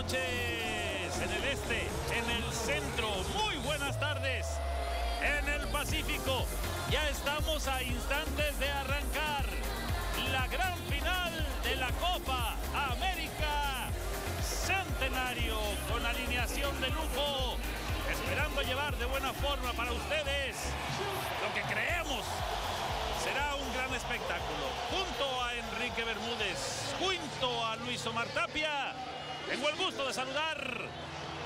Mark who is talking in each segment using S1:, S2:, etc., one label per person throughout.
S1: en el este, en el centro. Muy buenas tardes en el Pacífico. Ya estamos a instantes de arrancar la gran final de la Copa América Centenario con alineación de lujo. Esperando llevar de buena forma para ustedes lo que creemos será un gran espectáculo. Junto a Enrique Bermúdez, junto a Luis Omar Tapia, tengo el gusto de saludar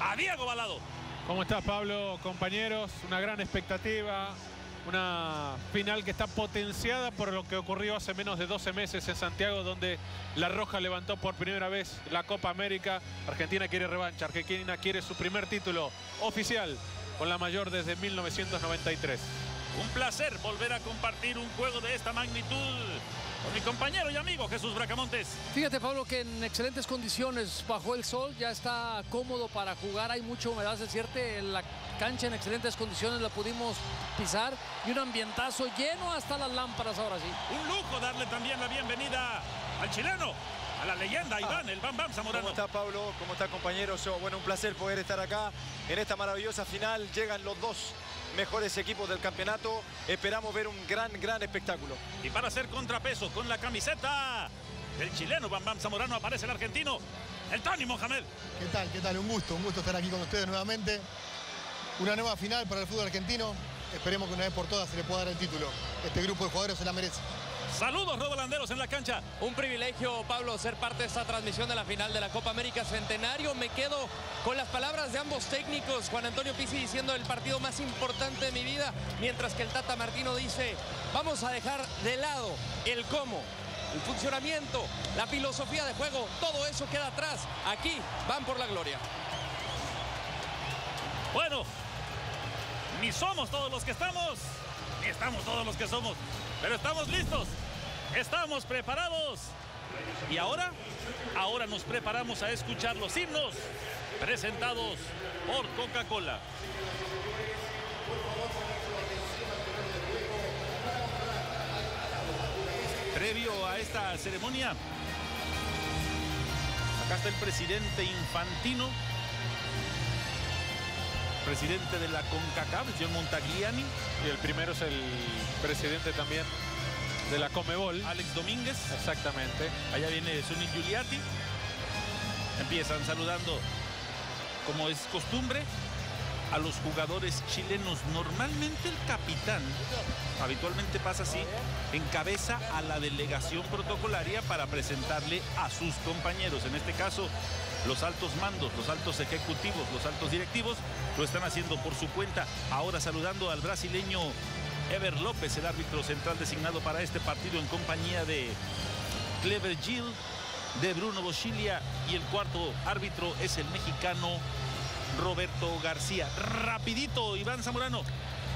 S1: a Diego Balado.
S2: ¿Cómo estás, Pablo? Compañeros, una gran expectativa, una final que está potenciada por lo que ocurrió hace menos de 12 meses en Santiago, donde La Roja levantó por primera vez la Copa América. Argentina quiere revancha, Argentina quiere su primer título oficial con la mayor desde 1993.
S1: Un placer volver a compartir un juego de esta magnitud con mi compañero y amigo Jesús Bracamontes.
S3: Fíjate, Pablo, que en excelentes condiciones bajo el sol ya está cómodo para jugar. Hay mucha humedad, se cierte. La cancha en excelentes condiciones la pudimos pisar y un ambientazo lleno hasta las lámparas ahora sí.
S1: Un lujo darle también la bienvenida al chileno. A la leyenda, Iván, el Bam Bam Zamorano.
S4: ¿Cómo está Pablo? ¿Cómo está compañeros? Bueno, un placer poder estar acá en esta maravillosa final. Llegan los dos mejores equipos del campeonato. Esperamos ver un gran, gran espectáculo.
S1: Y para hacer contrapeso con la camiseta del chileno Bam Bam Zamorano aparece el argentino, el Tony Mohamed.
S5: ¿Qué tal? ¿Qué tal? Un gusto, un gusto estar aquí con ustedes nuevamente. Una nueva final para el fútbol argentino. Esperemos que una vez por todas se le pueda dar el título. Este grupo de jugadores se la merece.
S1: Saludos, Rodolanderos en la cancha.
S6: Un privilegio, Pablo, ser parte de esta transmisión de la final de la Copa América Centenario. Me quedo con las palabras de ambos técnicos. Juan Antonio Pizzi diciendo el partido más importante de mi vida, mientras que el Tata Martino dice, vamos a dejar de lado el cómo, el funcionamiento, la filosofía de juego, todo eso queda atrás. Aquí van por la gloria.
S1: Bueno, ni somos todos los que estamos, ni estamos todos los que somos, pero estamos listos, estamos preparados. Y ahora, ahora nos preparamos a escuchar los himnos presentados por Coca-Cola. Previo a esta ceremonia, acá está el presidente Infantino, presidente de la CONCACAF, el señor Montagliani.
S2: Y el primero es el presidente también de la Comebol.
S1: Alex Domínguez.
S2: Exactamente.
S1: Allá viene Sunil Giuliatti. Empiezan saludando, como es costumbre, a los jugadores chilenos. Normalmente el capitán, habitualmente pasa así, encabeza a la delegación protocolaria para presentarle a sus compañeros. En este caso, los altos mandos, los altos ejecutivos, los altos directivos, lo están haciendo por su cuenta. Ahora saludando al brasileño Ever López, el árbitro central designado para este partido en compañía de Clever Gil, de Bruno Boschilia y el cuarto árbitro es el mexicano Roberto García. Rapidito, Iván Zamorano,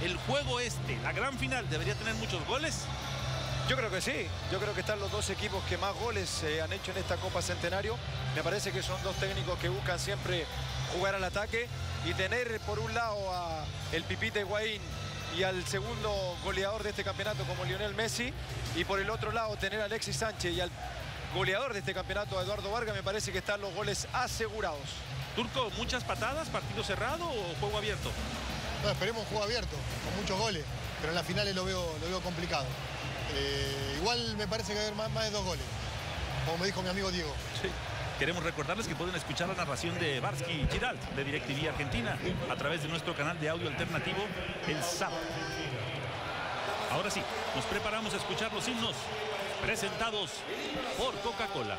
S1: el juego este, la gran final, ¿debería tener muchos goles?
S4: Yo creo que sí, yo creo que están los dos equipos que más goles eh, han hecho en esta Copa Centenario. Me parece que son dos técnicos que buscan siempre jugar al ataque y tener por un lado a el Pipita y al segundo goleador de este campeonato como Lionel Messi y por el otro lado tener a Alexis Sánchez y al goleador de este campeonato, Eduardo Vargas, me parece que están los goles asegurados.
S1: Turco, ¿muchas patadas, partido cerrado o juego abierto?
S5: No, esperemos un juego abierto, con muchos goles, pero en las finales lo veo, lo veo complicado. Eh, igual me parece que va a haber más, más de dos goles, como me dijo mi amigo Diego.
S1: Sí. Queremos recordarles que pueden escuchar la narración de Barsky Giralt de DirecTV Argentina a través de nuestro canal de audio alternativo, el SAP. Ahora sí, nos preparamos a escuchar los himnos presentados por Coca-Cola.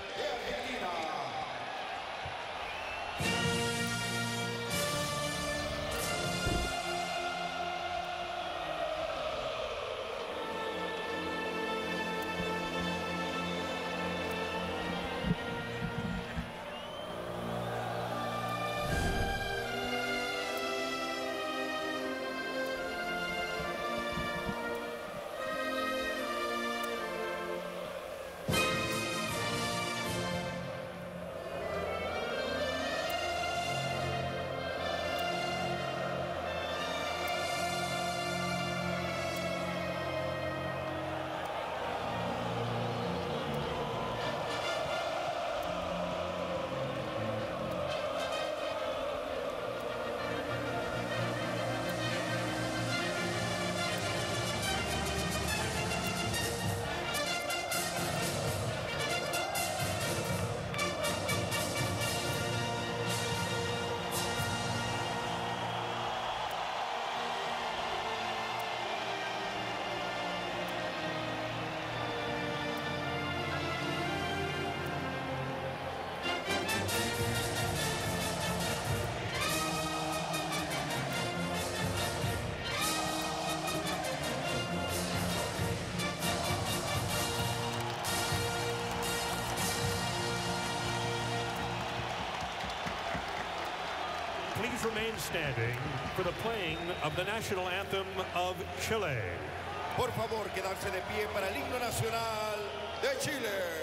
S7: Remain standing for the playing of the national anthem of Chile.
S8: Por favor, quedarse de pie para el himno nacional de Chile.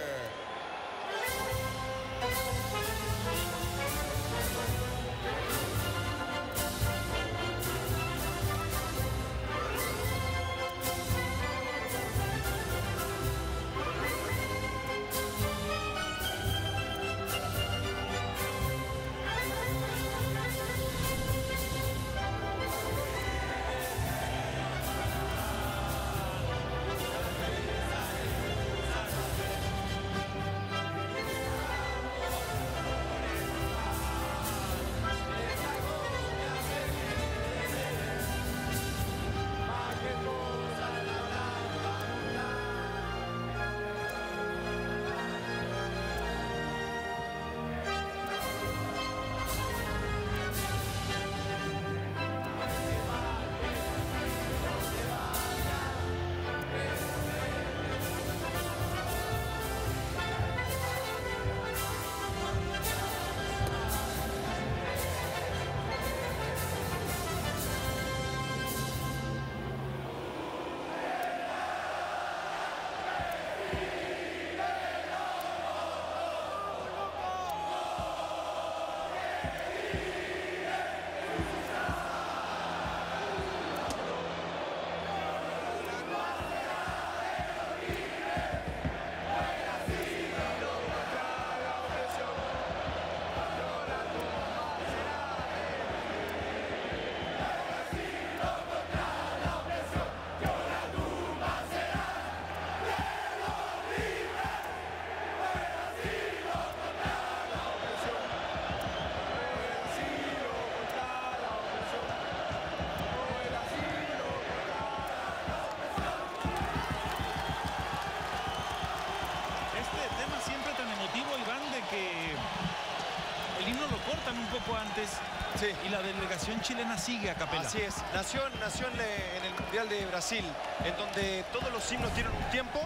S4: Sí.
S1: y la delegación chilena sigue a capela.
S4: Así es, nació, nació en, el Mundial de Brasil, en donde todos los himnos tienen un tiempo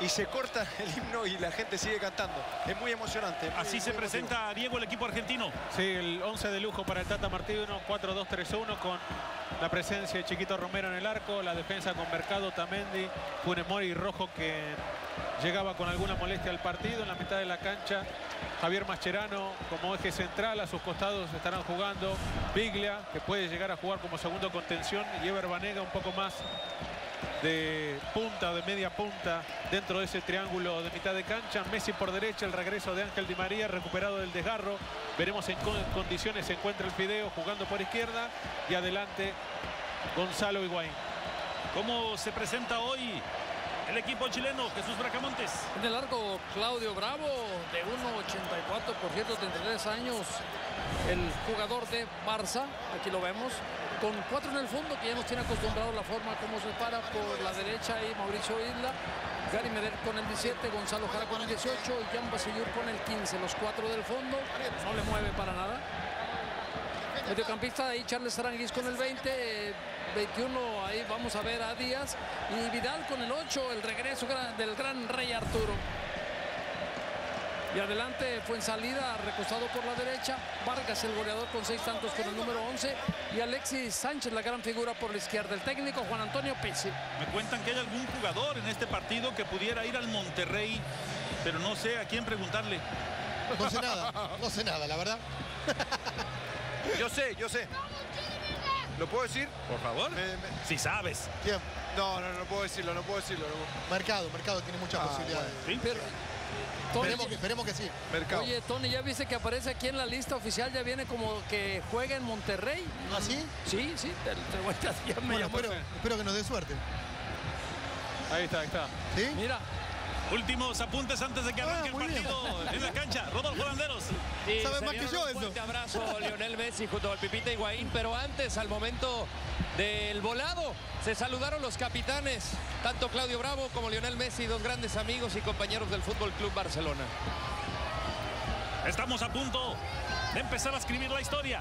S4: y se corta el himno y la gente sigue cantando. Es muy emocionante. muy-
S1: Así
S4: muy
S1: se
S4: emotivo.
S1: presenta Diego el equipo argentino.
S2: Sí, el 11 de lujo para el Tata Martino, 4-2-3-1 con la presencia de Chiquito Romero en el arco, la defensa con Mercado, Tamendi, Funes Mori y Rojo que llegaba con alguna molestia al partido en la mitad de la cancha. Javier Mascherano como eje central, a sus costados estarán jugando Biglia, que puede llegar a jugar como segundo contención, y Ever Banega un poco más de punta de media punta dentro de ese triángulo de mitad de cancha. Messi por derecha, el regreso de Ángel Di María recuperado del desgarro. Veremos en qué condiciones se encuentra el Fideo jugando por izquierda y adelante Gonzalo Higuaín.
S1: ¿Cómo se presenta hoy el equipo chileno? Jesús Bracamontes.
S3: En el arco, Claudio Bravo, de 1.84, por cierto, 33 años, el jugador de Barça, aquí lo vemos, con cuatro en el fondo, que ya nos tiene acostumbrado la forma como se para por la derecha y Mauricio Isla, Gary Medel con el 17, Gonzalo Jara con el 18 y Jan Basillur con el 15, los cuatro del fondo, no le mueve para nada. Mediocampista ahí Charles Aranguis con el 20, eh, 21 ahí vamos a ver a Díaz y Vidal con el 8, el regreso del gran Rey Arturo. Y adelante fue en salida, recostado por la derecha. Vargas, el goleador con seis tantos con el número 11. Y Alexis Sánchez, la gran figura por la izquierda. El técnico Juan Antonio Pizzi.
S1: Me cuentan que hay algún jugador en este partido que pudiera ir al Monterrey, pero no sé a quién preguntarle.
S5: No sé nada, no sé nada, la verdad.
S4: Yo sé, yo sé. ¿Lo puedo decir?
S1: Por favor.
S4: Me- me-
S1: Si sabes.
S5: ¿Quién?
S4: No, no, no puedo decirlo, no puedo decirlo. no.
S5: Mercado, Mercado tiene muchas
S4: Ah,
S5: posibilidades.
S1: ¿Sí?
S3: Pero, Tony,
S5: Esperemos que, esperemos que sí.
S4: Mercado.
S3: oye, Tony, ¿ya viste que aparece aquí en la lista oficial? Ya viene como que juega en Monterrey.
S5: ¿Ah, sí?
S3: Sí, sí, te, te voy a ya me
S5: Bueno, espero, espero que nos dé suerte.
S2: Ahí está, ahí está.
S5: ¿Sí?
S3: Mira,
S1: Últimos apuntes antes de que arranque
S5: Ah,
S1: el
S5: muy bien.
S1: partido en la cancha. Rodolfo Landeros.
S6: Y
S5: Sabe
S6: se
S5: más que yo
S6: un
S5: eso.
S6: fuerte abrazo Lionel Messi junto al Pipita Higuaín, pero antes, al momento del volado, se saludaron los capitanes, tanto Claudio Bravo como Lionel Messi, dos grandes amigos y compañeros del Fútbol Club Barcelona.
S1: Estamos a punto de empezar a escribir la historia.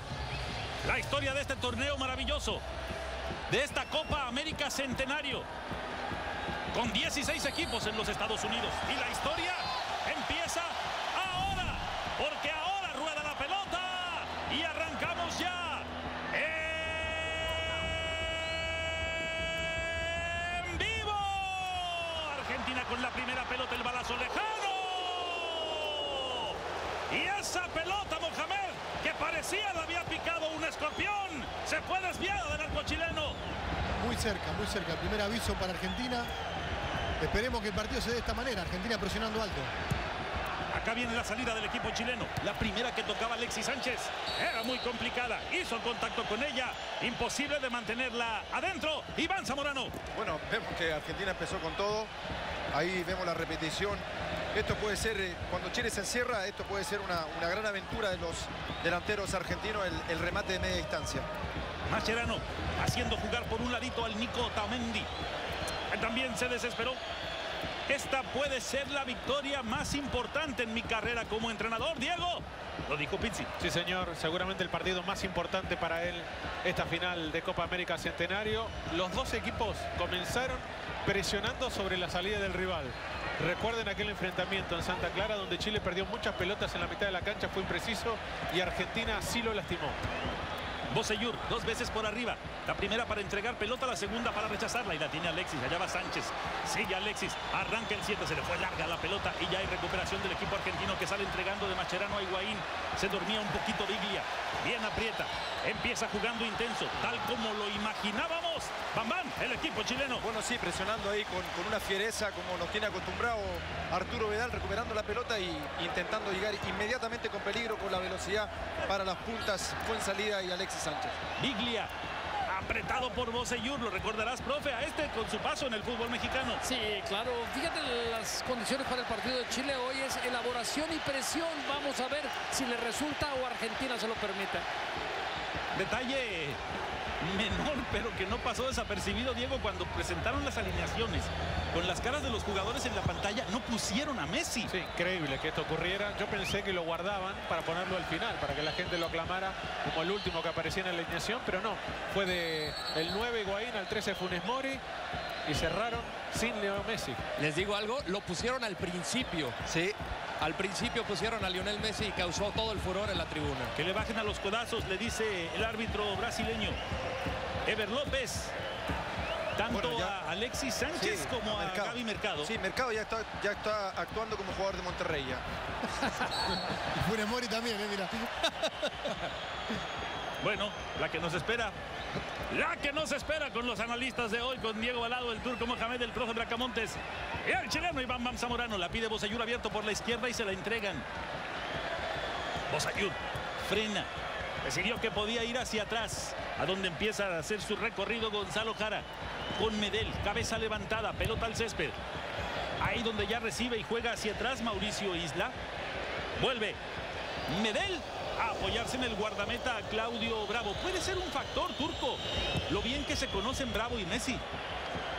S1: La historia de este torneo maravilloso. De esta Copa América Centenario con 16 equipos en los Estados Unidos. Y la historia empieza ahora, porque ahora rueda la pelota y arrancamos ya. En vivo. Argentina con la primera pelota, el balazo lejano. Y esa pelota, Mohamed, que parecía la había picado un escorpión, se fue desviada del arco chileno.
S5: Muy cerca, muy cerca. El primer aviso para Argentina. Esperemos que el partido se dé de esta manera. Argentina presionando alto.
S1: Acá viene la salida del equipo chileno. La primera que tocaba Alexis Sánchez. Era muy complicada. Hizo contacto con ella. Imposible de mantenerla adentro. Iván Zamorano.
S4: Bueno, vemos que Argentina empezó con todo. Ahí vemos la repetición. Esto puede ser, eh, cuando Chile se encierra, esto puede ser una, una gran aventura de los delanteros argentinos, el, el remate de media distancia.
S1: Mascherano haciendo jugar por un ladito al Nico Tamendi. También se desesperó. Esta puede ser la victoria más importante en mi carrera como entrenador, Diego. Lo dijo Pizzi.
S2: Sí, señor. Seguramente el partido más importante para él, esta final de Copa América Centenario. Los dos equipos comenzaron presionando sobre la salida del rival. Recuerden aquel enfrentamiento en Santa Clara donde Chile perdió muchas pelotas en la mitad de la cancha, fue impreciso y Argentina sí lo lastimó.
S1: Boseyur, dos veces por arriba. La primera para entregar pelota, la segunda para rechazarla. Y la tiene Alexis. Allá va Sánchez. Sigue Alexis. Arranca el 7. Se le fue larga la pelota. Y ya hay recuperación del equipo argentino que sale entregando de Macherano a Higuaín. Se dormía un poquito Biglia. Bien aprieta. Empieza jugando intenso. Tal como lo imaginábamos. Bam Bam, el equipo chileno.
S4: Bueno, sí, presionando ahí con, con una fiereza como nos tiene acostumbrado Arturo Vidal, recuperando la pelota y intentando llegar inmediatamente con peligro con la velocidad para las puntas. Buen salida y Alexis Sánchez.
S1: Biglia. Apretado por Boseyur, lo recordarás, profe, a este con su paso en el fútbol mexicano.
S3: Sí, claro. Fíjate las condiciones para el partido de Chile hoy es elaboración y presión. Vamos a ver si le resulta o Argentina se lo permite.
S1: Detalle menor, pero que no pasó desapercibido, Diego, cuando presentaron las alineaciones con las caras de los jugadores en la pantalla, no pusieron a Messi.
S2: Sí, increíble que esto ocurriera. Yo pensé que lo guardaban para ponerlo al final, para que la gente lo aclamara como el último que aparecía en la alineación, pero no. Fue de el 9 Higuaín al 13 Funes Mori y cerraron sin Leo Messi.
S6: Les digo algo, lo pusieron al principio.
S4: Sí,
S6: Al principio pusieron a Lionel Messi y causó todo el furor en la tribuna.
S1: Que le bajen a los codazos, le dice el árbitro brasileño. Ever López. Tanto
S4: Bueno, ya-
S1: a Alexis Sánchez
S4: Sí,
S1: como
S4: a.
S1: Gaby Mercado.
S4: sí, Mercado ya está, ya está actuando como jugador de Monterrey ya.
S5: Y Funes Mori también, eh, mira.
S1: Bueno, la que nos espera. La que nos espera con los analistas de hoy, con Diego Balado, el turco Mohamed, el profe Bracamontes. Y el chileno Iván Bam Zamorano. La pide Bosayur abierto por la izquierda y se la entregan. Bosayur frena. Decidió que podía ir hacia atrás, a donde empieza a hacer su recorrido Gonzalo Jara. Con Medel, cabeza levantada, pelota al césped. Ahí donde ya recibe y juega hacia atrás Mauricio Isla. Vuelve. Medel a apoyarse en el guardameta Claudio Bravo. Puede ser un factor turco. Lo bien que se conocen Bravo y Messi.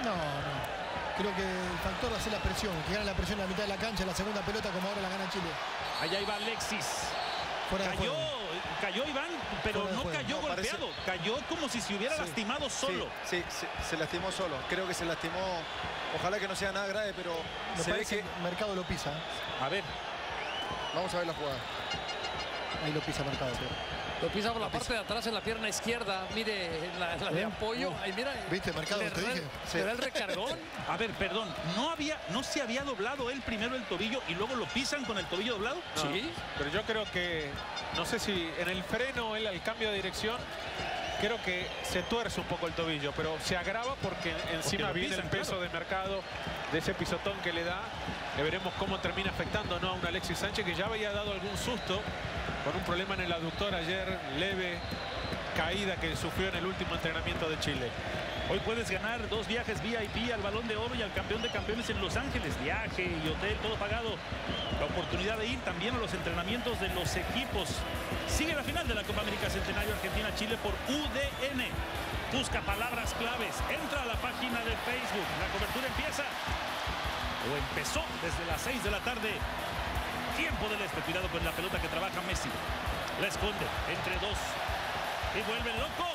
S5: No, no. Creo que el factor va a ser la presión. Que gana la presión en la mitad de la cancha, la segunda pelota como ahora la gana Chile.
S1: Allá iba Alexis.
S5: Fuera
S1: Cayó, cayó Iván, pero
S5: Fuera
S1: no
S5: juego.
S1: cayó
S4: No, parece-
S1: golpeado. Cayó como si se hubiera
S4: Sí,
S1: lastimado solo.
S4: Sí, sí, se, se lastimó solo. Creo que se lastimó. Ojalá que no sea nada grave, pero
S5: Me
S4: se ve que.
S5: que Mercado lo pisa.
S1: A ver,
S4: Vamos a ver la jugada.
S5: Ahí lo pisa Mercado. pero-
S3: Lo pisa por la parte de atrás en la pierna izquierda. Mire, la, la de apoyo. Ahí mira.
S5: ¿Viste, Mercado?
S3: Le
S5: Te
S3: da-
S5: dije.
S3: le da el recargón.
S1: a ver, perdón. ¿No, había, ¿No se había doblado él primero el tobillo y luego lo pisan con el tobillo doblado?
S3: Sí.
S2: Pero yo creo que, no sé si en el freno, él al cambio de dirección, creo que se tuerce un poco el tobillo, pero se agrava porque encima
S1: lo
S2: viene el peso
S1: claro.
S2: de mercado de ese pisotón que le da. Le veremos cómo termina afectando ¿no? Alexis Sánchez que ya había dado algún susto con un problema en el aductor ayer, leve caída que sufrió en el último entrenamiento de Chile.
S1: Hoy puedes ganar dos viajes VIP al Balón de Oro y al Campeón de Campeones en Los Ángeles. Viaje y hotel, todo pagado. La oportunidad de ir también a los entrenamientos de los equipos. Sigue la final de la Copa América Centenario Argentina-Chile por UDN. Busca palabras claves. Entra a la página de Facebook. La cobertura empieza. O empezó desde las 6 de la tarde. Tiempo del este. Cuidado con la pelota que trabaja Messi. La esconde entre dos. Y vuelve loco.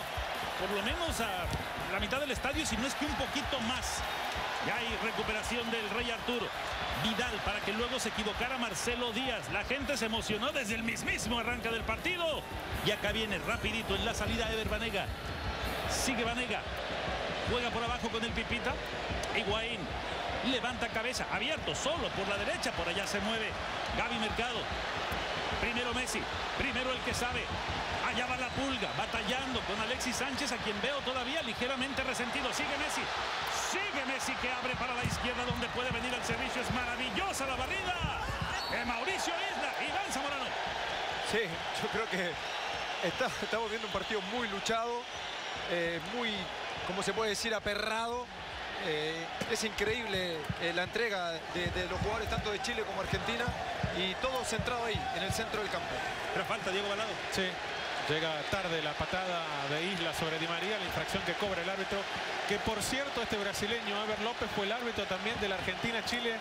S1: Por lo menos a la mitad del estadio, si no es que un poquito más. Ya hay recuperación del Rey Arturo. Vidal para que luego se equivocara Marcelo Díaz. La gente se emocionó desde el mismísimo arranque del partido. Y acá viene rapidito en la salida Ever Banega. Sigue Banega. Juega por abajo con el Pipita. Higuaín levanta cabeza. Abierto solo por la derecha. Por allá se mueve Gaby Mercado. Primero Messi, primero el que sabe. Allá va la pulga, batallando con Alexis Sánchez, a quien veo todavía ligeramente resentido. Sigue Messi, sigue Messi que abre para la izquierda donde puede venir el servicio. Es maravillosa la barrida de Mauricio Isla y Iván Zamorano.
S4: Sí, yo creo que estamos viendo un partido muy luchado, eh, muy, como se puede decir, aperrado. Eh, es increíble eh, la entrega de, de los jugadores tanto de Chile como Argentina y todo centrado ahí, en el centro del campo.
S1: Pero falta Diego Balado.
S2: Sí, llega tarde la patada de Isla sobre Di María, la infracción que cobra el árbitro. Que por cierto, este brasileño, Ever López, fue el árbitro también de la Argentina-Chile,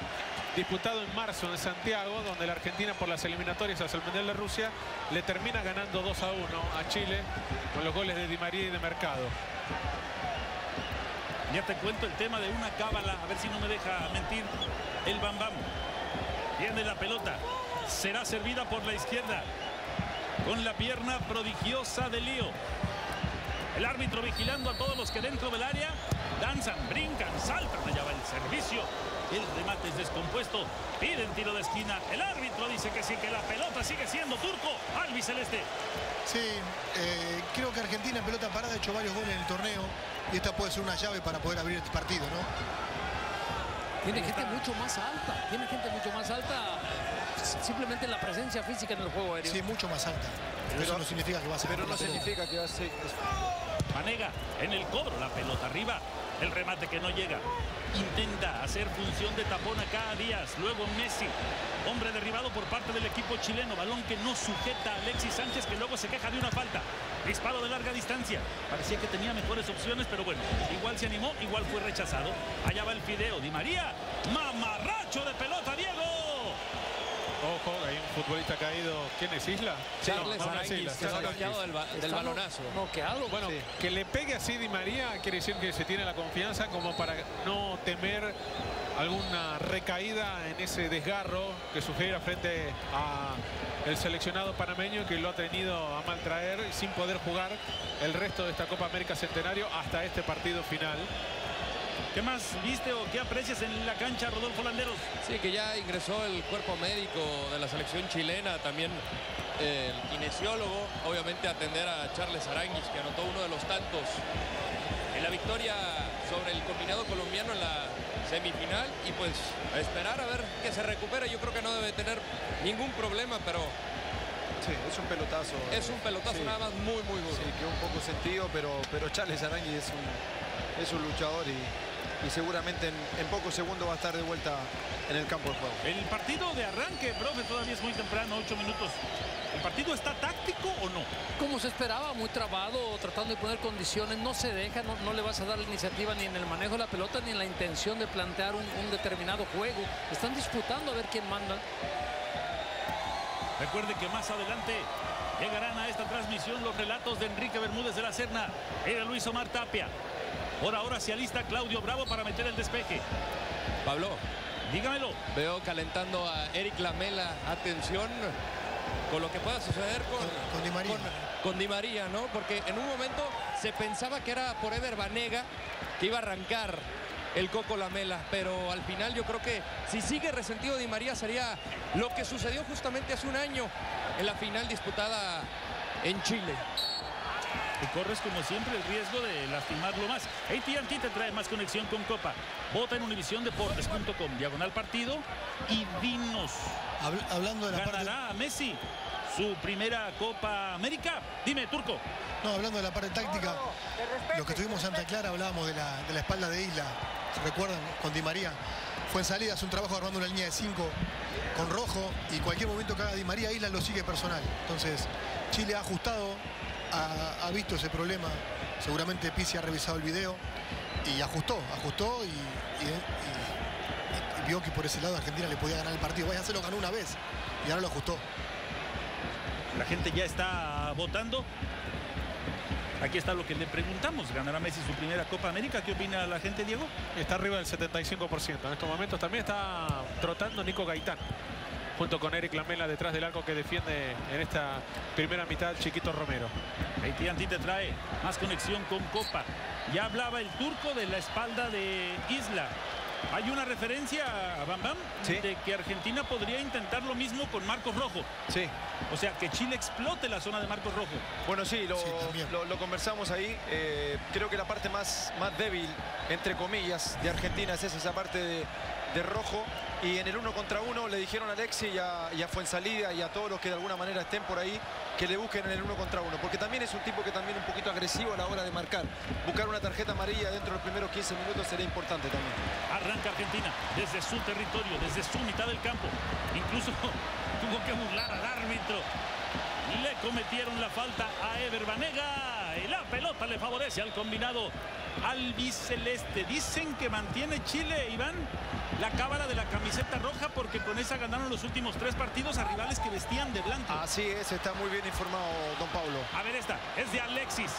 S2: disputado en marzo en Santiago, donde la Argentina por las eliminatorias hacia el Mundial de Rusia le termina ganando 2 a 1 a Chile con los goles de Di María y de Mercado.
S1: Ya te cuento el tema de una cábala, a ver si no me deja mentir el Bam Bam. Viene la pelota, será servida por la izquierda con la pierna prodigiosa de Lío. El árbitro vigilando a todos los que dentro del área danzan, brincan, saltan. Allá va el servicio. El remate es descompuesto. Piden tiro de esquina. El árbitro dice que sí, que la pelota sigue siendo turco. Albiceleste.
S5: Sí, eh, creo que Argentina en pelota parada ha hecho varios goles en el torneo y esta puede ser una llave para poder abrir este partido, ¿no?
S3: Tiene gente mucho más alta, tiene gente mucho más alta. Simplemente la presencia física en el juego aéreo.
S5: Sí, mucho más alta. Pero eso no significa que va a ser.
S4: Pero no significa que va a ser...
S1: Manega en el cobro, la pelota arriba. El remate que no llega. Intenta hacer función de tapón a cada Díaz. Luego Messi. Hombre derribado por parte del equipo chileno. Balón que no sujeta a Alexis Sánchez que luego se queja de una falta. Disparo de larga distancia. Parecía que tenía mejores opciones, pero bueno, igual se animó, igual fue rechazado. Allá va el fideo. Di María. Mamarracho de pelota, Diego.
S2: Ojo, hay un futbolista caído. ¿Quién es Isla? No, no,
S6: Aranguis,
S2: Isla,
S6: que
S2: Aranguis.
S6: noqueado del, ba- del
S3: Está
S6: balonazo.
S3: Noqueado.
S2: Bueno, que le pegue así Di María quiere decir que se tiene la confianza como para no temer alguna recaída en ese desgarro que sufriera frente a el seleccionado panameño que lo ha tenido a maltraer sin poder jugar el resto de esta Copa América Centenario hasta este partido final.
S1: ¿Qué más viste o qué aprecias en la cancha, Rodolfo Landeros?
S6: Sí, que ya ingresó el cuerpo médico de la selección chilena, también el kinesiólogo, obviamente atender a Charles Aranguis, que anotó uno de los tantos en la victoria sobre el combinado colombiano en la semifinal y pues a esperar a ver que se recupere. Yo creo que no debe tener ningún problema, pero
S4: Sí, es un pelotazo.
S6: es un pelotazo
S4: Sí.
S6: nada más muy, muy duro.
S4: Sí, que un poco sentido, pero, pero Charles Arangui es un, es un luchador y, y seguramente en, en pocos segundos va a estar de vuelta en el campo de juego.
S1: El partido de arranque, profe, todavía es muy temprano, ocho minutos. ¿El partido está táctico o no?
S3: Como se esperaba, muy trabado, tratando de poner condiciones, no se deja, no, no le vas a dar la iniciativa ni en el manejo de la pelota ni en la intención de plantear un, un determinado juego. Están disputando a ver quién manda.
S1: Recuerde que más adelante llegarán a esta transmisión los relatos de Enrique Bermúdez de la Serna y de Luis Omar Tapia. Por ahora se alista Claudio Bravo para meter el despeje.
S6: Pablo,
S1: Dígamelo.
S6: veo calentando a Eric Lamela. Atención con lo que pueda suceder con,
S5: Con- con Di María.
S6: con- con Di María, ¿no? Porque en un momento se pensaba que era por Ever Banega que iba a arrancar el Coco Lamela, pero al final yo creo que si sigue resentido Di María sería lo que sucedió justamente hace un año en la final disputada en Chile.
S1: Y corres como siempre el riesgo de lastimarlo más. AT&T te trae más conexión con Copa. Vota en univisiondeportes.com, diagonal partido y vinos.
S5: Habl- hablando de la parte.
S1: ¿Ganará a Messi su primera Copa América? Dime, Turco.
S5: No, hablando de la parte táctica, los que estuvimos en Santa Clara hablábamos de la, de la espalda de Isla. ¿Se recuerdan? Con Di María. Fue en salida, hace un trabajo armando una línea de 5 con rojo y cualquier momento que haga Di María, Isla lo sigue personal. Entonces, Chile ha ajustado, ha, ha visto ese problema. Seguramente Pizzi ha revisado el video y ajustó, ajustó y, y- y- y vio que por ese lado Argentina le podía ganar el partido. Vaya, se lo ganó una vez y ahora lo ajustó.
S1: La gente ya está votando. Aquí está lo que le preguntamos. ¿Ganará Messi su primera Copa América? ¿Qué opina la gente, Diego?
S2: Está arriba del 75%. En estos momentos también está trotando Nico Gaitán. Junto con Eric Lamela detrás del arco que defiende en esta primera mitad Chiquito Romero.
S1: AT&T te trae más conexión con Copa. Ya hablaba el turco de la espalda de Isla. Hay una referencia, Bam Bam,
S4: Sí.
S1: de que Argentina podría intentar lo mismo con Marcos Rojo.
S4: Sí.
S1: O sea, que Chile explote la zona de Marcos Rojo.
S4: Bueno, sí, lo,
S5: Sí, también.
S4: lo- lo conversamos ahí. Eh, creo que la parte más, más débil, entre comillas, de Argentina es esa, esa parte de, de rojo. Y en el uno contra uno le dijeron a Alexi y a, y Fuensalida y a todos los que de alguna manera estén por ahí que le busquen en el uno contra uno. Porque también es un tipo que también un poquito agresivo a la hora de marcar. Buscar una tarjeta amarilla dentro de los primeros 15 minutos sería importante también.
S1: Arranca Argentina desde su territorio, desde su mitad del campo. Incluso tuvo que burlar al árbitro. Le cometieron la falta a Ever Banega. Y la pelota le favorece al combinado albiceleste. Dicen que mantiene Chile, Iván, la cábala de la camiseta roja porque con esa ganaron los últimos tres partidos a rivales que vestían de blanco.
S4: Así es, está muy bien informado don Pablo.
S1: A ver esta, es de Alexis.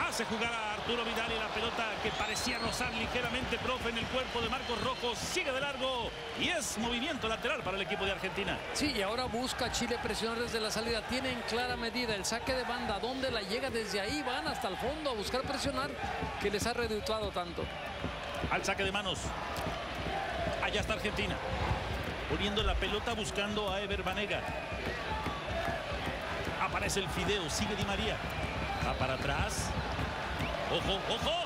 S1: Hace jugar a Arturo Vidal y la pelota que parecía rozar ligeramente, profe, en el cuerpo de Marcos Rojo. Sigue de largo y es movimiento lateral para el equipo de Argentina.
S3: Sí, y ahora busca Chile presionar desde la salida. Tiene en clara medida el saque de banda. ¿Dónde la llega? Desde ahí van hasta el fondo a buscar presionar que les ha redituado tanto.
S1: Al saque de manos. Allá está Argentina. Poniendo la pelota buscando a Ever Banega. Aparece el Fideo, sigue Di María. Va para atrás. Ojo, ojo.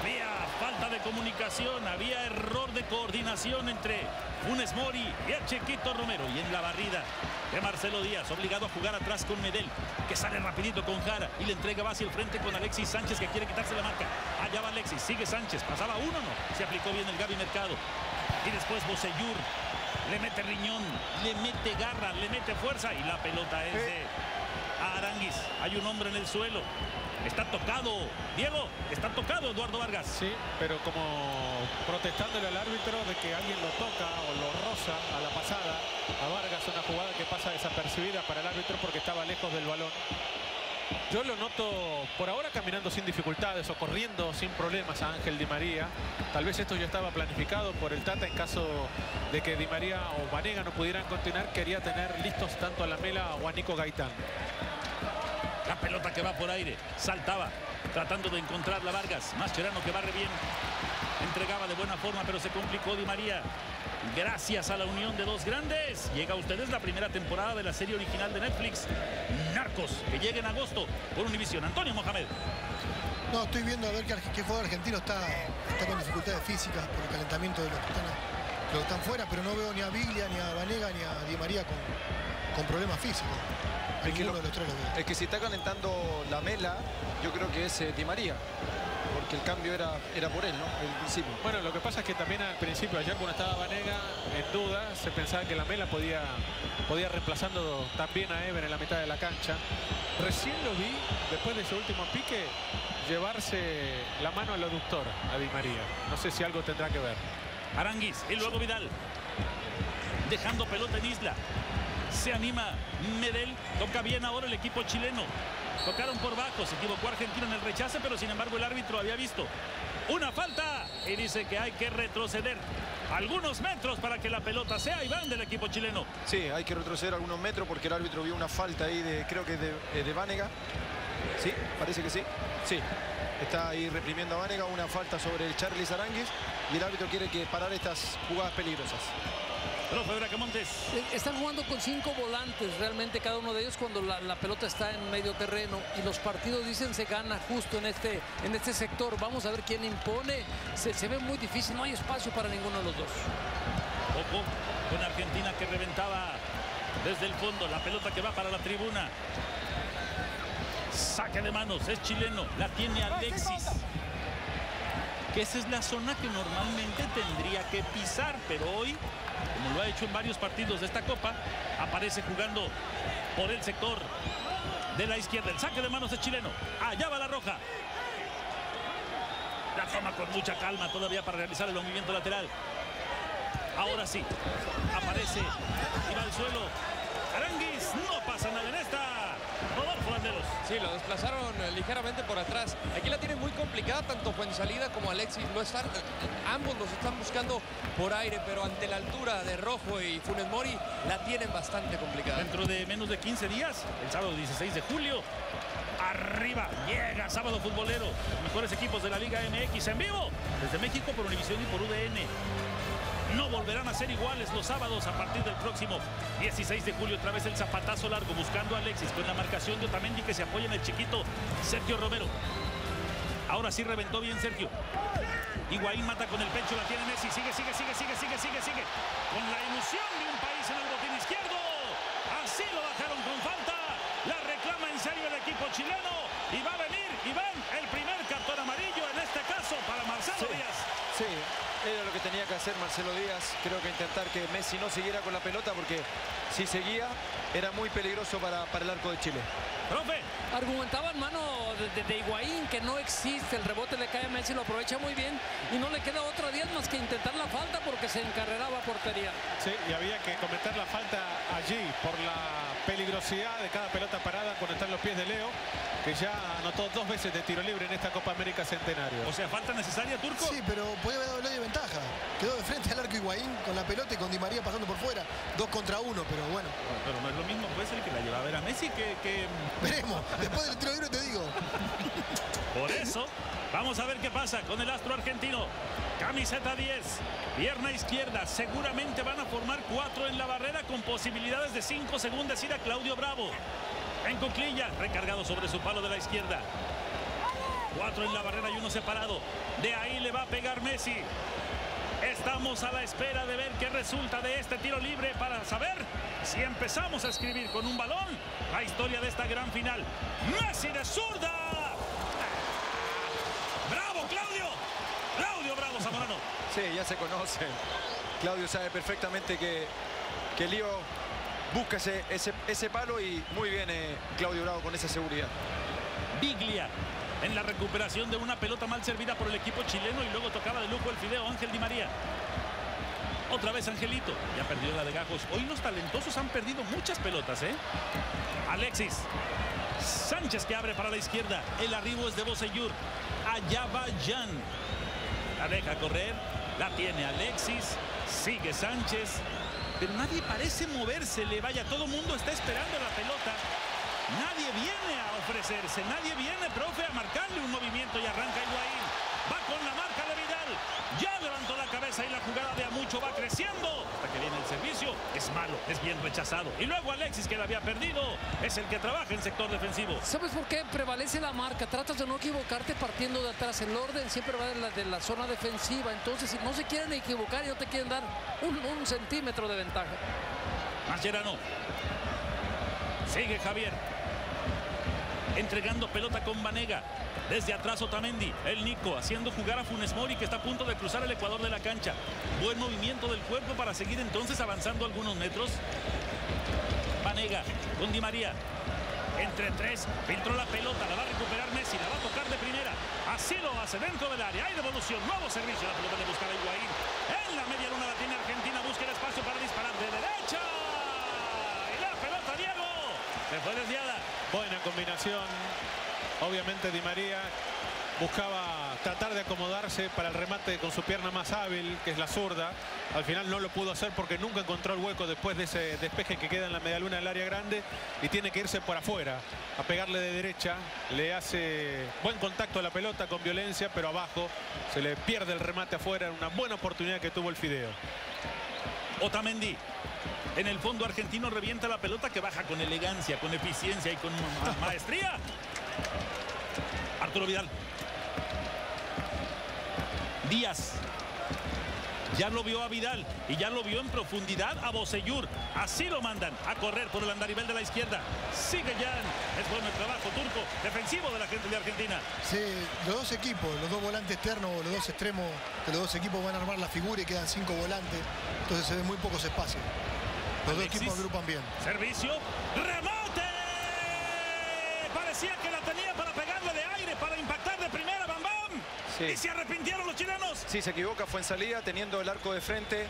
S1: Había falta de comunicación, había error de coordinación entre Funes Mori y el chiquito Romero. Y en la barrida de Marcelo Díaz, obligado a jugar atrás con Medel, que sale rapidito con Jara y le entrega va el frente con Alexis Sánchez que quiere quitarse la marca. Allá va Alexis, sigue Sánchez, pasaba uno, no. Se aplicó bien el Gaby Mercado. Y después Bosellur le mete riñón, le mete garra, le mete fuerza y la pelota es de Aranguis. Hay un hombre en el suelo. Está tocado. Diego, está tocado Eduardo Vargas.
S2: Sí, pero como protestándole al árbitro de que alguien lo toca o lo roza a la pasada a Vargas, una jugada que pasa desapercibida para el árbitro porque estaba lejos del balón. Yo lo noto por ahora caminando sin dificultades o corriendo sin problemas a Ángel Di María. Tal vez esto ya estaba planificado por el Tata en caso de que Di María o Vanega no pudieran continuar. Quería tener listos tanto a Lamela o a Nico Gaitán.
S1: La pelota que va por aire. Saltaba. Tratando de encontrar la Vargas. Mascherano que barre bien. Entregaba de buena forma, pero se complicó Di María. Gracias a la unión de dos grandes. Llega a ustedes la primera temporada de la serie original de Netflix. Narcos, que llega en agosto por Univisión. Antonio Mohamed.
S5: No, estoy viendo a ver qué, qué jugador argentino está, con dificultades físicas por el calentamiento de los que están, los que están fuera, pero no veo ni a Biglia, ni a Vanega, ni a Di María con problemas físicos.
S4: Es que lo-
S5: de los tres
S4: que está calentando la mela, yo creo que es eh, Di María. Porque el cambio era, era por él, ¿no? En principio.
S2: Bueno, lo que pasa es que también al principio, ayer cuando estaba Vanega en duda, se pensaba que la Mela podía, podía reemplazando también a Ever en la mitad de la cancha. Recién lo vi, después de ese último pique, llevarse la mano al aductor a Di María. No sé si algo tendrá que ver.
S1: Aranguis y luego Vidal. Dejando pelota en isla. Se anima Medel. Toca bien ahora el equipo chileno. Tocaron por bajo. Se equivocó Argentina en el rechace, pero sin embargo el árbitro había visto una falta y dice que hay que retroceder algunos metros para que la pelota sea Iván del equipo chileno.
S4: Sí, hay que retroceder algunos metros porque el árbitro vio una falta ahí de, creo que de, eh, de Vanega. Sí, parece que sí. Sí, está ahí reprimiendo a Vanega una falta sobre el Charlie Aranguis y el árbitro quiere que parar estas jugadas peligrosas.
S1: Profe Bracamontes.
S3: Eh, Están jugando con cinco volantes realmente cada uno de ellos cuando la, la pelota está en medio terreno y los partidos dicen se gana justo en este, en este sector. Vamos a ver quién impone. Se, se ve muy difícil, no hay espacio para ninguno de los dos.
S1: Ojo con Argentina que reventaba desde el fondo. La pelota que va para la tribuna. Saque de manos, es chileno. La tiene Alexis. Esa es la zona que normalmente tendría que pisar, pero hoy, como lo ha hecho en varios partidos de esta Copa, aparece jugando por el sector de la izquierda. El saque de manos es chileno. Allá va la roja. La toma con mucha calma todavía para realizar el movimiento lateral. Ahora sí, aparece y va al suelo. Aranguis, no pasa nada en esta. Rodolfo Landeros.
S6: Sí, lo desplazaron eh, ligeramente por atrás. Aquí la tienen muy complicada, tanto Fuensalida como Alexis. Lo están, eh, ambos los están buscando por aire, pero ante la altura de Rojo y Funes Mori la tienen bastante complicada.
S1: Dentro de menos de 15 días, el sábado 16 de julio, arriba, llega sábado futbolero. Los mejores equipos de la Liga MX en vivo, desde México por Univisión y por UDN. No volverán a ser iguales los sábados a partir del próximo 16 de julio. Otra vez el zapatazo largo buscando a Alexis con la marcación de Otamendi que se apoya en el chiquito Sergio Romero. Ahora sí reventó bien Sergio. Higuaín mata con el pecho, la tiene Messi. Sigue, sigue, sigue, sigue, sigue, sigue, sigue. Con la ilusión de un país en el botín izquierdo. Así lo bajaron con falta. La reclama en serio el equipo chileno. Y va a venir Iván, el primer cartón amarillo en este caso para Marcelo
S4: Sí.
S1: Díaz.
S4: Sí, era lo que tenía que hacer Marcelo Díaz. Creo que intentar que Messi no siguiera con la pelota porque si seguía era muy peligroso para, para el arco de Chile.
S1: Profe,
S3: Argumentaban mano de, de- de Higuaín que no existe, el rebote le cae a Messi, lo aprovecha muy bien y no le queda otra día más que intentar la falta porque se encarreraba a portería.
S2: Sí, y había que cometer la falta allí por la peligrosidad de cada pelota parada en los pies de Leo, que ya anotó dos veces de tiro libre en esta Copa América Centenario.
S1: o sea, falta necesaria, Turco.
S5: Sí, pero podía haber dado de ventaja. Quedó de frente al arco Higuaín con la pelota y con Di María pasando por fuera. Dos contra uno, pero bueno,
S1: Pero no es lo mismo, puede ser que la lleva a ver a Messi que, que
S5: veremos. Después del tiro libre te digo.
S1: Por eso, vamos a ver qué pasa con el astro argentino. Camiseta 10, pierna izquierda. Seguramente van a formar cuatro en la barrera con posibilidades de cinco según decir a Claudio Bravo. En cuclilla, recargado sobre su palo de la izquierda. Cuatro en la barrera y uno separado. De ahí le va a pegar Messi. Estamos a la espera de ver qué resulta de este tiro libre para saber si empezamos a escribir con un balón la historia de esta gran final. Messi de zurda. ¡Bravo, Claudio! ¡Claudio Bravo Zamorano!
S4: Sí, ya se conocen. Claudio sabe perfectamente que, que Lío busca ese, ese, palo y muy bien eh, Claudio Bravo con esa seguridad.
S1: Biglia en la recuperación de una pelota mal servida por el equipo chileno y luego tocaba de lujo el fideo Ángel Di María. Otra vez Angelito, ya perdió la de Gajos. Hoy los talentosos han perdido muchas pelotas, ¿eh? Alexis. Sánchez que abre para la izquierda. El arribo es de Boseyur. Allá va Jan. La deja correr. La tiene Alexis. Sigue Sánchez. Pero nadie parece moverse. Le vaya, todo el mundo está esperando la pelota. Nadie viene a ofrecerse, nadie viene, profe, a marcarle un movimiento y arranca Higuaín. Va con la marca de Vidal. Ya levantó la cabeza y la jugada de a mucho va creciendo. Hasta que viene el servicio, es malo, es bien rechazado. Y luego Alexis, que la había perdido, es el que trabaja en sector defensivo.
S3: ¿Sabes por qué? Prevalece la marca. Tratas de no equivocarte partiendo de atrás. El orden siempre va de la, de la zona defensiva. Entonces, si no se quieren equivocar y no te quieren dar un, un centímetro de ventaja.
S1: Mascherano. Sigue Javier. Entregando pelota con Vanega. Desde atrás Otamendi, el Nico, haciendo jugar a Funes Mori que está a punto de cruzar el ecuador de la cancha. Buen movimiento del cuerpo para seguir entonces avanzando algunos metros. Vanega con Di María. Entre tres, filtró la pelota, la va a recuperar Messi, la va a tocar de primera. Así lo hace dentro del área. Hay devolución, nuevo servicio. La pelota de buscar a Higuaín. En la media luna la tiene Argentina, busca el espacio para disparar de derecha. Y la pelota, Diego. Se fue desviada.
S2: Buena combinación. Obviamente Di María buscaba tratar de acomodarse para el remate con su pierna más hábil, que es la zurda. Al final no lo pudo hacer porque nunca encontró el hueco después de ese despeje que queda en la medialuna del área grande y tiene que irse por afuera a pegarle de derecha. Le hace buen contacto a la pelota con violencia, pero abajo se le pierde el remate afuera. Una buena oportunidad que tuvo el Fideo.
S1: Otamendi. En el fondo argentino revienta la pelota que baja con elegancia, con eficiencia y con ma- maestría. Arturo Vidal. Díaz. Ya lo vio a Vidal y ya lo vio en profundidad a Boseyur. Así lo mandan a correr por el andarivel de la izquierda. Sigue Jan. Es bueno el trabajo turco defensivo de la gente de Argentina.
S5: Sí, los dos equipos, los dos volantes externos, los dos extremos de los dos equipos van a armar la figura y quedan cinco volantes. Entonces se ven muy pocos espacios. Los
S1: Alexis.
S5: dos equipos agrupan bien.
S1: Servicio. ¡Remate! Parecía que la tenía para pegarle de aire, para impactar de primera, Bam Bam.
S4: Sí.
S1: Y se arrepintieron los chilenos.
S4: Sí, se equivoca, fue en salida, teniendo el arco de frente.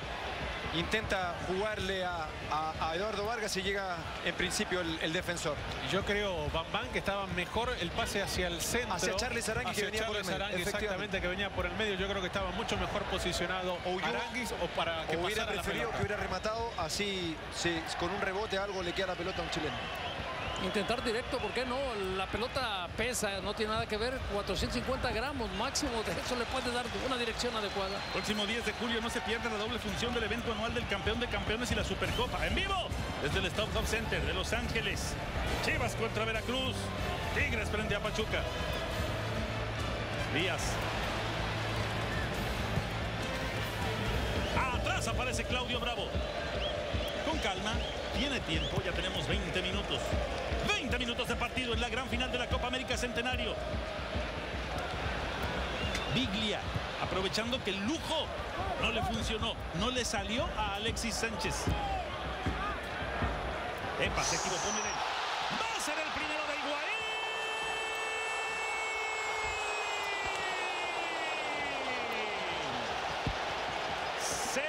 S4: Intenta jugarle a, a- a Eduardo Vargas y llega en principio el, el defensor.
S2: Y Yo creo, Bambán, que estaba mejor el pase hacia el centro.
S4: Hacia Charles Arangui, que venía por el medio,
S2: Arangui, exactamente, que venía por el medio. Yo creo que estaba mucho mejor posicionado
S4: O
S2: Aranguis o para que
S4: O hubiera
S2: la
S4: que hubiera rematado, así sí, con un rebote algo le queda la pelota a un chileno.
S3: Intentar directo, ¿por qué no? La pelota pesa, no tiene nada que ver. 450 gramos máximo, de eso le puede dar una dirección adecuada.
S1: Próximo 10 de julio no se pierda la doble función del evento anual del campeón de campeones y la Supercopa. En vivo desde el Stop Hub Center de Los Ángeles. Chivas contra Veracruz. Tigres frente a Pachuca. Díaz. Atrás aparece Claudio Bravo. Con calma, tiene tiempo, ya tenemos 20 minutos. 20 minutos de partido en la gran final de la Copa América Centenario. Biglia, aprovechando que el lujo no le funcionó, no le salió a Alexis Sánchez. Epa, se equivocó. Va a ser el primero de Higuaín. Se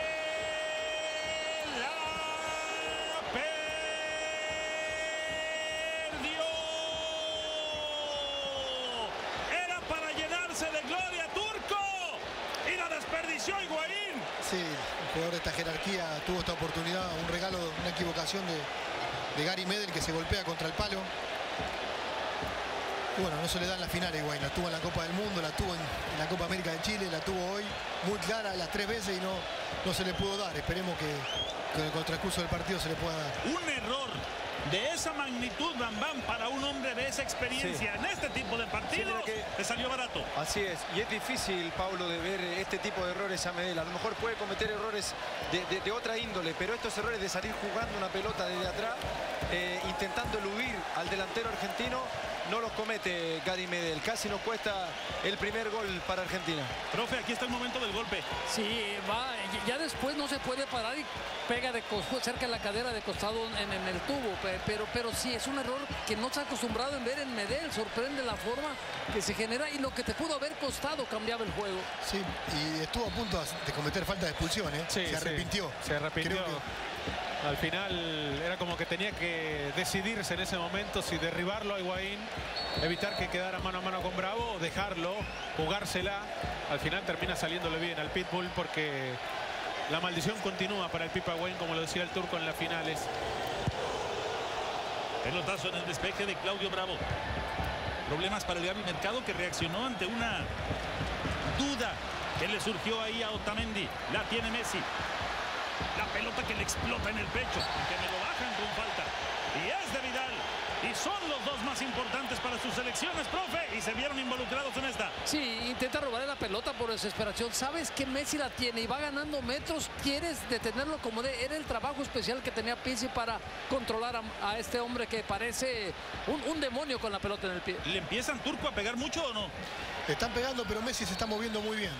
S1: la perdió. Era para llenarse de gloria Turco y la Higuaín.
S5: Sí, un jugador de esta jerarquía tuvo esta oportunidad, un regalo, una equivocación de, de Gary Medel que se golpea contra el palo. Y bueno, no se le da en la final Higuaín, la tuvo en la Copa del Mundo, la tuvo en, en la Copa América de Chile, la tuvo hoy muy clara las tres veces y no, no se le pudo dar. Esperemos que, que en el transcurso del partido se le pueda dar.
S1: Un error de esa magnitud, Bam Bam, para un hombre de esa experiencia en este tipo de partidos,
S4: mira que-
S1: le salió barato.
S4: Así es, y es difícil, Pablo, de ver este tipo de errores a Medel. A lo mejor puede cometer errores de, de- de otra índole, pero estos errores de salir jugando una pelota desde atrás, eh, intentando eludir al delantero argentino, no los comete Gary Medel. Casi nos cuesta el primer gol para Argentina.
S1: Profe, aquí está el momento del golpe.
S3: Sí, va, ya después no se puede parar y pega de costado, cerca de la cadera de costado en, en el tubo, pe- pero, pero sí, es un error que no se ha acostumbrado en ver en Medel, sorprende la forma que se genera y lo que te pudo haber costado cambiaba el juego.
S5: Sí, y estuvo a punto de cometer falta de expulsión, ¿eh?
S2: Sí,
S5: se
S2: sí,
S5: arrepintió.
S2: Se arrepintió.
S5: Creo que-
S2: Al final era como que tenía que decidirse en ese momento si derribarlo a Higuaín, evitar que quedara mano a mano con Bravo dejarlo, jugársela. Al final termina saliéndole bien al Pitbull porque la maldición continúa para el Pipa Higuaín, como lo decía el turco en las finales.
S1: Pelotazo en el despeje de Claudio Bravo. Problemas para el Gaby Mercado que reaccionó ante una duda que le surgió ahí a Otamendi. La tiene Messi. La pelota que le explota en el pecho. Que me lo bajan con falta. Y es de Vidal. Y son los dos más importantes para sus selecciones, profe. Y se vieron involucrados en esta.
S3: Sí, intenta robarle la pelota por desesperación. Sabes que Messi la tiene y va ganando metros. Quieres detenerlo como de. Era el trabajo especial que tenía Pizzi para controlar a, a este hombre que parece un, un demonio con la pelota en el pie.
S1: ¿Le empiezan Turco a pegar mucho o no?
S5: Le están pegando, pero Messi se está moviendo muy bien.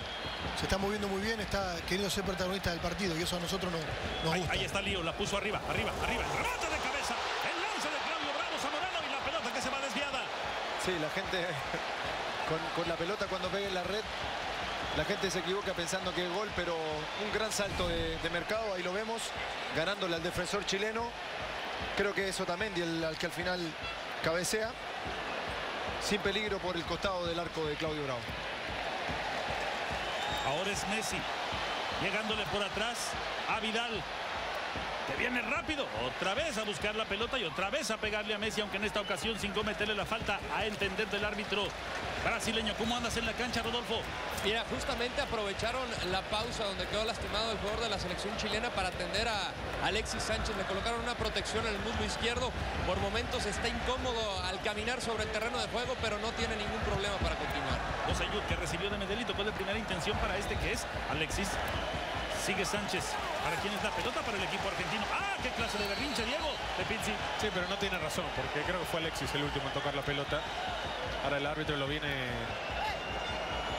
S5: Se está moviendo muy bien, está queriendo ser protagonista del partido y eso a nosotros no, nos
S1: Ahí,
S5: gusta.
S1: ahí está Lío, la puso arriba, arriba, arriba. El remate de cabeza. El lance de Claudio Bravo Zamorano y la pelota que se va desviada.
S4: Sí, la gente con, con la pelota cuando pegue en la red, la gente se equivoca pensando que es gol, pero un gran salto de, de mercado, ahí lo vemos, ganándole al defensor chileno. Creo que es Otamendi el al que al final cabecea, sin peligro por el costado del arco de Claudio Bravo.
S1: Ahora es Messi. Llegándole por atrás a Vidal. Que viene rápido. Otra vez a buscar la pelota y otra vez a pegarle a Messi, aunque en esta ocasión sin cometerle la falta a entender del árbitro brasileño. ¿Cómo andas en la cancha, Rodolfo?
S6: Mira, justamente aprovecharon la pausa donde quedó lastimado el jugador de la selección chilena para atender a Alexis Sánchez. Le colocaron una protección en el muslo izquierdo. Por momentos está incómodo al caminar sobre el terreno de juego, pero no tiene ningún problema para continuar.
S1: José Ayud, que recibió de Medellín, tocó de primera intención para este que es Alexis. Sigue Sánchez. ¿Para quién es la pelota? Para el equipo argentino. ¡Ah! ¡Qué clase de berrinche, Diego! De Pizzi.
S2: Sí, pero no tiene razón, porque creo que fue Alexis el último en tocar la pelota. Ahora el árbitro lo viene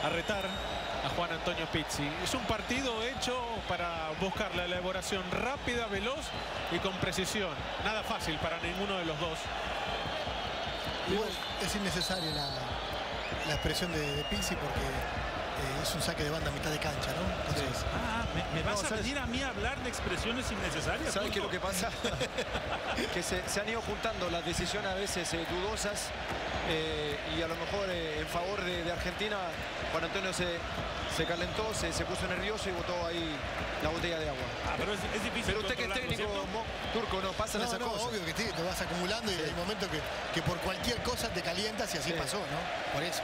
S2: a retar a Juan Antonio Pizzi. Es un partido hecho para buscar la elaboración rápida, veloz y con precisión. Nada fácil para ninguno de los dos.
S5: Igual es innecesaria la, la expresión de, de Pizzi porque eh, es un saque de banda a mitad de cancha, ¿no? Entonces,
S1: Ah, ¿me, me vas
S4: No,
S1: a
S4: ¿sabes?
S1: venir a mí a hablar de expresiones innecesarias?
S4: ¿Sabes qué es lo que pasa? que se, se han ido juntando las decisiones a veces eh, dudosas eh, y a lo mejor eh, en favor de, de Argentina, Juan Antonio se, se calentó, se, se puso nervioso y botó ahí la botella de agua.
S1: Ah, pero es, es difícil
S4: Pero usted que es técnico turco, no pasan
S5: no,
S4: esas
S5: no,
S4: cosas.
S5: obvio que sí, te vas acumulando y hay momentos que, que por cualquier cosa te calientas y así
S4: Sí.
S5: pasó, ¿no? Por eso.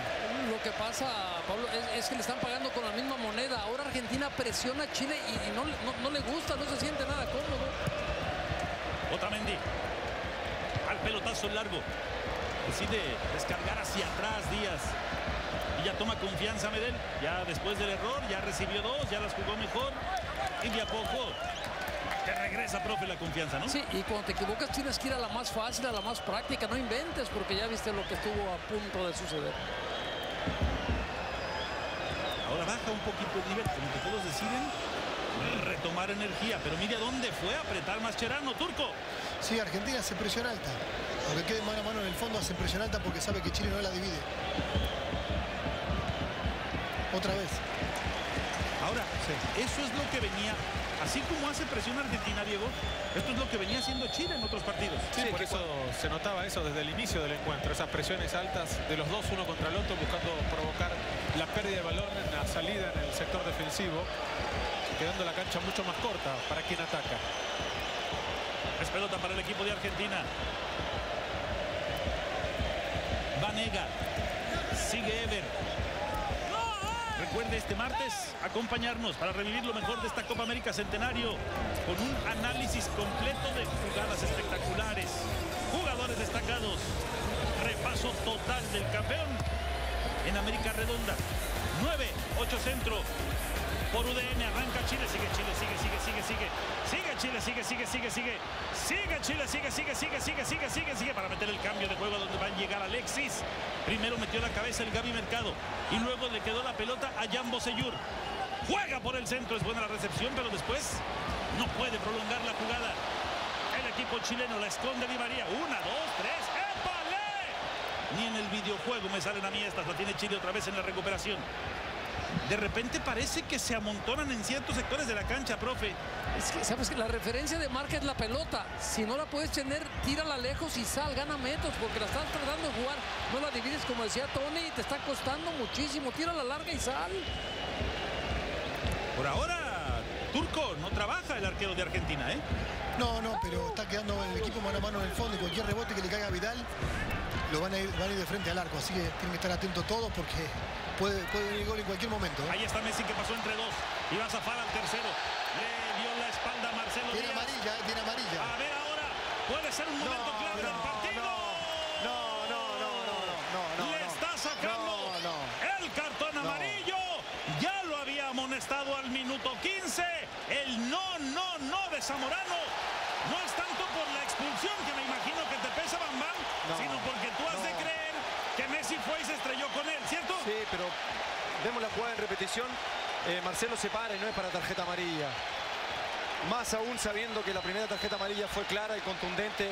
S3: Lo que pasa, Pablo, es, es que le están pagando con la misma moneda. Ahora Argentina presiona a Chile y, y no, le- no- no le gusta, no se siente nada cómodo.
S1: Otamendi. Al pelotazo largo. Decide descargar hacia atrás Díaz. Y ya toma confianza Medel. Ya después del error, ya recibió dos, ya las jugó mejor. Y de a poco te regresa, profe, la confianza, ¿no?
S3: Sí, y cuando te equivocas tienes que ir a la más fácil, a la más práctica, no inventes porque ya viste lo que estuvo a punto de suceder.
S1: Ahora baja un poquito el nivel, como que todos deciden retomar energía. Pero mire a dónde fue a apretar Mascherano, Turco.
S5: Sí, Argentina hace presión alta. Aunque quede mano a mano en el fondo, hace presión alta porque sabe que Chile no la divide. Otra vez.
S1: Ahora, eso es lo que venía, así como hace presión Argentina, Diego, esto es lo que venía haciendo Chile en otros partidos.
S2: Sí, por eso se notaba eso desde el inicio del encuentro, esas presiones altas de los dos uno contra el otro buscando provocar la pérdida de balón en la salida en el sector defensivo, quedando la cancha mucho más corta para quien ataca.
S1: Es pelota para el equipo de Argentina. Vanega. Sigue Ever. Recuerde este martes acompañarnos para revivir lo mejor de esta Copa América Centenario con un análisis completo de jugadas espectaculares, jugadores destacados, repaso total del campeón en América Redonda. 9, 8 centro. Por UDN arranca Chile, sigue Chile, sigue, sigue, sigue, sigue. Sigue Chile, sigue, sigue, sigue, sigue. Sigue Chile, sigue, sigue, sigue, sigue, sigue, sigue, sigue para meter el cambio de juego donde va a llegar Alexis. Primero metió la cabeza el Gaby Mercado y luego le quedó la pelota a Jambo Seyur. Juega por el centro, es buena la recepción, pero después no puede prolongar la jugada. El equipo chileno la esconde Di María. Una, dos, tres. ¡Épale! Ni en el videojuego me salen a mí estas. La tiene Chile otra vez en la recuperación. De repente parece que se amontonan en ciertos sectores de la cancha, profe.
S3: Es que, ¿sabes que La referencia de marca es la pelota. Si no la puedes tener, tírala lejos y sal, gana metros, porque la estás tratando de jugar. No la divides como decía Tony, te está costando muchísimo. Tírala larga y sal.
S1: Por ahora, Turco no trabaja el arquero de Argentina, ¿eh?
S5: No, no, pero está quedando el equipo mano a mano en el fondo y cualquier rebote que le caiga a Vidal lo van a ir, van a ir de frente al arco. Así que tienen que estar atentos todos porque puede, puede venir gol en cualquier momento. ¿eh?
S1: Ahí está Messi que pasó entre dos. Y va a zafar al tercero. Le dio la espalda a Marcelo
S5: Tiene
S1: Díaz.
S5: amarilla, eh, tiene amarilla.
S1: A ver ahora, puede ser un momento clave del partido.
S4: No, no, no, no, no, no,
S1: Le
S4: no.
S1: está sacando
S4: No, no.
S1: el cartón amarillo. Ya lo había amonestado al minuto 15. El no, no, no de Zamorano. No es tanto por la expulsión que me imagino que te pesa Bambam,
S4: No,
S1: sino porque tú has de
S4: no.
S1: creer que Messi fue y se estrelló con él, ¿cierto?
S4: Sí, pero vemos la jugada en repetición. Eh, Marcelo se para y no es para tarjeta amarilla. Más aún sabiendo que la primera tarjeta amarilla fue clara y contundente.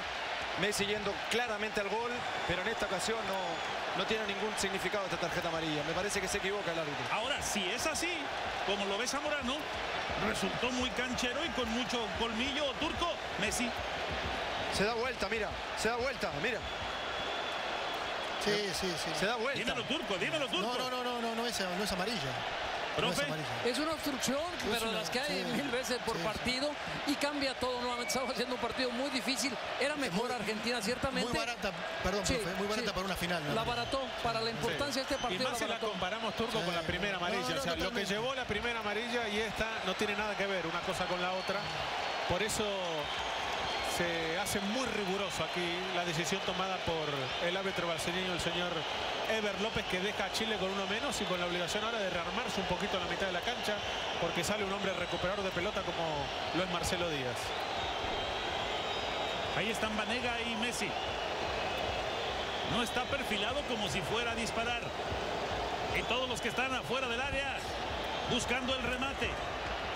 S4: Messi yendo claramente al gol, pero en esta ocasión no, no tiene ningún significado esta tarjeta amarilla. Me parece que se equivoca el árbitro.
S1: Ahora, si es así, como lo ve Zamorano, resultó muy canchero y con mucho colmillo turco. Messi
S4: Se da vuelta, mira. Se da vuelta, mira.
S5: Sí, sí, sí.
S4: Se da vuelta.
S1: Dímelo turco, dímelo turco.
S5: No, no, no, no, no, no es, no es amarilla. No es
S1: Profe.
S3: Es una obstrucción, pero
S5: una-
S3: las que hay
S5: sí,
S3: mil veces por
S5: sí,
S3: partido y cambia todo nuevamente. Estamos haciendo un partido muy difícil. Era mejor Argentina, ciertamente.
S5: Muy barata, perdón,
S3: Sí,
S5: profe, muy barata
S3: sí.
S5: para una final. ¿no?
S3: La barató para la importancia de este
S2: Y
S3: partido.
S2: más si la comparamos Turco
S5: Sí.
S2: con la primera amarilla.
S5: No, no,
S2: o sea, lo que llevó la primera amarilla y esta no tiene nada que ver una cosa con la otra. Por eso se hace muy riguroso aquí la decisión tomada por el árbitro brasileño, el señor Ever López, que deja a Chile con uno menos y con la obligación ahora de rearmarse un poquito en la mitad de la cancha, porque sale un hombre recuperador de pelota como lo es Marcelo Díaz.
S1: ahí están Vanega y Messi. No está perfilado como si fuera a disparar. Y todos los que están afuera del área buscando el remate.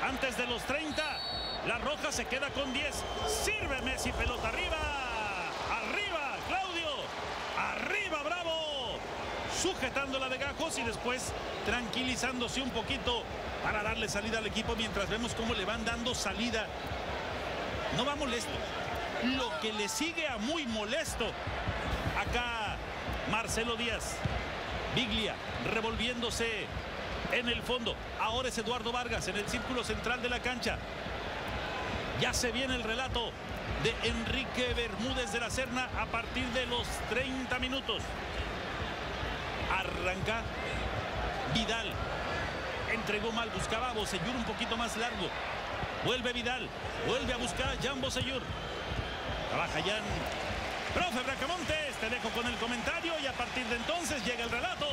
S1: Antes de los 30, la Roja se queda con 10. Sirve Messi, pelota arriba. Arriba, Claudio. Arriba, Bravo. Su sujetando la de Gajos y después tranquilizándose un poquito para darle salida al equipo mientras vemos cómo le van dando salida. No va molesto. Lo que le sigue a muy molesto. Acá Marcelo Díaz. Biglia revolviéndose en el fondo. Ahora es Eduardo Vargas en el círculo central de la cancha. Ya se viene el relato de Enrique Bermúdez de la Serna a partir de los 30 minutos. Arranca Vidal. Entregó mal, buscaba a Bosellur un poquito más largo. Vuelve Vidal, vuelve a buscar a Jan Bosellur. Trabaja Jan. Profe Bracamontes, te dejo con el comentario y a partir de entonces llega el relato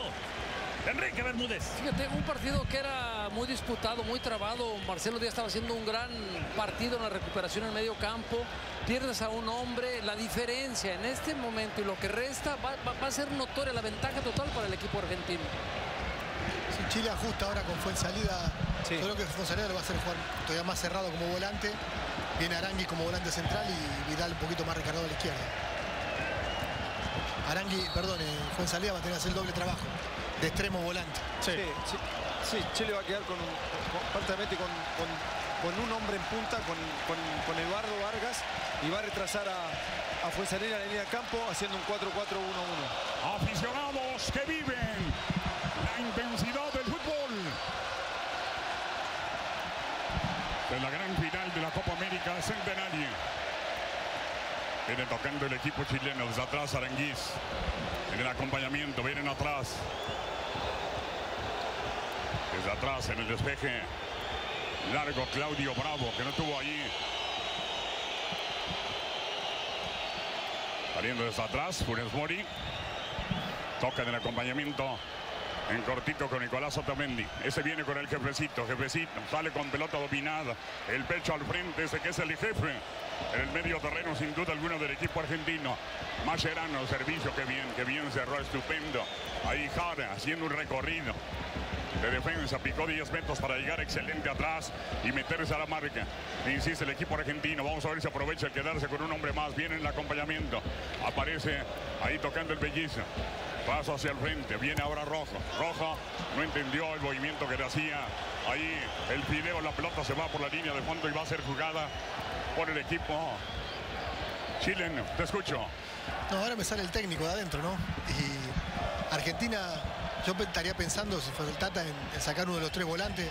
S1: Enrique Bermúdez.
S3: Fíjate, un partido que era muy disputado, muy trabado. Marcelo Díaz estaba haciendo un gran partido en la recuperación en el medio campo. Pierdes a un hombre. La diferencia en este momento y lo que resta va, va- va a ser notoria la ventaja total para el equipo argentino.
S5: Si Chile ajusta ahora con Fuensalida, yo creo que Fuensalida lo va a hacer jugar todavía más cerrado como volante. Viene Arangui como volante central y Vidal un poquito más recargado a la izquierda. Arangui, perdón, eh, Fuensalida va a tener que hacer el doble trabajo de extremo volante.
S4: Sí, sí, sí, Chile va a quedar con un, con- prácticamente con, con- con un hombre en punta, con, con, con Eduardo Vargas, y va a retrasar a, a Fuensalida en la línea de campo haciendo un 4-4-1-1.
S9: Aficionados que viven la intensidad del fútbol. De la gran final de la Copa América Centenario. Viene tocando el equipo chileno desde atrás Aranguiz. En el acompañamiento, vienen atrás. Desde atrás en el despeje. Largo Claudio Bravo, que no estuvo allí. Saliendo desde atrás, Funes Mori. Toca en el acompañamiento en cortito con Nicolás Otamendi. Ese viene con el jefecito, jefecito. Sale con pelota dominada. El pecho al frente, ese que es el jefe. En el medio terreno, sin duda alguna, del equipo argentino. Mascherano, servicio, que bien, que bien cerró, estupendo. Ahí Jara haciendo un recorrido de defensa, picó 10 metros para llegar excelente atrás y meterse a la marca. Insiste el equipo argentino, vamos a ver si aprovecha el quedarse con un hombre más, viene en el acompañamiento, aparece ahí tocando el bellizo. Paso hacia el frente, viene ahora Rojo. Rojo no entendió el movimiento que le hacía. Ahí el video, la pelota se va por la línea de fondo y va a ser jugada por el equipo chileno. Te escucho.
S5: No, ahora me sale el técnico de adentro, ¿no? Y Argentina, yo estaría pensando, si fue el Tata, en sacar uno de los tres volantes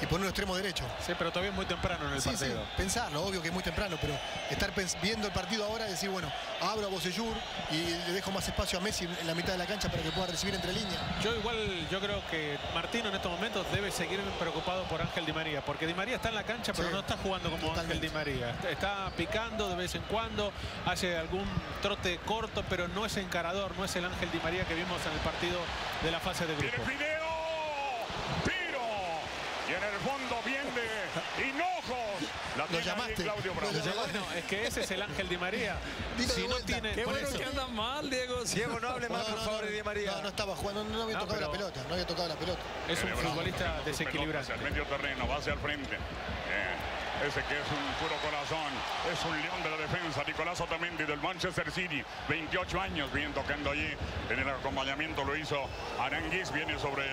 S5: y poner un extremo derecho.
S2: Sí, pero todavía es muy temprano en el
S5: Sí, sí,
S2: partido.
S5: pensarlo, obvio que es muy temprano, pero estar viendo el partido ahora y decir, bueno, abro a Bocellur y le dejo más espacio a Messi en la mitad de la cancha para que pueda recibir entre líneas.
S2: Yo igual, yo creo que Martino en estos momentos debe seguir preocupado por Ángel Di María, porque Di María está en la cancha, pero
S5: Sí,
S2: no está jugando como
S5: totalmente.
S2: Ángel Di María. Está picando de vez en cuando, hace algún trote corto, pero no es encarador, no es el Ángel Di María que vimos en el partido de la fase de
S9: Viene
S2: grupo.
S9: Y en el fondo viene Hinojos. La tiene
S5: llamaste,
S9: Claudio Bravo.
S5: lo llamaste.
S2: Bueno, es que ese es el Ángel Di María.
S5: Dilo
S2: si no tiene,
S3: Qué bueno
S2: eso-
S3: que anda mal, Diego.
S4: Diego, no hable más, por favor, de Di María.
S5: No, no estaba jugando, no había
S2: No,
S5: tocado
S2: pero-
S5: la pelota, no había tocado la pelota.
S2: es un
S9: Bravo
S2: futbolista
S9: Hacia el medio terreno, va hacia el frente. Ese que es un puro corazón, es un león de la defensa, Nicolás Otamendi del Manchester City, 28 años, bien tocando allí, en el acompañamiento lo hizo Aranguis, viene sobre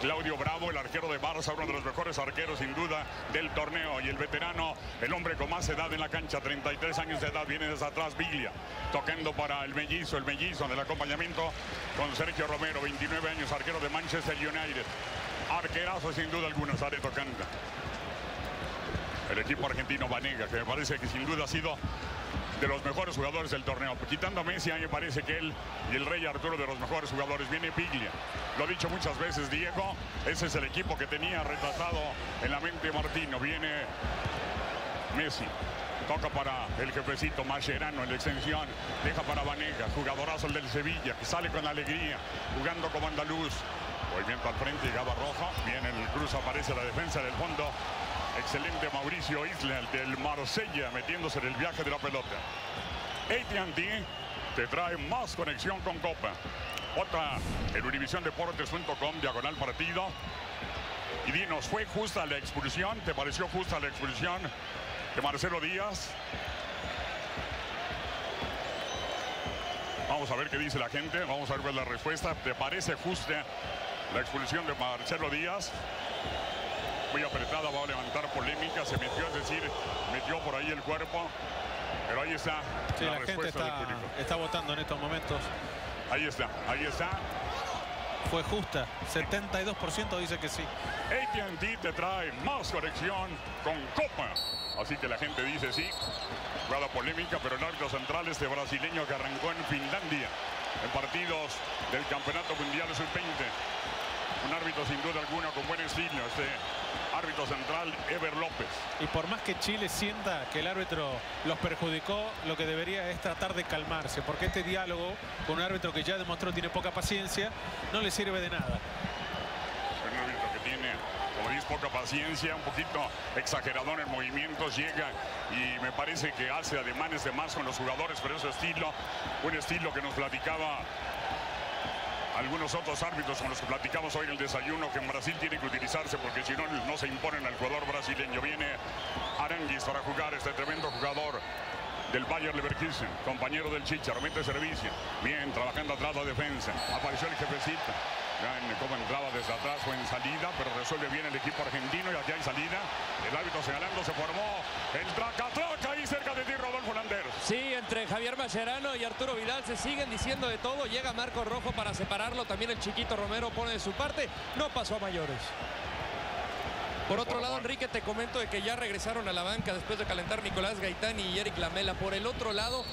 S9: Claudio Bravo, el arquero de Barça, uno de los mejores arqueros sin duda del torneo, y el veterano, el hombre con más edad en la cancha, 33 años de edad, viene desde atrás Biglia, tocando para el mellizo, el mellizo del acompañamiento con Sergio Romero, 29 años, arquero de Manchester United, arquerazo sin duda alguna, sale tocando el equipo argentino Vanega, que me parece que sin duda ha sido de los mejores jugadores del torneo. Quitando a Messi, a mí me parece que él y el Rey Arturo de los mejores jugadores. Viene Piglia. Lo ha dicho muchas veces Diego. Ese es el equipo que tenía retratado en la mente Martino. Viene Messi. Toca para el jefecito Mascherano en la extensión. Deja para Vanega, jugadorazo el del Sevilla, que sale con alegría, jugando como andaluz. Movimiento al frente, llegaba Roja. Viene el cruz, aparece la defensa del fondo. Excelente Mauricio Isla, el del Marsella, metiéndose en el viaje de la pelota. AT&T te trae más conexión con Copa. Otra en univisiondeportes.com, diagonal partido. Y dinos, ¿fue justa la expulsión? ¿Te pareció justa la expulsión de Marcelo Díaz? Vamos a ver qué dice la gente. Vamos a ver la respuesta. ¿Te parece justa la expulsión de Marcelo Díaz? Muy apretada, va a levantar polémica. Se metió, es decir, metió por ahí el cuerpo. Pero ahí está
S2: Sí,
S9: la,
S2: la gente está, está votando en estos momentos.
S9: Ahí está, ahí está.
S2: Fue justa. 72% dice que sí.
S9: AT&T te trae más conexión con Copa. Así que la gente dice sí. Jugada polémica, pero el árbitro central este brasileño que arrancó en Finlandia en partidos del Campeonato Mundial Sub-20. Un árbitro sin duda alguna con buen estilo, este árbitro central Ever López.
S2: Y por más que Chile sienta que el árbitro los perjudicó, lo que debería es tratar de calmarse, porque este diálogo con un árbitro que ya demostró tiene poca paciencia, no le sirve de nada.
S9: Un árbitro que tiene, como dices, poca paciencia, un poquito exagerador en movimientos, llega y me parece que hace ademanes de más con los jugadores, pero ese estilo, un estilo que nos platicaba algunos otros árbitros con los que platicamos hoy en el desayuno que en Brasil tiene que utilizarse porque si no, no se imponen al jugador brasileño. Viene Aranguis para jugar este tremendo jugador del Bayer Leverkusen, compañero del Chichar, mete servicio. Bien, trabajando atrás la defensa. Apareció el jefecito. Vean cómo entraba desde atrás o en salida, pero resuelve bien el equipo argentino y aquí hay salida. El árbitro señalando, se formó el traca-traca ahí cerca de ti, Rodolfo Landers.
S6: Sí, entre Javier Mascherano y Arturo Vidal se siguen diciendo de todo. Llega Marco Rojo para separarlo. También el chiquito Romero pone de su parte. No pasó a mayores. Por otro lado, Enrique, te comento de que ya regresaron a la banca después de calentar Nicolás Gaitán y Eric Lamela. Por el otro lado,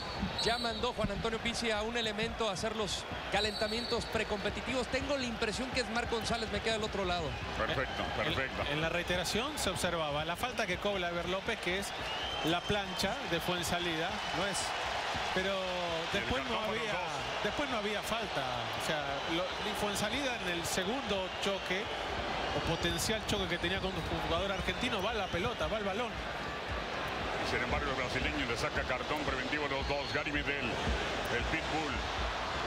S6: ya mandó Juan Antonio Pizzi a un elemento a hacer los calentamientos precompetitivos. Tengo la impresión que es Marc González, me queda al otro lado.
S9: Perfecto, perfecto.
S2: En, en la reiteración se observaba la falta que cobra Ever López, que es la plancha de Fuensalida.
S4: No es.
S2: Pero después no había, después no había falta. O sea, lo, Fuensalida en el segundo choque o potencial choque que tenía con un jugador argentino va la pelota, va al balón.
S9: Sin embargo, el brasileño le saca cartón preventivo a los dos. Gary Medel, el Pitbull.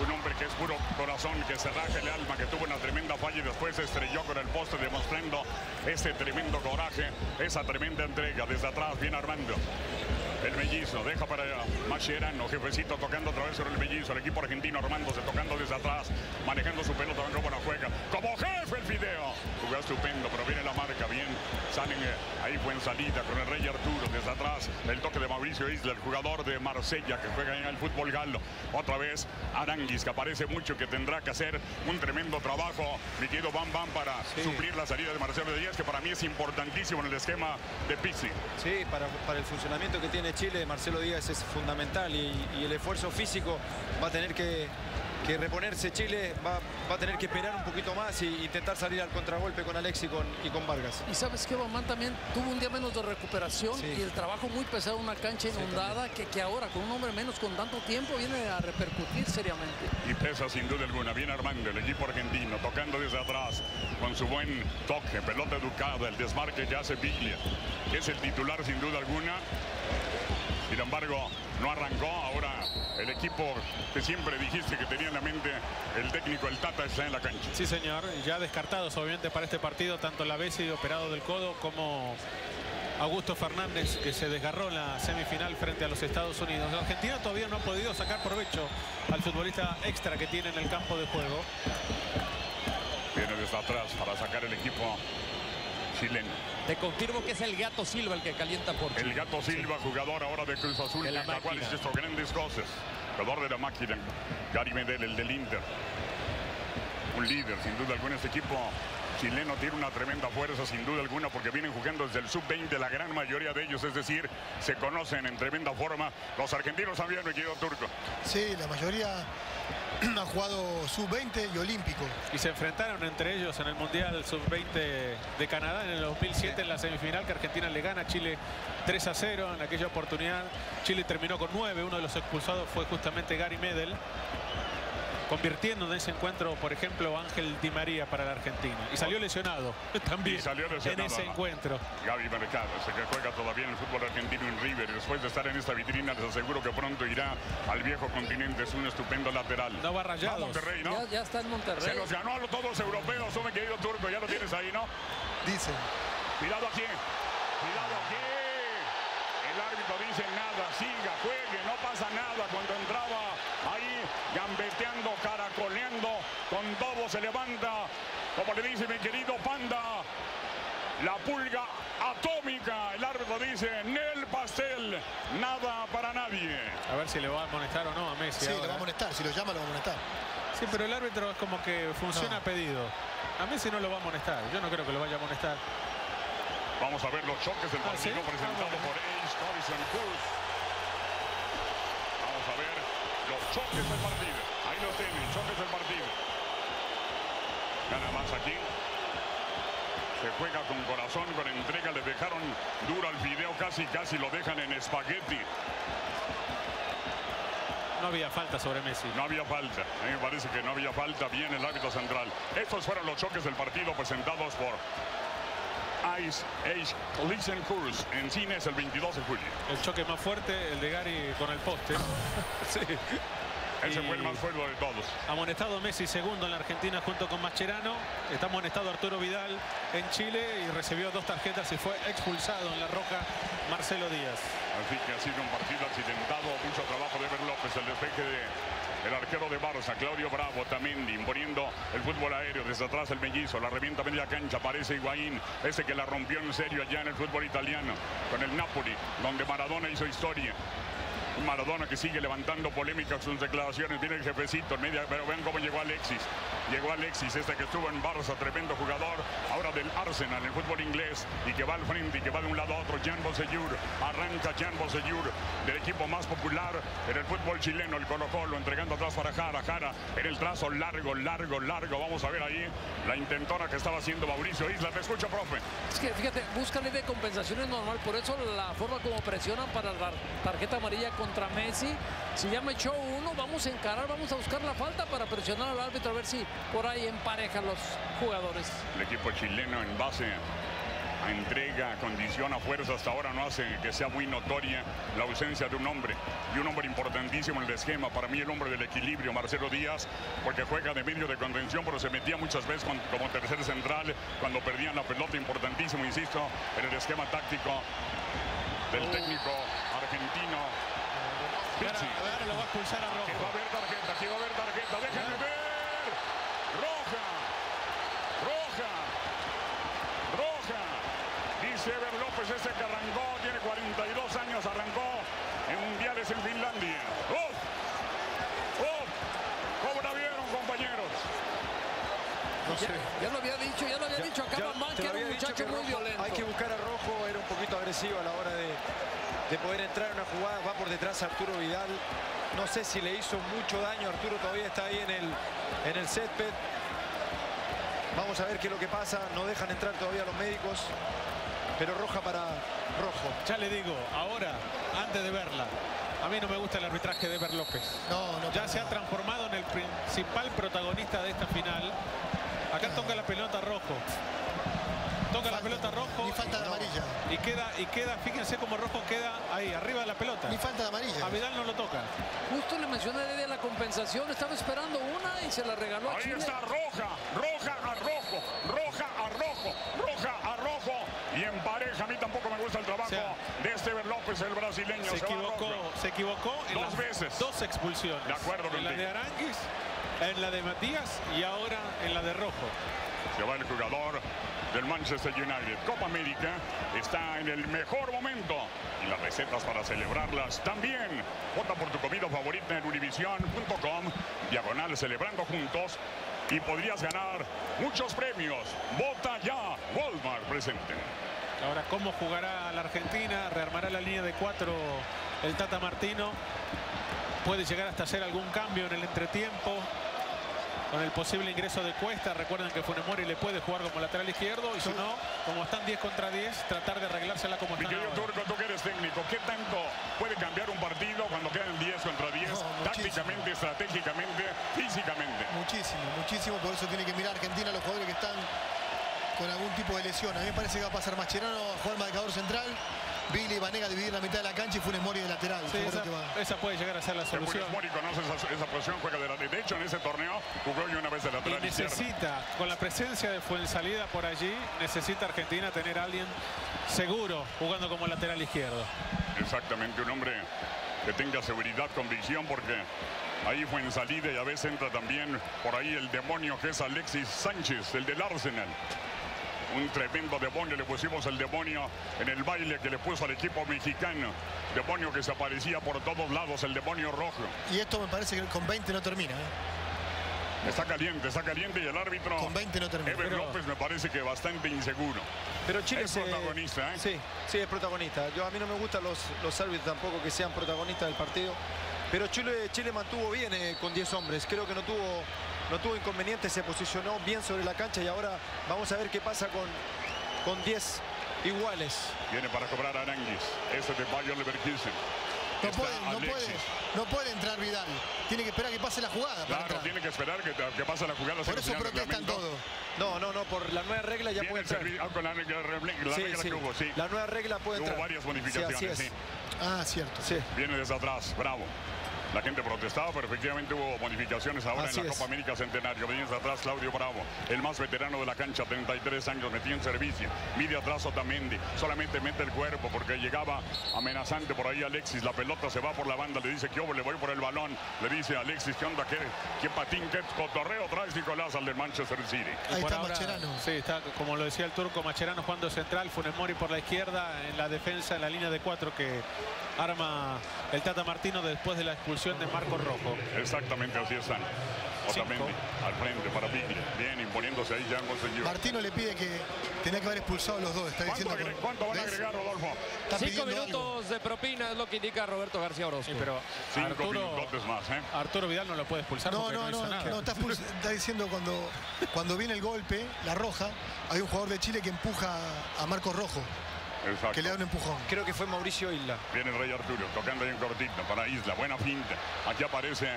S9: Un hombre que es puro corazón, que se raja el alma, que tuvo una tremenda falla y después se estrelló con el poste demostrando ese tremendo coraje, esa tremenda entrega. Desde atrás viene Armando. El mellizo deja para Mascherano, jefecito tocando otra vez sobre el mellizo. El equipo argentino armándose, tocando desde atrás, manejando su pelota, como la juega. Como jefe el video. Jugó estupendo, pero viene la marca salida con el Rey Arturo desde atrás. El toque de Mauricio Isla, el jugador de Marsella que juega en el fútbol galo. Otra vez Aranguis, que aparece mucho, que tendrá que hacer un tremendo trabajo. Mi querido Bam Bam para suplir la salida de Marcelo Díaz, que para mí es importantísimo en el esquema de Pizzi.
S4: Sí, para, para el funcionamiento que tiene Chile, Marcelo Díaz es fundamental y, y el esfuerzo físico va a tener que, que reponerse Chile, va, va a tener que esperar un poquito más e intentar salir al contragolpe con Alex y con, y con Vargas.
S3: Y sabes que Bamán también tuvo un día menos de recuperación
S4: Sí.
S3: y el trabajo muy pesado en una cancha inundada que, que ahora con un hombre menos con tanto tiempo viene a repercutir seriamente.
S9: Y pesa sin duda alguna. Viene armando el equipo argentino, tocando desde atrás, con su buen toque, pelota educada, el desmarque que hace Biglia, que es el titular sin duda alguna. Sin embargo, no arrancó. Ahora el equipo que siempre dijiste que tenía en la mente el técnico, el Tata, está en la cancha.
S2: Sí, señor. Ya descartados, obviamente, para este partido, tanto la Bessi operado del codo como Augusto Fernández, que se desgarró en la semifinal frente a los Estados Unidos. Argentina todavía no ha podido sacar provecho al futbolista extra que tiene en el campo de juego.
S9: Viene desde atrás para sacar el equipo chileno.
S6: Te confirmo que es el Gato Silva el que calienta por
S9: El Gato Silva, jugador ahora de Cruz Azul,
S6: De la
S9: cual hizo grandes cosas. Jugador de la máquina. Gary Medel, el del Inter. Un líder, sin duda alguna, este equipo chileno tiene una tremenda fuerza, sin duda alguna, porque vienen jugando desde el sub-20, la gran mayoría de ellos, es decir, se conocen en tremenda forma. Los argentinos también, mi querido Turco.
S5: Sí, la mayoría ha jugado sub-20 y olímpico.
S2: Y se enfrentaron entre ellos en el Mundial Sub-20 de Canadá en el 2007 en la semifinal que Argentina le gana a Chile 3 a 0 en aquella oportunidad. Chile terminó con 9, uno de los expulsados fue justamente Gary Medel. Convirtiendo en ese encuentro, por ejemplo, Ángel Di María para la Argentina. Y salió lesionado también
S9: Y salió lesionado,
S2: en ese encuentro.
S9: Gaby Mercado, ese que juega todavía en el fútbol argentino en River. Y después de estar en esta vitrina, les aseguro que pronto irá al viejo continente. Es un estupendo lateral.
S2: No va
S9: a Monterrey, ¿no?
S3: Ya, ya está en Monterrey.
S9: Se los ganó a los todos europeos, mi querido Turco. Ya lo tienes ahí, ¿no?
S5: Dicen.
S9: Cuidado aquí. Cuidado aquí. El árbitro dice nada, siga, juegue, no pasa nada. Cuando entraba ahí gambeteando, caracoleando, con todo se levanta, como le dice mi querido Panda, la pulga atómica. El árbitro dice, Nel Pastel, nada para nadie.
S2: A ver si le va a amonestar o no a Messi.
S5: Sí, lo
S2: ahora.
S5: va a amonestar. Si lo llama, lo va a amonestar.
S2: Sí, pero el árbitro es como que funciona
S5: No.
S2: a pedido. A Messi no lo va a amonestar. Yo no creo que lo vaya a amonestar.
S9: Vamos a ver los choques del
S2: Ah,
S9: partido
S2: ¿sí?
S9: presentado
S2: Ah, bueno.
S9: por Ace Cruz. Vamos a ver los choques del partido. Ahí los tienen, choques del partido. Gana más aquí. Se juega con corazón, con entrega. Le dejaron duro al video, casi, casi lo dejan en espagueti.
S2: No había falta sobre Messi.
S9: No había falta. A mí me parece que no había falta. Bien el árbitro central. Estos fueron los choques del partido presentados por Ice Age Lisenkurs en cines el 22 de julio.
S2: El choque más fuerte, el de Gary con el poste. sí.
S9: Ese fue el más fuerte de todos.
S2: Amonestado Messi segundo en la Argentina junto con Mascherano. Está amonestado Arturo Vidal en Chile y recibió dos tarjetas y fue expulsado en la roja Marcelo Díaz.
S9: Así que ha sido un partido accidentado. Mucho trabajo de Ever López, el despeje de el arquero de Barça, Claudio Bravo, Tamendi, imponiendo el fútbol aéreo. Desde atrás el mellizo, la revienta media cancha, aparece Higuaín, ese que la rompió en serio allá en el fútbol italiano, con el Napoli, donde Maradona hizo historia. Maradona que sigue levantando polémicas con sus declaraciones. Viene el jefecito en media, pero vean cómo llegó Alexis. Llegó Alexis, este que estuvo en Barça, tremendo jugador, ahora del Arsenal, en el fútbol inglés, y que va al frente y que va de un lado a otro. Jan Bosellur, arranca Jan Bosellur, del equipo más popular en el fútbol chileno, el Colo Colo, entregando atrás para Jara. Jara en el trazo largo, largo, largo. Vamos a ver ahí la intentona que estaba haciendo Mauricio Isla. Te escucho, profe.
S3: Es que fíjate, busca ley de compensación es normal, por eso la forma como presionan para la tarjeta amarilla contra Messi. Si ya me echó uno, vamos a encarar, vamos a buscar la falta para presionar al árbitro a ver si por ahí emparejan los jugadores.
S9: El equipo chileno en base a entrega, condición, a fuerza, hasta ahora no hace que sea muy notoria la ausencia de un hombre. Y un hombre importantísimo en el esquema. Para mí el hombre del equilibrio, Marcelo Díaz, porque juega de medio de contención, pero se metía muchas veces con- como tercer central cuando perdían la pelota. Importantísimo, insisto, en el esquema táctico del técnico argentino.
S2: Ahora, lo va a expulsar a
S9: va haber tarjeta, que va a haber tarjeta, déjenme ver. Roja, roja, roja. Dice Ever López, ese que arrancó, tiene 42 años, arrancó en mundiales en Finlandia. ¡Uf! ¡Uf! ¿Cómo la vieron, compañeros?
S5: No sé.
S3: Ya lo había dicho, ya lo había dicho acá Mamán, que era un muchacho muy
S4: Rojo-
S3: violento.
S4: Hay que buscar a Rojo, era un poquito agresivo a la hora de, de poder entrar en una jugada. Va por detrás Arturo Vidal. No sé si le hizo mucho daño. Arturo todavía está ahí en el, en el césped. Vamos a ver qué es lo que pasa. No dejan entrar todavía los médicos. Pero roja para Rojo.
S2: Ya le digo, ahora, antes de verla, a mí no me gusta el arbitraje de Ever López.
S5: No, no.
S2: Ya se ha transformado en el principal protagonista de esta final. Acá toca la pelota rojo. Toca la
S5: Falta.
S2: pelota rojo.
S5: Ni falta de amarilla.
S2: Y queda, y queda, fíjense cómo rojo queda ahí, arriba de la pelota.
S5: Ni falta de amarilla.
S2: A Vidal no lo toca.
S3: Justo le mencioné de la compensación, estaba esperando una y se la regaló a
S9: Ahí
S3: Chile.
S9: está roja, roja a rojo, roja a rojo, roja a rojo. Y en pareja, a mí tampoco me gusta el trabajo
S2: O sea,
S9: de Esteban López, el brasileño.
S2: Se equivocó, se equivocó en
S9: Dos
S2: las
S9: veces.
S2: dos expulsiones.
S9: De acuerdo
S2: En la de Aranguis, en la de Matías y ahora en la de Rojo.
S9: Se va el jugador del Manchester United. Copa América está en el mejor momento. Y las recetas para celebrarlas también. Vota por tu comida favorita en univision.com. Diagonal celebrando juntos. Y podrías ganar muchos premios. Vota ya. Walmart presente.
S2: Ahora, ¿cómo jugará la Argentina? ¿Rearmará la línea de cuatro el Tata Martino? ¿Puede llegar hasta hacer algún cambio en el entretiempo? Con el posible ingreso de Cuesta, recuerden que Funemori le puede jugar como lateral izquierdo y si no, como están 10 contra 10, tratar de arreglársela como
S9: Mi
S2: están
S9: querido
S2: ahora.
S9: Turco, tú que eres técnico, ¿qué tanto puede cambiar un partido cuando quedan 10 contra 10?
S5: No, muchísimo.
S9: tácticamente, estratégicamente, físicamente.
S5: Muchísimo, muchísimo. Por eso tiene que mirar Argentina los jugadores que están con algún tipo de lesión. A mí me parece que va a pasar Mascherano a jugar marcador central. Billy y Vanega a dividir la mitad de la cancha y Funes Mori de lateral.
S2: Sí, esa,
S5: que va.
S2: esa puede llegar a ser la
S9: Que Funes
S2: solución.
S9: Mori conoce esa, esa posición, juega de lateral. De hecho, en ese torneo jugó yo una vez de
S2: Y
S9: lateral izquierdo.
S2: necesita, con la presencia de Fuensalida por allí, necesita Argentina tener a alguien seguro jugando como lateral izquierdo.
S9: Exactamente, un hombre que tenga seguridad, convicción, porque ahí fue en salida y a veces entra también por ahí el demonio que es Alexis Sánchez, el del Arsenal. Un tremendo demonio, le pusimos el demonio en el baile que le puso al equipo mexicano. Demonio que se aparecía por todos lados, el demonio rojo.
S5: Y esto me parece que con 20 no termina. ¿eh?
S9: Está caliente, está caliente y el árbitro.
S5: Con 20 no termina.
S9: Ever López me parece que bastante inseguro.
S4: Pero Chile
S9: es
S4: se-
S9: protagonista, ¿eh?
S4: Sí, sí, es protagonista. Yo a mí no me gustan los, los árbitros tampoco que sean protagonistas del partido. Pero Chile, Chile mantuvo bien eh, con 10 hombres. Creo que no tuvo, no tuvo inconveniente, se posicionó bien sobre la cancha y ahora vamos a ver qué pasa con, con 10 iguales.
S9: Viene para cobrar Aranguis. Ese de Bayer Leverkusen.
S5: No puede, no, puede, no puede entrar Vidal. Tiene que esperar a que pase la jugada
S9: Claro, tiene que esperar que, que pase la jugada.
S5: Por eso protestan todo.
S4: No, no, no, por la nueva regla ya
S9: Viene
S4: puede entrar.
S9: ah, con la, regla- la
S4: Sí,
S9: regla
S4: sí.
S9: que hubo, sí.
S4: La nueva regla puede
S9: Hubo
S4: entrar.
S9: varias
S4: Sí,
S9: modificaciones,
S4: así es.
S9: sí.
S5: Ah, cierto.
S4: Sí.
S9: Viene desde atrás, bravo. La gente protestaba, pero efectivamente hubo modificaciones ahora
S4: Así
S9: en la
S4: es.
S9: Copa América Centenario. Viene desde atrás Claudio Bravo, el más veterano de la cancha, 33 años, metió en servicio. Mide atrás Otamendi, solamente mete el cuerpo porque llegaba amenazante por ahí Alexis. La pelota se va por la banda, le dice que le voy por el balón. Le dice Alexis, ¿qué onda? ¿Qué, qué patín, qué cotorreo traes Nicolás al del Manchester City?
S5: Ahí
S2: Por
S5: está
S2: ahora,
S5: Mascherano.
S2: Sí, está, como lo decía el turco, Macherano jugando central, Funes Mori por la izquierda, en la defensa, en la línea de cuatro que arma el Tata Martino después de la expulsión de Marco Rojo.
S9: Exactamente, así están. Otamendi al frente para Biglia. Bien, imponiéndose ahí Jan Monseñor.
S5: Martino le pide que tenía que haber expulsado a los dos. Está
S9: ¿Cuánto,
S5: diciendo que-
S9: cuánto van a agregar, Rodolfo?
S5: Está
S6: Cinco
S5: algo.
S6: minutos de propina es lo que indica Roberto García Orozco.
S2: Sí, pero
S9: Cinco
S2: Arturo,
S9: minutos más, ¿eh?
S2: Arturo Vidal no lo puede expulsar
S5: No,
S2: no,
S5: no,
S2: hizo
S5: no,
S2: nada.
S5: no, está, diciendo cuando, cuando viene el golpe, la roja, hay un jugador de Chile que empuja a Marcos Rojo,
S9: Exacto.
S5: que le da un empujón.
S4: Creo que fue Mauricio Isla.
S9: Viene el Rey Arturo, tocando ahí en cortito para Isla. Buena finta. Aquí aparece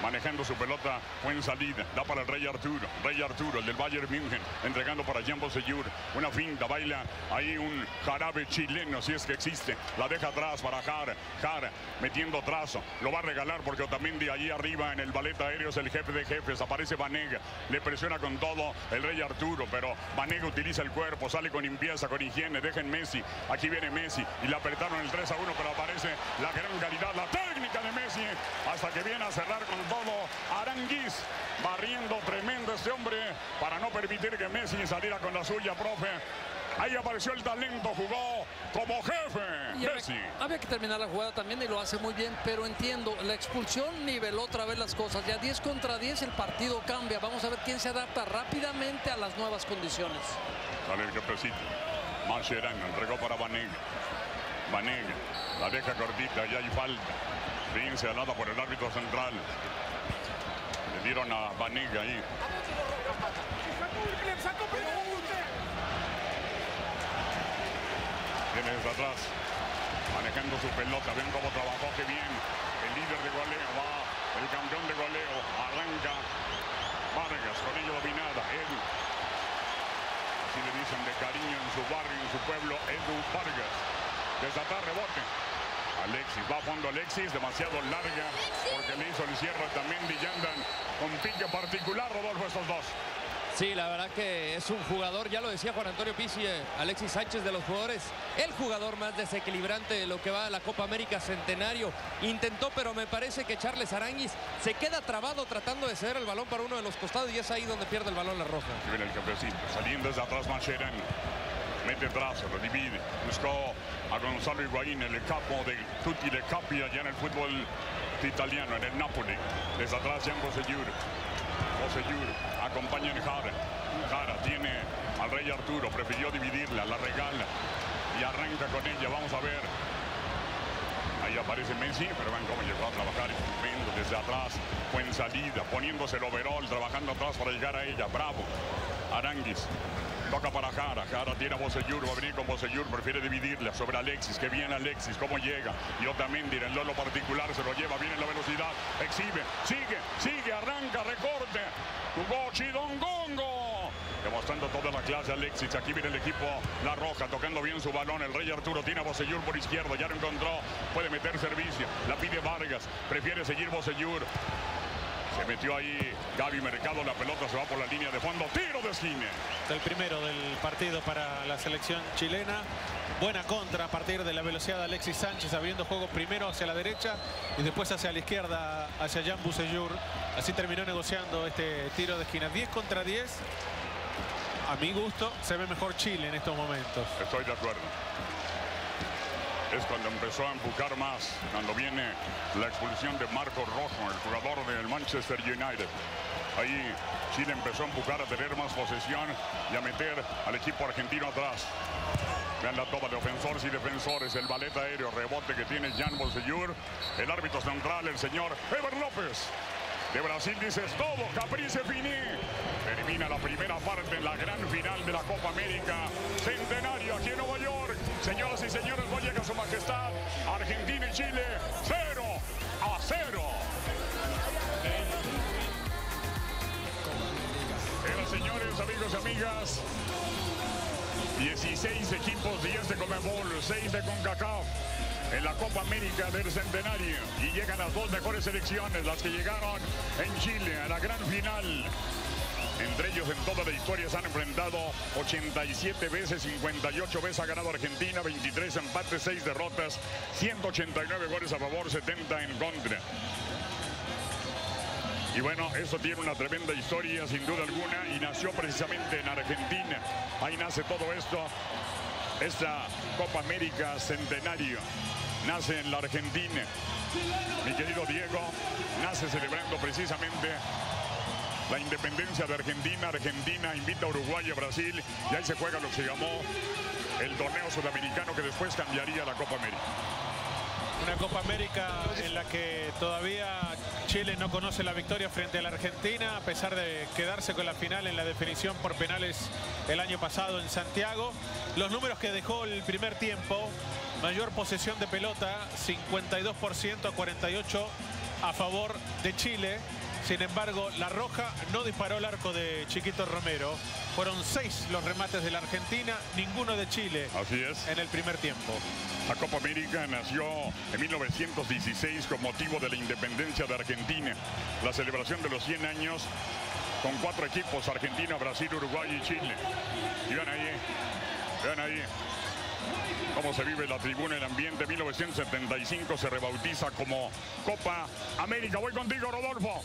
S9: manejando su pelota. Buen salida. Da para el Rey Arturo. Rey Arturo, el del Bayern München. Entregando para Jean Bosellur. Una finta. Baila ahí un jarabe chileno, si es que existe. La deja atrás para Jara. Jara metiendo trazo. Lo va a regalar porque Otamendi ahí arriba en el ballet aéreo es el jefe de jefes. Aparece Vanega. Le presiona con todo el Rey Arturo. Pero Vanega utiliza el cuerpo. Sale con limpieza, con higiene. Deja en Messi. Aquí viene Messi. Y le apretaron el 3 a 1. Pero aparece la gran calidad, la técnica de Messi. Hasta que viene a cerrar con todo Aranguis. Barriendo tremendo este hombre. Para no permitir que Messi saliera con la suya, profe. Ahí apareció el talento. Jugó como jefe.
S3: Y
S9: Messi.
S3: había que terminar la jugada también y lo hace muy bien, pero entiendo, la expulsión niveló otra vez las cosas. Ya 10 contra 10 el partido cambia. Vamos a ver quién se adapta rápidamente a las nuevas condiciones.
S9: Sale el jefecito. Mascherano entregó para Vanega. Vanega la deja cortita y hay falta. Bien señalada por el árbitro central. Dieron a Vanega ahí. Viene desde atrás. Manejando su pelota. Ven cómo trabajó. Qué bien. El líder de goleo va. El campeón de goleo. Arranca. Vargas con ello dominada. Él Así le dicen de cariño en su barrio, en su pueblo, Edu Vargas. Desatar rebote. Alexis, va a fondo Alexis, demasiado larga, porque le hizo el cierre también y andan con pique particular, Rodolfo, estos dos.
S6: Sí, la verdad que es un jugador, ya lo decía Juan Antonio Pizzi, eh, Alexis Sánchez de los jugadores, el jugador más desequilibrante de lo que va a la Copa América Centenario. Intentó, pero me parece que Charles Aranguis se queda trabado tratando de ceder el balón para uno de los costados y es ahí donde pierde el balón la roja.
S9: Viene el cafecito, saliendo desde atrás Mascherano. Mete brazo, lo divide. Buscó a Gonzalo Higuaín, el capo de Tutti de Capi allá en el fútbol italiano, en el Napoli. Desde atrás Jean Bosellur. Bosellur acompaña en Jara. Jara tiene al rey Arturo, prefirió dividirla, la regala y arranca con ella. Vamos a ver. Ahí aparece Messi, pero ven cómo llegó a trabajar estupendo desde atrás. Buen salida, poniéndose el overall, trabajando atrás para llegar a ella. Bravo. Aranguis. Toca para Jara. Jara tiene a Bosellur. Va a venir con Bosellur. Prefiere dividirla sobre Alexis. Que viene Alexis. ¿Cómo llega? Y Otamendi en lolo particular se lo lleva. Viene la velocidad. Exhibe. Sigue. Sigue. Arranca. Recorte. Jugó Chidongongo. Demostrando toda la clase Alexis. Aquí viene el equipo La Roja. Tocando bien su balón. El Rey Arturo tiene a Bosellur por izquierda. Ya lo encontró. Puede meter servicio. La pide Vargas. Prefiere seguir Bosellur. Se metió ahí Gaby Mercado, la pelota se va por la línea de fondo, tiro de esquina.
S2: El primero del partido para la selección chilena. Buena contra a partir de la velocidad de Alexis Sánchez, abriendo juego primero hacia la derecha y después hacia la izquierda, hacia Jan Buseyur. Así terminó negociando este tiro de esquina. 10 contra 10. A mi gusto, se ve mejor Chile en estos momentos.
S9: Estoy de acuerdo. Es cuando empezó a empujar más, cuando viene la expulsión de Marco Rojo, el jugador del Manchester United. Ahí Chile empezó a empujar, a tener más posesión y a meter al equipo argentino atrás. Vean la toma de ofensores y defensores, el ballet aéreo, rebote que tiene Jan Bolsellur, el árbitro central, el señor Ever López. De Brasil dices todo, Caprice Fini. Termina la primera parte en la gran final de la Copa América Centenario aquí en Nueva York. Señoras y señores, voy a su majestad. Argentina y Chile, 0 a 0. Bueno, señores, amigos y amigas, 16 equipos, 10 de Comebol, 6 de CONCACAF en la Copa América del Centenario. Y llegan las dos mejores selecciones, las que llegaron en Chile a la gran final. Entre ellos en toda la historia se han enfrentado 87 veces, 58 veces ha ganado Argentina, 23 empates, 6 derrotas, 189 goles a favor, 70 en contra. Y bueno, eso tiene una tremenda historia sin duda alguna y nació precisamente en Argentina. Ahí nace todo esto, esta Copa América Centenario. Nace en la Argentina. Mi querido Diego, nace celebrando precisamente la independencia de Argentina. Argentina invita a Uruguay y a Brasil y ahí se juega lo que se llamó el torneo sudamericano que después cambiaría la Copa América.
S2: Una Copa América en la que todavía Chile no conoce la victoria frente a la Argentina, a pesar de quedarse con la final en la definición por penales el año pasado en Santiago. Los números que dejó el primer tiempo, mayor posesión de pelota, 52% a 48% a favor de Chile. Sin embargo, La Roja no disparó el arco de Chiquito Romero. Fueron seis los remates de la Argentina, ninguno de Chile
S9: Así es.
S2: en el primer tiempo.
S9: La Copa América nació en 1916 con motivo de la independencia de Argentina. La celebración de los 100 años con cuatro equipos, Argentina, Brasil, Uruguay y Chile. Y vean ahí, vean ahí cómo se vive la tribuna, el ambiente. 1975 se rebautiza como Copa América. Voy contigo, Rodolfo.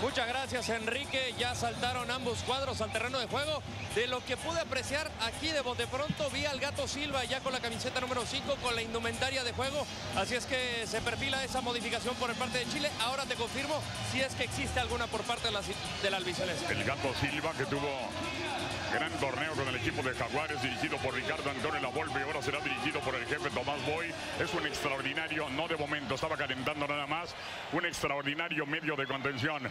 S6: Muchas gracias, Enrique. Ya saltaron ambos cuadros al terreno de juego. De lo que pude apreciar aquí de bote pronto, vi al Gato Silva ya con la camiseta número 5, con la indumentaria de juego. Así es que se perfila esa modificación por parte de Chile. Ahora te confirmo si es que existe alguna por parte de la, del albiceleste.
S9: El Gato Silva que tuvo gran torneo con el equipo de Jaguares dirigido por Ricardo Antonio Lavolpe y ahora será dirigido el jefe Tomás Boy. Es un extraordinario, no de momento, estaba calentando nada más, un extraordinario medio de contención.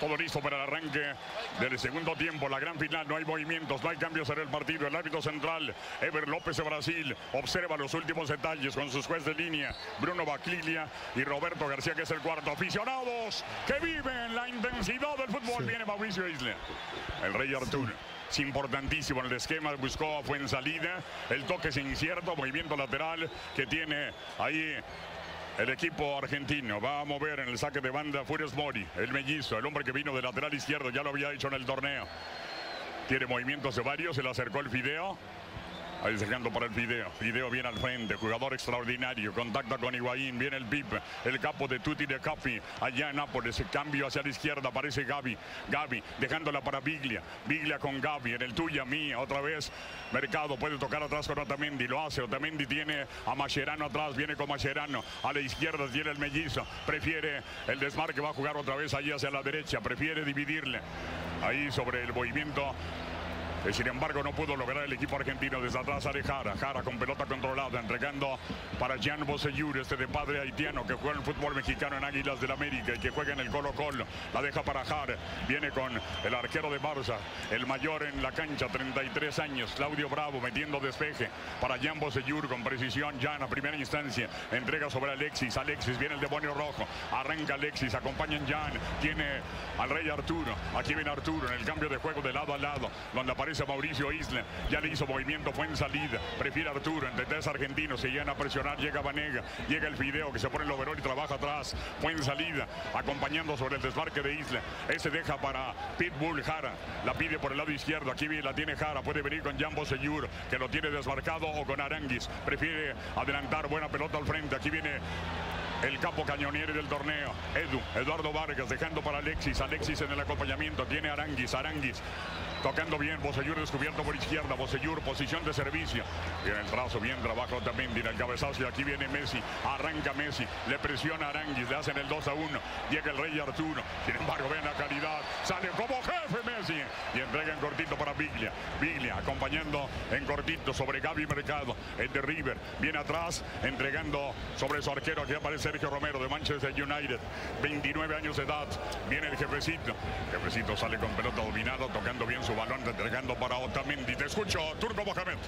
S9: Todo listo para el arranque del segundo tiempo, la gran final, no hay movimientos, no hay cambios en el partido. El árbitro central, Ever López de Brasil, observa los últimos detalles con sus jueces de línea, Bruno Baclilia y Roberto García, que es el cuarto. Aficionados que viven la intensidad del fútbol, viene Mauricio Isla, el rey Arturo. Es importantísimo en el esquema, buscó fue en salida, el toque es incierto, movimiento lateral que tiene ahí el equipo argentino va a mover en el saque de banda Furios Mori, el mellizo, el hombre que vino de lateral izquierdo, ya lo había hecho en el torneo. Tiene movimientos de varios, se le acercó el Fideo. Ahí sacando para el Fideo. Fideo viene al frente, jugador extraordinario. Contacta con Higuaín, viene el Pip, el capo de Tutti de Capi. Allá en Nápoles, cambio hacia la izquierda, aparece Gaby. Gaby dejándola para Biglia. Biglia con Gaby, en el tuya mía, otra vez. Mercado puede tocar atrás con Otamendi, lo hace. Otamendi tiene a Mascherano atrás, viene con Mascherano. A la izquierda tiene el mellizo. Prefiere el desmarque, va a jugar otra vez allí hacia la derecha. Prefiere dividirle. Ahí sobre el movimiento sin embargo, no pudo lograr el equipo argentino desde atrás a Jara. Jara con pelota controlada, entregando para Jan Bosellur, este de padre haitiano que juega en el fútbol mexicano en Águilas del América y que juega en el Colo Colo. La deja para Jara. Viene con el arquero de Barça, el mayor en la cancha, 33 años. Claudio Bravo metiendo despeje para Jan Bosellur con precisión. Jan a primera instancia. Entrega sobre Alexis. Alexis viene el demonio rojo. Arranca Alexis. Acompañan Jan. Tiene al rey Arturo. Aquí viene Arturo en el cambio de juego de lado a lado. Donde aparece aparece Mauricio Isla. Ya le hizo movimiento, fue en salida. Prefiere Arturo, entre tres argentinos. Se llegan a presionar, llega Vanega. Llega el Fideo que se pone el overall y trabaja atrás. Fue en salida, acompañando sobre el desmarque de Isla. Ese deja para Pitbull Jara. La pide por el lado izquierdo. Aquí la tiene Jara. Puede venir con Jambo Seyur, que lo tiene desmarcado, o con Aranguis. Prefiere adelantar. Buena pelota al frente. Aquí viene el capo cañoniere del torneo, Edu, Eduardo Vargas, dejando para Alexis, Alexis en el acompañamiento, tiene Aranguis, Aranguis, tocando bien, Bosellur descubierto por izquierda, Bosellur, posición de servicio, viene el trazo, bien trabajo también, viene el cabezazo y aquí viene Messi, arranca Messi, le presiona Aranguis, le hacen el 2 a 1, llega el Rey Arturo, sin embargo ven la calidad, sale como jefe Messi. Y entrega en cortito para Biglia, Biglia acompañando en cortito sobre Gaby Mercado, el de River, viene atrás, entregando sobre su arquero, aquí aparece Sergio Romero de Manchester United, 29 años de edad, viene el jefecito, el jefecito sale con pelota dominada, tocando bien su balón, entregando para Otamendi, te escucho, Turco Mohamed.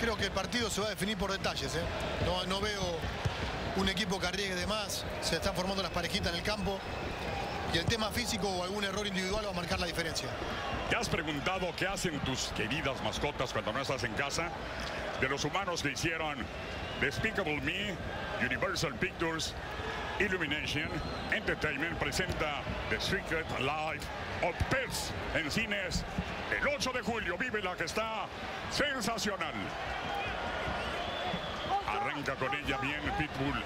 S5: Creo que el partido se va a definir por detalles, ¿eh? no, no veo un equipo que arriesgue de más, se están formando las parejitas en el campo y el tema físico o algún error individual va a marcar la diferencia.
S9: ¿Te has preguntado qué hacen tus queridas mascotas cuando no estás en casa? De los humanos que hicieron Despicable Me, Universal Pictures, Illumination Entertainment presenta The Secret Life of Pets en cines el 8 de julio. Vive la que está sensacional. Arranca con ella bien Pitbull.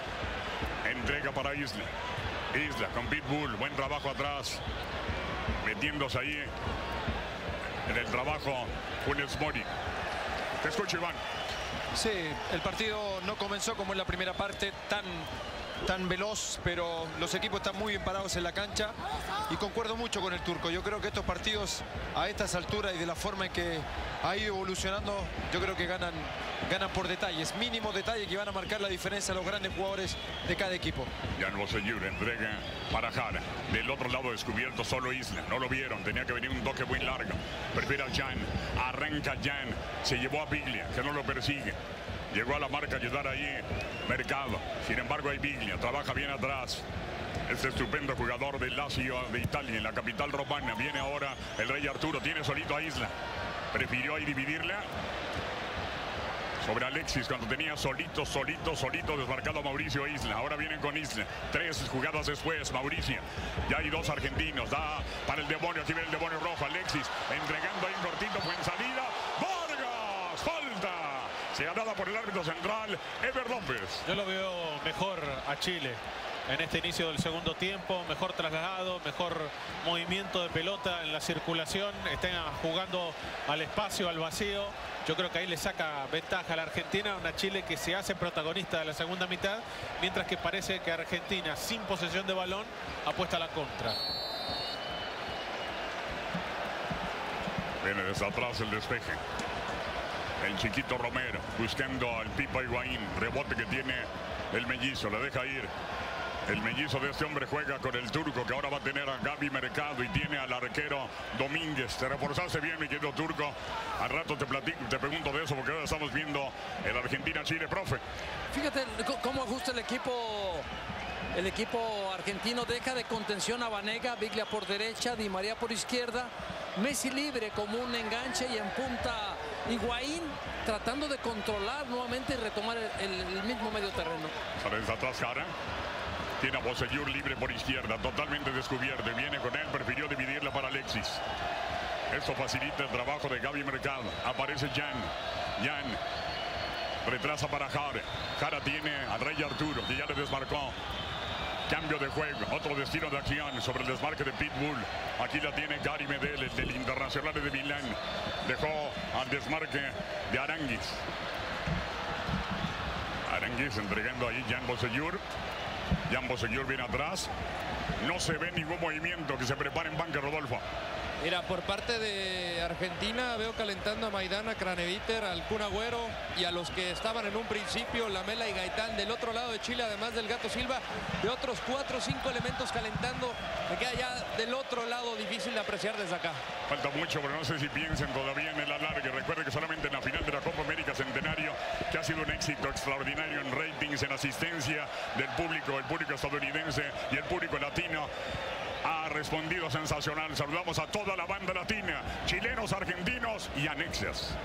S9: Entrega para Isla. Isla con Pitbull. Buen trabajo atrás. Metiéndose ahí en el trabajo Funes Mori. Te escucho, Iván.
S4: Sí, el partido no comenzó como en la primera parte tan tan veloz, pero los equipos están muy bien parados en la cancha y concuerdo mucho con el turco. Yo creo que estos partidos a estas alturas y de la forma en que ha ido evolucionando, yo creo que ganan, ganan por detalles, mínimos detalles que van a marcar la diferencia a los grandes jugadores de cada equipo.
S9: Jan Bosellur entrega para Jara. Del otro lado descubierto solo Isla. No lo vieron, tenía que venir un toque muy largo. Prefiere a Jan. Arranca Jan. Se llevó a Biglia, que no lo persigue. Llegó a la marca a ayudar ahí Mercado. Sin embargo, hay Biglia. Trabaja bien atrás. Este estupendo jugador del Lazio de Italia, en la capital romana. Viene ahora el Rey Arturo. Tiene solito a Isla. Prefirió ahí dividirla. Sobre Alexis cuando tenía solito, solito, solito desmarcado a Mauricio Isla. Ahora vienen con Isla. Tres jugadas después, Mauricio. Ya hay dos argentinos. Da para el demonio. Aquí viene el demonio rojo. Alexis entregando ahí cortito. Falta. Señalada por el árbitro central, Ever López.
S2: Yo lo veo mejor a Chile en este inicio del segundo tiempo, mejor trasladado, mejor movimiento de pelota en la circulación, están jugando al espacio, al vacío. Yo creo que ahí le saca ventaja a la Argentina, una Chile que se hace protagonista de la segunda mitad, mientras que parece que Argentina, sin posesión de balón, apuesta a la contra.
S9: Viene desde atrás el despeje. El chiquito Romero buscando al Pipa Higuaín. Rebote que tiene el mellizo. Le deja ir. El mellizo de este hombre juega con el turco que ahora va a tener a Gaby Mercado y tiene al arquero Domínguez. Te reforzaste bien, mi querido turco. Al rato te platico, te pregunto de eso porque ahora estamos viendo el Argentina-Chile, profe.
S3: Fíjate cómo ajusta el equipo el equipo argentino deja de contención a Vanega, Biglia por derecha, Di María por izquierda, Messi libre como un enganche y en punta Higuaín tratando de controlar nuevamente y retomar el, mismo medio terreno.
S9: Desde atrás Jara. Tiene a Bosellur libre por izquierda, totalmente descubierto. Viene con él, prefirió dividirla para Alexis. Esto facilita el trabajo de Gaby Mercado. Aparece Jan. Jan retrasa para Jara. Jara tiene al Rey Arturo, que ya le desmarcó. Cambio de juego, otro destino de acción sobre el desmarque de Pitbull. Aquí la tiene Gary Medel, el del Internacional de Milán. Dejó al desmarque de Aranguis. Aranguis entregando ahí Jan Bosellur. Jan Bosellur viene atrás. No se ve ningún movimiento que se prepare en banca, Rodolfo.
S6: Mira, por parte de Argentina veo calentando a Maidana, Craneviter, al Kun Agüero y a los que estaban en un principio, Lamela y Gaitán. Del otro lado de Chile, además del Gato Silva, de otros cuatro o cinco elementos calentando. Me queda ya del otro lado difícil de apreciar desde acá.
S9: Falta mucho, pero no sé si piensen todavía en el alargue. Recuerde que solamente en la final de la Copa América Centenario, que ha sido un éxito extraordinario en ratings, en asistencia del público, el público estadounidense y el público latino ha respondido sensacional. Saludamos a toda la banda latina, chilenos, argentinos y anexias.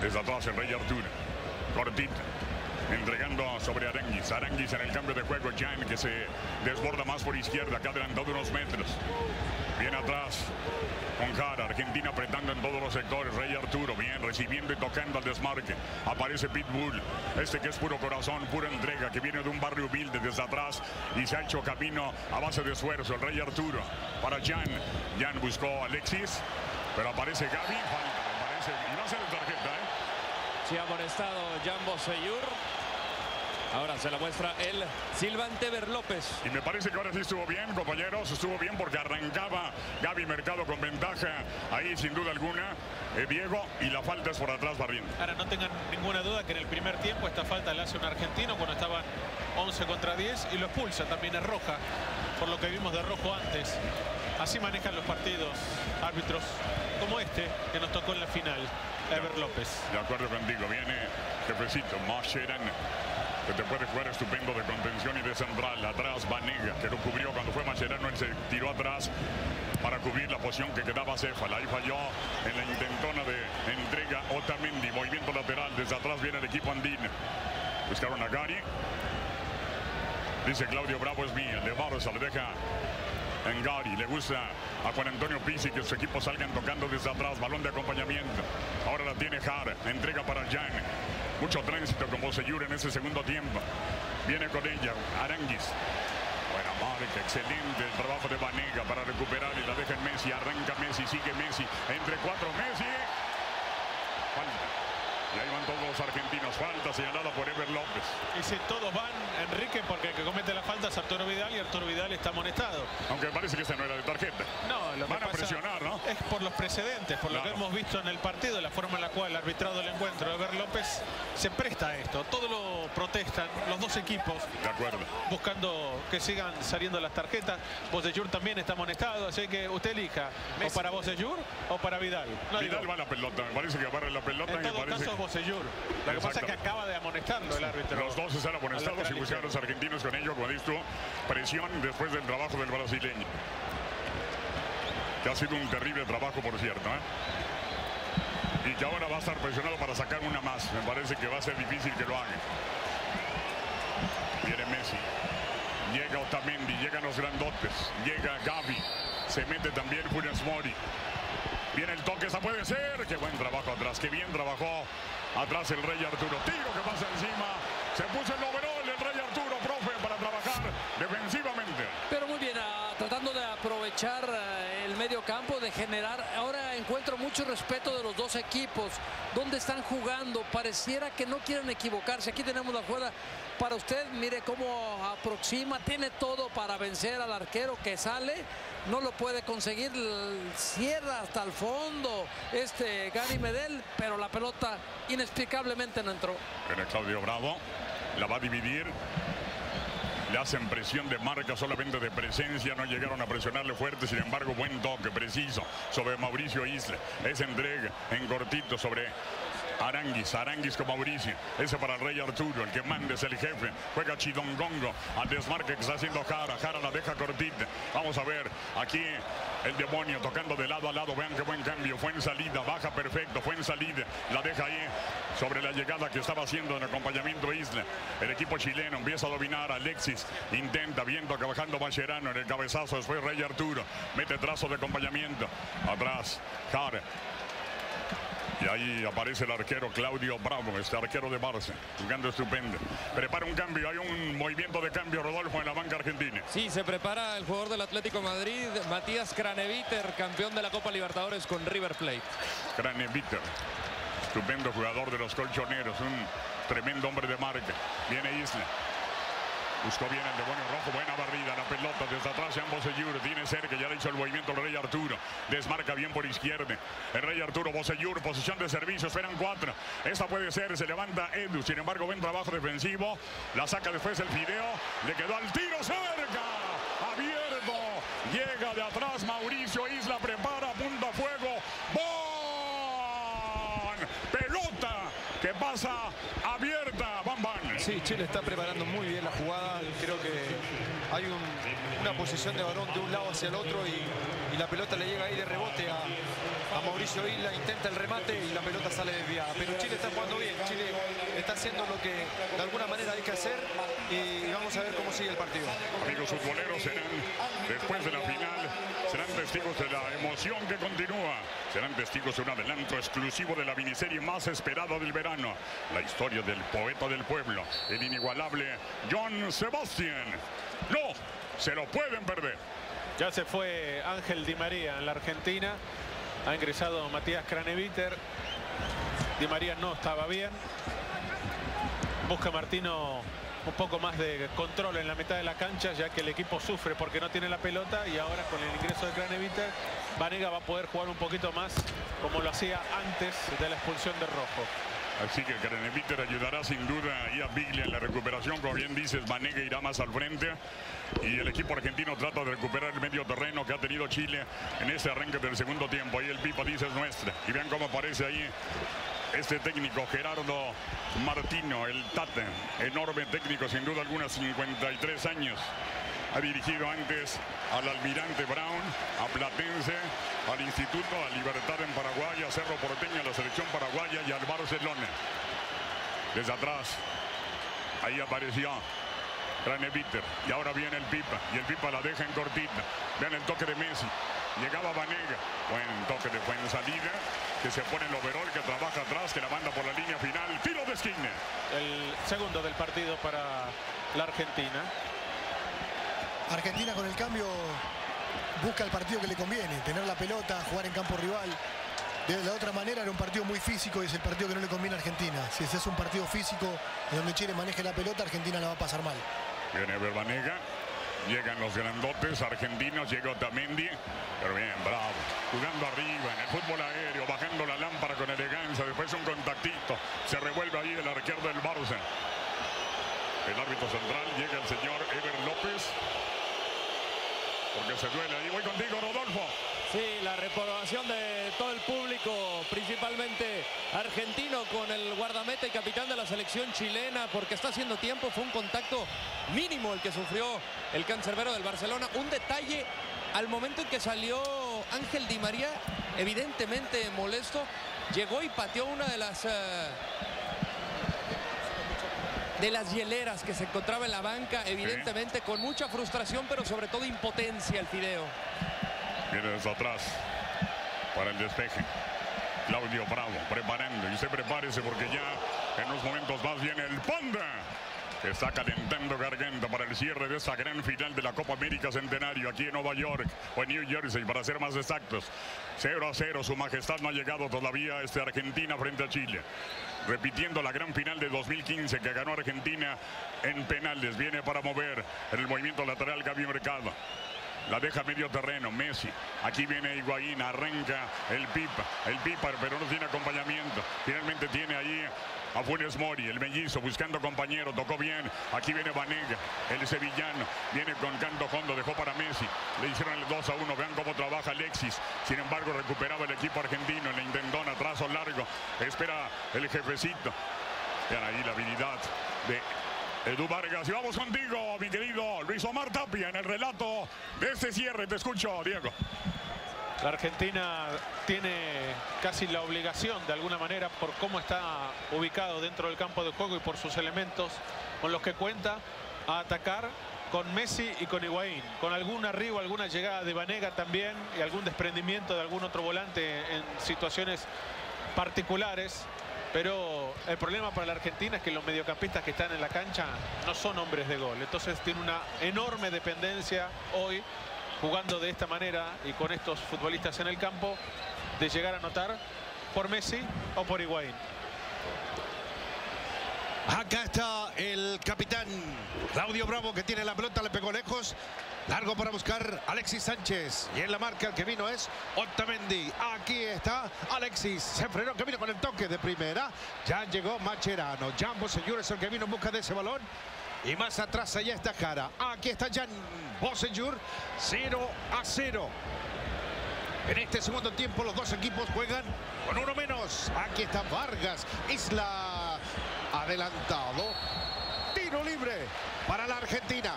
S9: Desde atrás el Rey Arturo. Cortita. Entregando sobre Aranguis. Aranguis en el cambio de juego. Jan que se desborda más por izquierda. Ha adelantado unos metros. Bien atrás con Jara. Argentina apretando en todos los sectores. Rey Arturo bien recibiendo y tocando al desmarque. Aparece Pitbull. Este que es puro corazón, pura entrega. Que viene de un barrio humilde desde atrás. Y se ha hecho camino a base de esfuerzo. Rey Arturo para Jan. Jan buscó a Alexis. Pero aparece Gaby. Falta. Aparece. Y a ser tarjeta, ¿eh?
S6: Sí ha amonestado Jan Bosellur. Ahora se la muestra el Silvante Ver López.
S9: Y me parece que ahora sí estuvo bien, compañeros. Estuvo bien porque arrancaba Gaby Mercado con ventaja. Ahí, sin duda alguna, eh, Diego. Y la falta es por atrás barriendo.
S2: Ahora no tengan ninguna duda que en el primer tiempo esta falta la hace un argentino cuando estaban 11 contra 10 y lo expulsa. También es roja, por lo que vimos de rojo antes. Así manejan los partidos árbitros como este que nos tocó en la final. Ever López.
S9: De acuerdo contigo. Viene jefecito Mascherano que te puede jugar estupendo de contención y de central. Atrás Vanega, que lo cubrió cuando fue Mascherano, él se tiró atrás para cubrir la posición que quedaba Cefala. Ahí falló en la intentona de entrega Otamendi. Movimiento lateral, desde atrás viene el equipo andino. Buscaron a Gary. Dice Claudio Bravo es mía. De Barça le deja en Gary. Le gusta a Juan Antonio Pizzi que su equipo salgan tocando desde atrás. Balón de acompañamiento. Ahora la tiene Jara. Entrega para Jan. Mucho tránsito con Bosellur en ese segundo tiempo. Viene con ella Aranguis. Buena marca, excelente el trabajo de Vanega para recuperar y la deja en Messi. Arranca Messi, sigue Messi. Entre cuatro Messi. Falta. Y ahí van todos los argentinos. Falta señalada por Ever López.
S2: Y si todos van, Enrique, porque el que comete la falta es Arturo Vidal y Arturo Vidal está amonestado.
S9: Aunque parece que ese no era de tarjeta.
S2: No, lo que
S9: Van a
S2: pasa
S9: presionar.
S2: Es por los precedentes, por lo que hemos visto en el partido, la forma en la cual el arbitrado del encuentro de Ever López se presta a esto. Todo lo protestan los dos equipos
S9: De acuerdo.
S2: buscando que sigan saliendo las tarjetas. Bosellur también está amonestado, así que usted elija o para Bosellur o para Vidal. No digo,
S9: Vidal va a la pelota. Me parece que barre la pelota
S2: en todo
S9: parece
S2: caso es Bosellur. Lo que pasa es que acaba de amonestarlo el árbitro.
S9: Los dos están amonestados y buscaron los argentinos con ello, como dices presión después del trabajo del brasileño. Ha sido un terrible trabajo, por cierto. ¿eh? Y que ahora va a estar presionado para sacar una más. Me parece que va a ser difícil que lo haga. Viene Messi. Llega Otamendi, llegan los grandotes. Llega Gaby. Se mete también Funes Mori. Viene el toque, esa puede ser. Qué buen trabajo atrás, qué bien trabajó atrás el Rey Arturo. Tiro que pasa encima. Se puso el overall el Rey Arturo, profe, para trabajar defensivamente.
S3: Pero muy bien, ah, tratando de aprovechar el medio campo, de generar. Ahora encuentro mucho respeto de los dos equipos. ¿Dónde están jugando? Pareciera que no quieren equivocarse. Aquí tenemos la jugada para usted. Mire cómo aproxima. Tiene todo para vencer al arquero que sale. No lo puede conseguir. Cierra hasta el fondo este Gary Medel. Pero la pelota inexplicablemente no entró.
S9: Viene Claudio Bravo. La va a dividir. Le hacen presión de marca solamente de presencia. No llegaron a presionarle fuerte. Sin embargo, buen toque preciso sobre Mauricio Isla. Esa entrega en cortito sobre Aranguis. Aranguis con Mauricio. Ese para Rey Arturo. El que manda es el jefe. Juega Chidongongo. Al desmarque que está haciendo Jara. Jara la deja cortita. Vamos a ver. Aquí el demonio tocando de lado a lado. Vean qué buen cambio. Fue en salida. Baja perfecto. Fue en salida. La deja ahí sobre la llegada que estaba haciendo en acompañamiento Isla. El equipo chileno empieza a dominar. Alexis intenta viendo trabajando Mascherano en el cabezazo. Después Rey Arturo. Mete trazo de acompañamiento. Atrás. Jara. Y ahí aparece el arquero Claudio Bravo, este arquero de Barça, jugando estupendo. Prepara un cambio, hay un movimiento de cambio, Rodolfo, en la banca argentina.
S6: Sí, se prepara el jugador del Atlético Madrid, Matías Craneviter, campeón de la Copa Libertadores con River Plate.
S9: Craneviter, estupendo jugador de los colchoneros, un tremendo hombre de marca. Viene Isla. Buscó bien el demonio rojo, buena barrida, la pelota desde atrás, ambos Bosellur, tiene cerca, ya le hizo el movimiento el Rey Arturo, desmarca bien por izquierda, el Rey Arturo, Bosellur, posición de servicio, esperan cuatro, esta puede ser, se levanta Edu, sin embargo, buen trabajo defensivo, la saca después el Fideo, le quedó al tiro cerca, abierto, llega de atrás Mauricio Isla, prepara, punta fuego, ¡Bon! pelota que pasa.
S10: Sí, Chile está preparando muy bien la jugada. Creo que
S4: hay un- una posición de balón de un lado hacia el otro y, y la pelota le llega ahí de rebote a, a Mauricio Isla, intenta el remate y la pelota sale desviada. Pero Chile está jugando bien, Chile está haciendo lo que de alguna manera hay que hacer y vamos a ver cómo sigue el partido.
S9: Amigos futboleros serán, después de la final, serán testigos de la emoción que continúa. Serán testigos de un adelanto exclusivo de la miniserie más esperada del verano. La historia del poeta del pueblo, el inigualable John Sebastian. No, se lo pueden perder.
S2: Ya se fue Ángel Di María en la Argentina. Ha ingresado Matías Craneviter. Di María no estaba bien. Busca Martino un poco más de control en la mitad de la cancha, ya que el equipo sufre porque no tiene la pelota. Y ahora con el ingreso de Craneviter, Vanega va a poder jugar un poquito más como lo hacía antes de la expulsión de Rojo.
S9: Así que Craneviter ayudará sin duda ahí a Biglia en la recuperación. Como bien dices, Vanega irá más al frente. Y el equipo argentino trata de recuperar el medio terreno que ha tenido Chile en este arranque del segundo tiempo. Ahí el Pipa dice es nuestra. Y vean cómo aparece ahí este técnico Gerardo Martino, el Tate. Enorme técnico, sin duda alguna, 53 años. Ha dirigido antes al Almirante Brown, a Platense, al Instituto, a Libertad en Paraguay, a Cerro Porteño, a la selección paraguaya y al Barcelona. Desde atrás, ahí apareció Craneviter. Y ahora viene el Pipa. Y el Pipa la deja en cortita. Vean el toque de Messi. Llegaba Vanega. Buen toque de buen salida. Que se pone el overall, que trabaja atrás, que la manda por la línea final. Tiro de esquina.
S2: El segundo del partido para la Argentina.
S5: Argentina con el cambio busca el partido que le conviene, tener la pelota, jugar en campo rival. De la otra manera era un partido muy físico y es el partido que no le conviene a Argentina. Si ese es un partido físico en donde Chile maneje la pelota, Argentina la va a pasar mal.
S9: Viene Verbanega. Llegan los grandotes argentinos, llega Otamendi. Pero bien, bravo. Jugando arriba en el fútbol aéreo, bajando la lámpara con elegancia. Después un contactito. Se revuelve ahí el arquero del Barça. El árbitro central llega el señor Ever López. Porque se duele ahí. Voy contigo, Rodolfo.
S6: Sí, la reprobación de todo el público, principalmente argentino, con el guardameta y capitán de la selección chilena, porque está haciendo tiempo, fue un contacto mínimo el que sufrió el cancerbero del Barcelona. Un detalle, al momento en que salió Ángel Di María, evidentemente molesto, llegó y pateó una de las... eh, de las hieleras que se encontraba en la banca, evidentemente con mucha frustración, pero sobre todo impotencia el Fideo.
S9: Viene desde atrás para el despeje. Claudio Bravo preparando. Y usted prepárese porque ya en unos momentos más viene el Panda. Está calentando garganta para el cierre de esta gran final de la Copa América Centenario aquí en Nueva York o en New Jersey, para ser más exactos. 0 a 0, su majestad no ha llegado todavía este Argentina frente a Chile. Repitiendo la gran final de 2015 que ganó Argentina en penales. Viene para mover en el movimiento lateral Gaby Mercado. La deja medio terreno, Messi. Aquí viene Higuaín, arranca el Pipa. El Pipa, pero no tiene acompañamiento. Finalmente tiene ahí a Funes Mori, el mellizo, buscando compañero. Tocó bien. Aquí viene Vanega, el sevillano. Viene con Canto Hondo, dejó para Messi. Le hicieron el 2 a 1. Vean cómo trabaja Alexis. Sin embargo, recuperaba el equipo argentino. Le intentó un atraso largo. Espera el jefecito. Vean ahí la habilidad de Edu Vargas. Y vamos contigo, mi querido Luis Omar Tapia, en el relato de este cierre. Te escucho, Diego.
S2: La Argentina tiene casi la obligación, de alguna manera, por cómo está ubicado dentro del campo de juego y por sus elementos con los que cuenta, a atacar con Messi y con Higuaín. Con algún arribo, alguna llegada de Vanega también y algún desprendimiento de algún otro volante en situaciones particulares. Pero el problema para la Argentina es que los mediocampistas que están en la cancha no son hombres de gol. Entonces tiene una enorme dependencia hoy jugando de esta manera y con estos futbolistas en el campo, de llegar a anotar por Messi o por Higuaín.
S10: Acá está el capitán Claudio Bravo que tiene la pelota, le pegó lejos. Largo para buscar Alexis Sánchez. Y en la marca el que vino es Otamendi. Aquí está Alexis. Se frenó que vino con el toque de primera. Ya llegó Macherano. Jan Bosellur es el que vino en busca de ese balón. Y más atrás allá está Cara. Aquí está Jan Bosellur. 0 a 0. En este segundo tiempo los dos equipos juegan con uno menos. Aquí está Vargas. Isla adelantado. Tiro libre para la Argentina.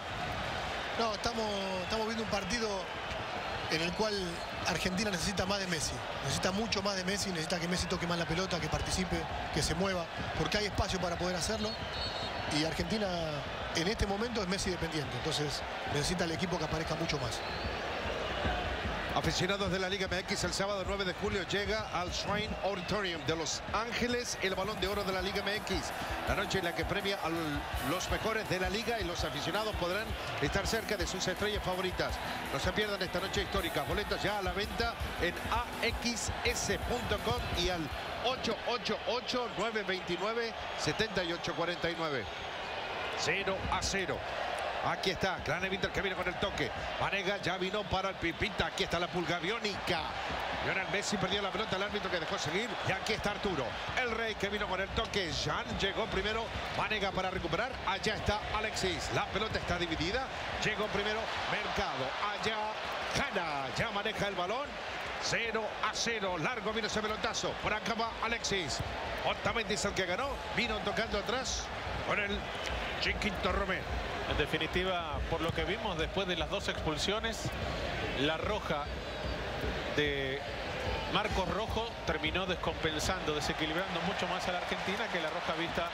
S5: No, estamos, estamos viendo un partido en el cual Argentina necesita más de Messi. Necesita mucho más de Messi, necesita que Messi toque más la pelota, que participe, que se mueva, porque hay espacio para poder hacerlo. Y Argentina en este momento es Messi dependiente, entonces necesita el equipo que aparezca mucho más.
S10: Aficionados de la Liga MX, el sábado 9 de julio llega al Shrine Auditorium de Los Ángeles el balón de oro de la Liga MX. La noche en la que premia a los mejores de la liga y los aficionados podrán estar cerca de sus estrellas favoritas. No se pierdan esta noche histórica. Boletos ya a la venta en axs.com y al 888-929-7849. 0 a 0. Aquí está, Gran Eviter que viene con el toque. Vanega ya vino para el Pipita. Aquí está la pulga biónica. Lionel Messi perdió la pelota, el árbitro que dejó seguir. Y aquí está Arturo. El rey que vino con el toque. Jan llegó primero. Vanega para recuperar. Allá está Alexis. La pelota está dividida. Llegó primero Mercado. Allá Hanna. Ya maneja el balón. 0 a 0. Largo vino ese pelotazo. Por acá va Alexis. Otamendi es el que ganó. Vino tocando atrás con el Chiquito Romero.
S2: En definitiva, por lo que vimos después de las dos expulsiones, la roja de Marcos Rojo terminó descompensando, desequilibrando mucho más a la Argentina que la roja vista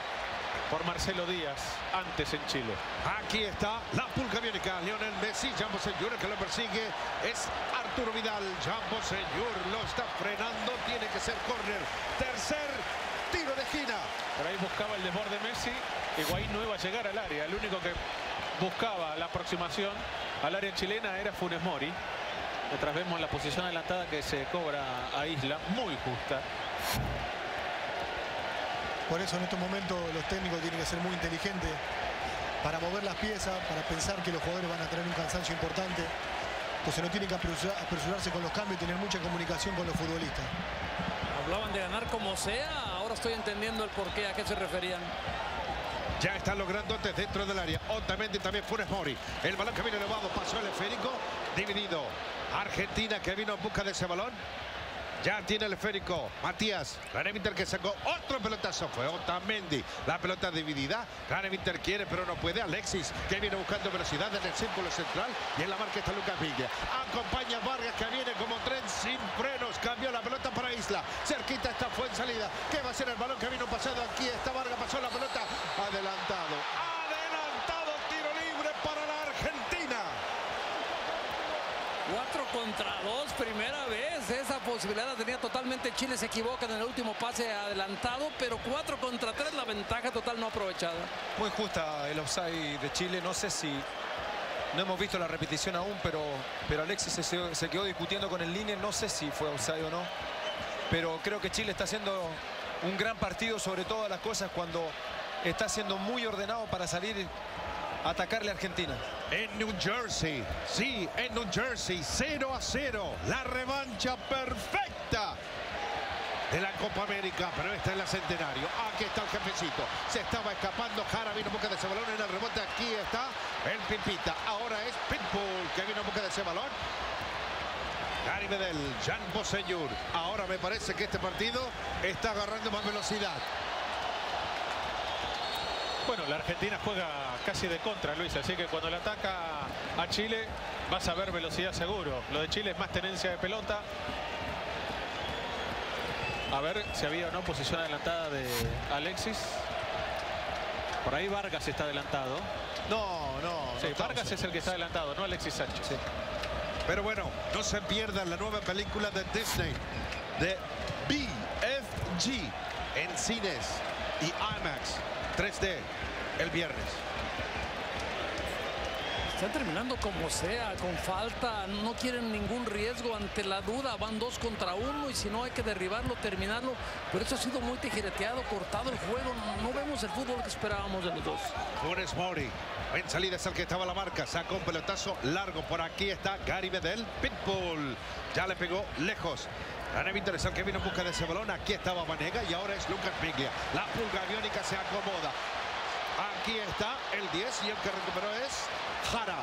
S2: por Marcelo Díaz antes en Chile.
S10: Aquí está la pulga biónica. Lionel Messi, Jambo Señor que lo persigue es Arturo Vidal. Jambo Señor lo está frenando, tiene que ser córner. Tercer tiro de esquina.
S2: Por ahí buscaba el desborde Messi. Higuaín no iba a llegar al área. El único que buscaba la aproximación al área chilena era Funes Mori. Mientras vemos la posición adelantada que se cobra a Isla, muy justa.
S5: Por eso en estos momentos los técnicos tienen que ser muy inteligentes para mover las piezas, para pensar que los jugadores van a tener un cansancio importante. Entonces no tienen que apresurarse con los cambios y tener mucha comunicación con los futbolistas.
S3: Hablaban de ganar como sea, ahora estoy entendiendo el porqué, a qué se referían.
S10: Ya están los grandotes dentro del área. Otamendi también Funes Mori. El balón que viene elevado pasó el esférico. Dividido. Argentina que vino en busca de ese balón. Ya tiene el esférico. Matías. Graneviter que sacó otro pelotazo. Fue Otamendi. La pelota dividida. Graneviter quiere pero no puede. Alexis que viene buscando velocidad en el círculo central. Y en la marca está Lucas Villa. Acompaña Vargas que viene como tren sin frenos. Cambió la pelota para Isla. Cerquita está fue en salida. ¿Qué va a ser el balón que vino pasado? Aquí está Vargas. Pasó la pelota. Adelantado. Adelantado. Tiro libre para la Argentina.
S3: 4 contra 2, primera vez. Esa posibilidad tenía totalmente Chile. Se equivoca en el último pase adelantado, pero 4 contra 3, la ventaja total no aprovechada.
S4: Muy justa el offside de Chile. No sé si. No hemos visto la repetición aún, pero, pero Alexis se, se quedó discutiendo con el línea. No sé si fue offside o no. Pero creo que Chile está haciendo un gran partido sobre todas las cosas cuando está siendo muy ordenado para salir atacarle a Argentina.
S10: En New Jersey, sí, en New Jersey, 0 a 0. La revancha perfecta de la Copa América, pero esta es la Centenario. Aquí está el jefecito. Se estaba escapando. Jara vino busca de ese balón en el rebote. Aquí está el Pipita. Ahora es Pitbull que vino busca de ese balón. Gary Medel, Jan Bosellur. Ahora me parece que este partido está agarrando más velocidad.
S2: Bueno, la Argentina juega casi de contra, Luis, así que cuando le ataca a Chile vas a ver velocidad seguro. Lo de Chile es más tenencia de pelota. A ver si había o no posición adelantada de Alexis. Por ahí Vargas está adelantado.
S4: No, no.
S2: Sí,
S4: no
S2: Vargas es el que está adelantado, no Alexis Sánchez.
S10: Pero bueno, no se pierdan la nueva película de Disney de BFG en cines y IMAX 3D el viernes.
S3: Están terminando como sea, con falta, no quieren ningún riesgo ante la duda, van dos contra uno y si no hay que derribarlo, terminarlo. Pero eso ha sido muy tijereteado, cortado el juego, no, vemos el fútbol que esperábamos de los dos.
S10: Funes Mori, en salida es el que estaba la marca, sacó un pelotazo largo, por aquí está Gary Medel, Pitbull, ya le pegó lejos. Es el que vino en busca de ese balón, aquí estaba Vanega y ahora es Lucas Piglia. La pulga biónica se acomoda. Aquí está el 10 y el que recuperó es Jara.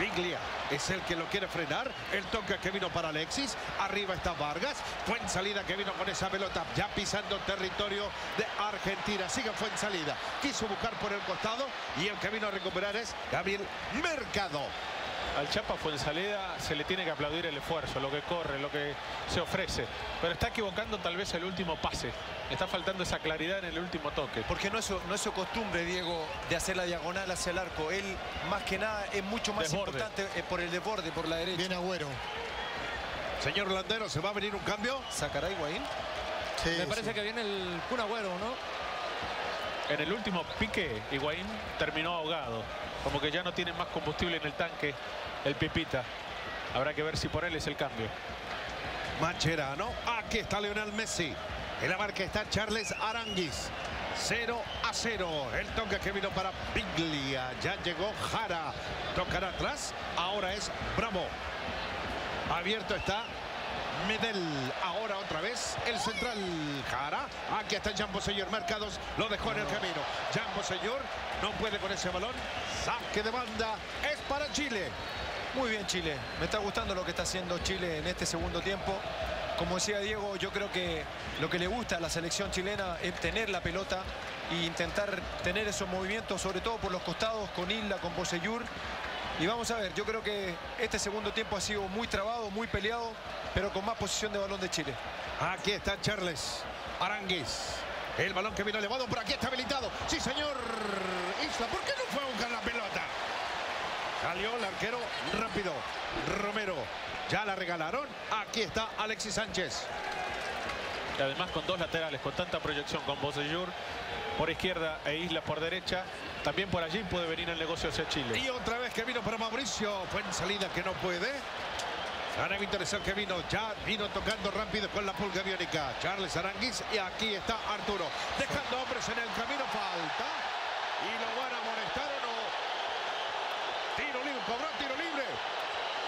S10: Biglia es el que lo quiere frenar. El toque que vino para Alexis. Arriba está Vargas. Buen salida que vino con esa pelota. Ya pisando territorio de Argentina. Sigue fue en salida. Quiso buscar por el costado. Y el que vino a recuperar es Gabriel Mercado.
S2: Al Chapa fue en salida, se le tiene que aplaudir el esfuerzo, lo que corre, lo que se ofrece. Pero está equivocando tal vez el último pase. Está faltando esa claridad en el último toque.
S4: Porque no es, su, no es su costumbre, Diego, de hacer la diagonal hacia el arco. Él, más que nada, es mucho más
S2: Desborde.
S4: importante eh, por el desborde, por la derecha.
S5: Bien Agüero.
S10: Señor Landero, ¿se va a venir un cambio?
S4: ¿Sacará Higuaín?
S5: Sí,
S6: Me parece
S5: sí.
S6: que viene el Kun Agüero, ¿no?
S2: En el último pique, Higuaín terminó ahogado. Como que ya no tiene más combustible en el tanque el Pipita. Habrá que ver si por él es el cambio.
S10: Macherano. Aquí está Lionel Messi. En la marca está Charles Aranguis. 0 a 0. El toque que vino para Biglia. Ya llegó Jara. Tocará atrás. Ahora es Bravo. Abierto está Medel. Ahora otra vez el central Jara. Aquí está Jambo Señor Mercados. Lo dejó en el camino. Jambo Señor no puede con ese balón. Saque de banda. Es para Chile.
S4: Muy bien Chile. Me está gustando lo que está haciendo Chile en este segundo tiempo. Como decía Diego, yo creo que lo que le gusta a la selección chilena es tener la pelota e intentar tener esos movimientos, sobre todo por los costados, con Isla, con Poseyur. Y vamos a ver, yo creo que este segundo tiempo ha sido muy trabado, muy peleado, pero con más posición de balón de Chile.
S10: Aquí está Charles Aranguis. El balón que vino elevado por aquí está habilitado. Sí, señor. Isla, ¿por qué no fue a buscar la pelota? Salió el arquero rápido. Romero. Ya la regalaron. Aquí está Alexis Sánchez.
S2: Y además con dos laterales, con tanta proyección, con Bosellur por izquierda e Isla por derecha. También por allí puede venir el negocio hacia Chile.
S10: Y otra vez que vino para Mauricio. Fue en salida que no puede. Interesa el que vino. Ya vino tocando rápido con la pulga biónica. Charles Aranguis. Y aquí está Arturo. Dejando hombres en el camino. Falta. Y lo van a molestar o no. Tiro libre. Cobró tiro libre.